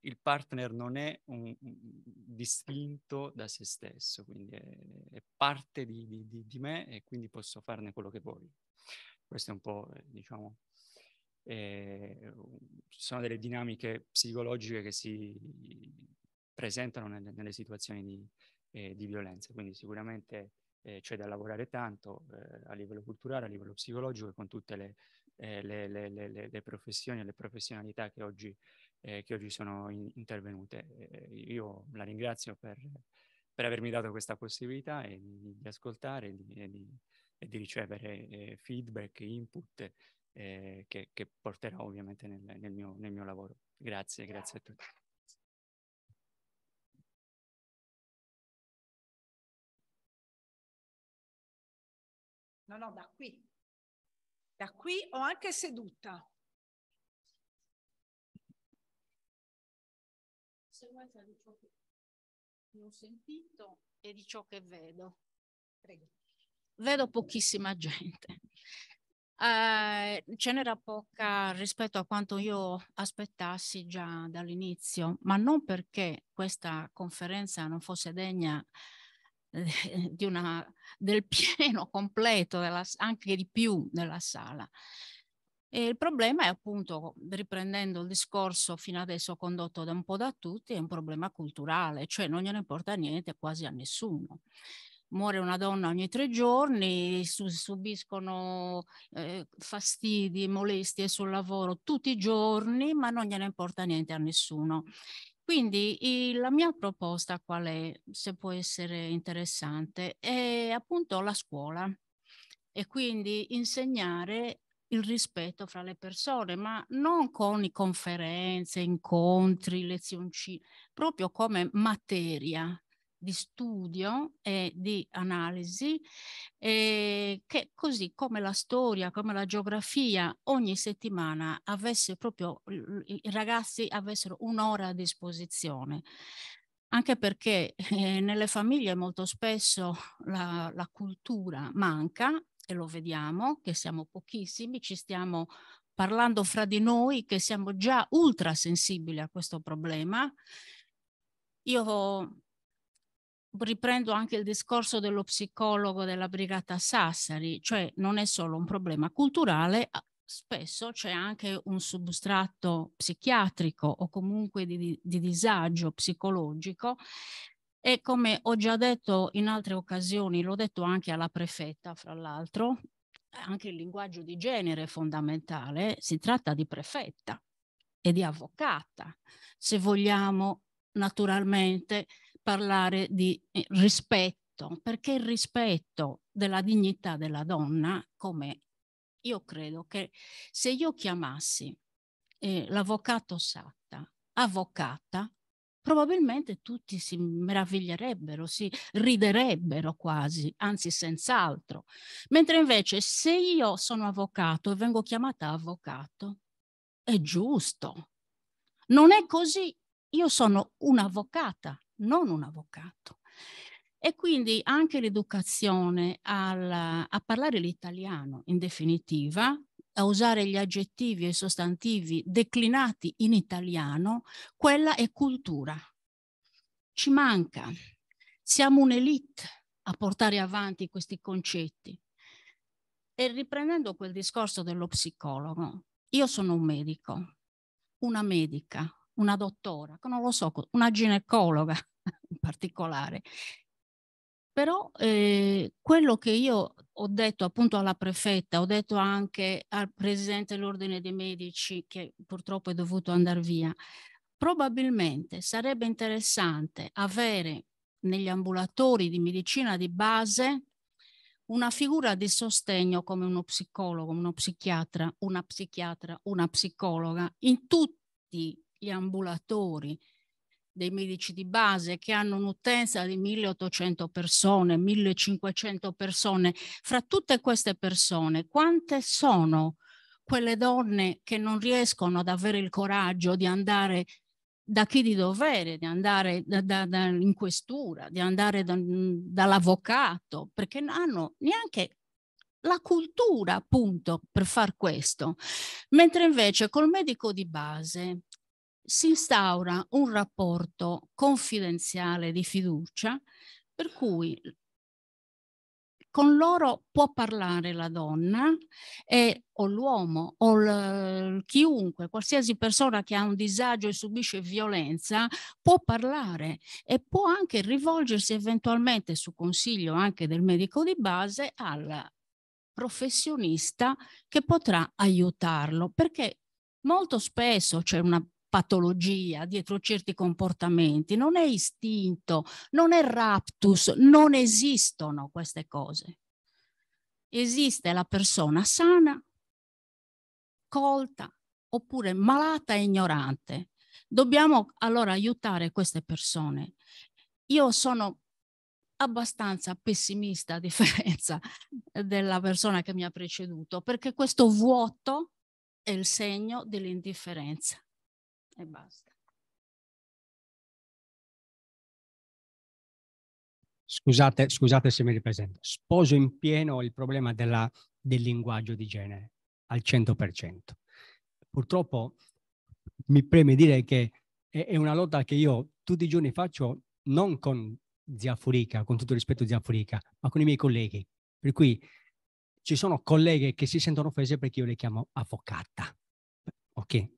[SPEAKER 24] il partner non è un, distinto da se stesso, quindi è, è parte di, di, di, me e quindi posso farne quello che voglio. Questo è un po', eh, diciamo, ci sono delle dinamiche psicologiche che si presentano nelle, nelle situazioni di, eh, di, violenza, quindi sicuramente eh, c'è da lavorare tanto eh, a livello culturale, a livello psicologico e con tutte le, eh, le, le, le professioni e le professionalità che oggi eh, che oggi sono in, intervenute. Eh, io la ringrazio per, per, avermi dato questa possibilità e di, di ascoltare e di, e di, e di ricevere eh, feedback, input eh, che, che, porterò ovviamente nel, nel, mio, nel mio lavoro. Grazie, grazie a tutti.
[SPEAKER 11] No, no, da qui. Da qui o anche seduta.
[SPEAKER 25] Conseguenza di ciò che ho sentito e di ciò che vedo. Prego. Vedo pochissima gente. Eh, ce n'era poca rispetto a quanto io aspettassi già dall'inizio, ma non perché questa conferenza non fosse degna eh, di una, del pieno completo, della, anche di più nella sala. E il problema è appunto, riprendendo il discorso fino adesso condotto da un po' da tutti, è un problema culturale, cioè non gliene importa niente quasi a nessuno. Muore una donna ogni tre giorni, subiscono eh, fastidi, molestie sul lavoro tutti i giorni, ma non gliene importa niente a nessuno. Quindi il, la mia proposta qual è, se può essere interessante, è appunto la scuola e quindi insegnare il rispetto fra le persone, ma non con conferenze, incontri, lezioncine, proprio come materia di studio e di analisi, eh, che così come la storia, come la geografia, ogni settimana avesse proprio, i ragazzi avessero un'ora a disposizione. Anche perché eh, nelle famiglie molto spesso la, la cultura manca e lo vediamo che siamo pochissimi, ci stiamo parlando fra di noi che siamo già ultra sensibili a questo problema. Io riprendo anche il discorso dello psicologo della brigata Sassari, cioè non è solo un problema culturale, spesso c'è anche un substrato psichiatrico o comunque di, di disagio psicologico e come ho già detto in altre occasioni, l'ho detto anche alla prefetta, fra l'altro, anche il linguaggio di genere è fondamentale, si tratta di prefetta e di avvocata, se vogliamo naturalmente parlare di eh, rispetto, perché il rispetto della dignità della donna, come io credo che se io chiamassi eh, l'avvocato Satta avvocata, probabilmente tutti si meraviglierebbero, si riderebbero quasi, anzi senz'altro. Mentre invece se io sono avvocato e vengo chiamata avvocato, è giusto. Non è così. Io sono un'avvocata, non un avvocato. E quindi anche l'educazione a parlare l'italiano in definitiva, a usare gli aggettivi e i sostantivi declinati in italiano, quella è cultura. Ci manca. Siamo un'elite a portare avanti questi concetti. E riprendendo quel discorso dello psicologo, io sono un medico, una medica, una dottora, non lo so, una ginecologa in particolare. Però eh, quello che io ho detto appunto alla prefetta, ho detto anche al presidente dell'ordine dei medici che purtroppo è dovuto andare via, probabilmente sarebbe interessante avere negli ambulatori di medicina di base una figura di sostegno come uno psicologo, uno psichiatra, una psichiatra, una psicologa in tutti gli ambulatori dei medici di base che hanno un'utenza di 1800 persone, 1500 persone. Fra tutte queste persone, quante sono quelle donne che non riescono ad avere il coraggio di andare da chi di dovere, di andare da, da, da in questura, di andare da, dall'avvocato, perché non hanno neanche la cultura appunto per far questo. Mentre invece col medico di base si instaura un rapporto confidenziale di fiducia per cui con loro può parlare la donna e, o l'uomo o l, chiunque, qualsiasi persona che ha un disagio e subisce violenza può parlare e può anche rivolgersi eventualmente su consiglio anche del medico di base al professionista che potrà aiutarlo perché molto spesso c'è una patologia dietro certi comportamenti, non è istinto, non è raptus, non esistono queste cose. Esiste la persona sana, colta oppure malata e ignorante. Dobbiamo allora aiutare queste persone. Io sono abbastanza pessimista a differenza della persona che mi ha preceduto, perché questo vuoto è il segno dell'indifferenza e basta.
[SPEAKER 21] Scusate, scusate se mi ripresento. Sposo in pieno il problema della, del linguaggio di genere al 100%. Purtroppo mi preme dire che è, una lotta che io tutti i giorni faccio non con zia Furica, con tutto il rispetto zia Furica, ma con i miei colleghi. Per cui ci sono colleghe che si sentono offese perché io le chiamo avvocata. Ok?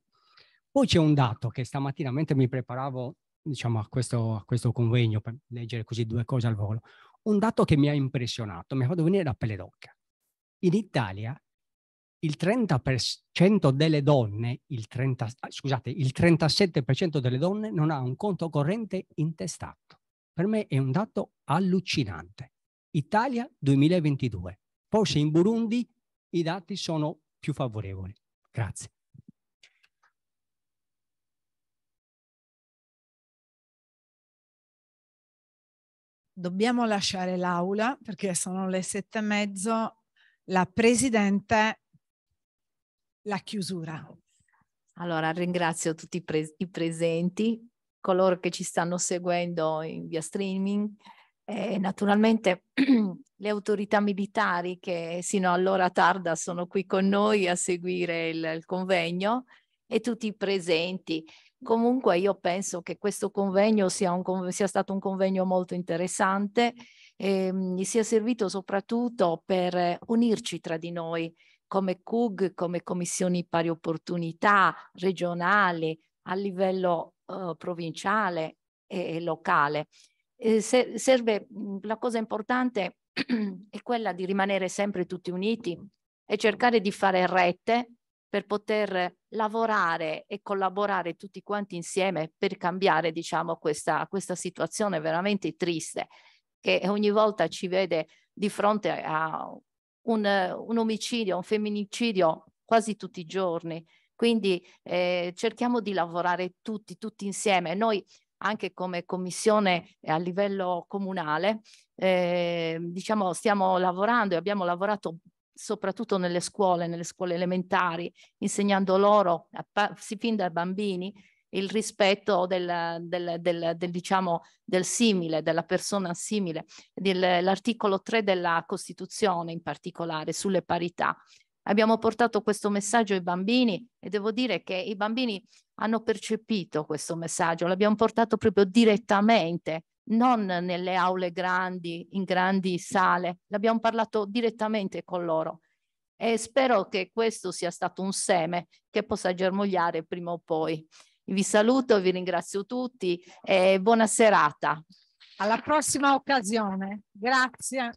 [SPEAKER 21] Poi c'è un dato che stamattina, mentre mi preparavo diciamo, a, questo, a questo convegno per leggere così due cose al volo, un dato che mi ha impressionato, mi ha fatto venire la pelle d'occa. In Italia il 30% delle donne, il 30, scusate, il 37% delle donne non ha un conto corrente intestato. Per me è un dato allucinante. Italia 2022. Forse in Burundi i dati sono più favorevoli. Grazie.
[SPEAKER 1] Dobbiamo lasciare l'aula perché sono le sette e mezzo. La Presidente la chiusura.
[SPEAKER 2] Allora ringrazio tutti i, pre i presenti, coloro che ci stanno seguendo in via streaming e naturalmente le autorità militari che sino all'ora tarda sono qui con noi a seguire il, il convegno e tutti i presenti. Comunque io penso che questo convegno sia, un, sia stato un convegno molto interessante e mh, sia servito soprattutto per unirci tra di noi come CUG, come commissioni pari opportunità regionali, a livello uh, provinciale e, locale. Eh, se, serve, la cosa importante è quella di rimanere sempre tutti uniti e cercare di fare rete per poter lavorare e collaborare tutti quanti insieme per cambiare diciamo questa, questa situazione veramente triste che ogni volta ci vede di fronte a un, un omicidio, un femminicidio quasi tutti i giorni. Quindi eh, cerchiamo di lavorare tutti, tutti insieme. Noi anche come commissione a livello comunale, eh, diciamo, stiamo lavorando e abbiamo lavorato soprattutto nelle scuole, nelle scuole elementari, insegnando loro, fin da bambini, il rispetto del, del, del, del, diciamo, del simile, della persona simile, l'articolo 3 della Costituzione in particolare sulle parità. Abbiamo portato questo messaggio ai bambini e devo dire che i bambini hanno percepito questo messaggio, l'abbiamo portato proprio direttamente, non nelle aule grandi, in grandi sale, l'abbiamo parlato direttamente con loro e spero che questo sia stato un seme che possa germogliare prima o poi. Vi saluto, vi ringrazio tutti e buona serata.
[SPEAKER 1] Alla prossima occasione. Grazie.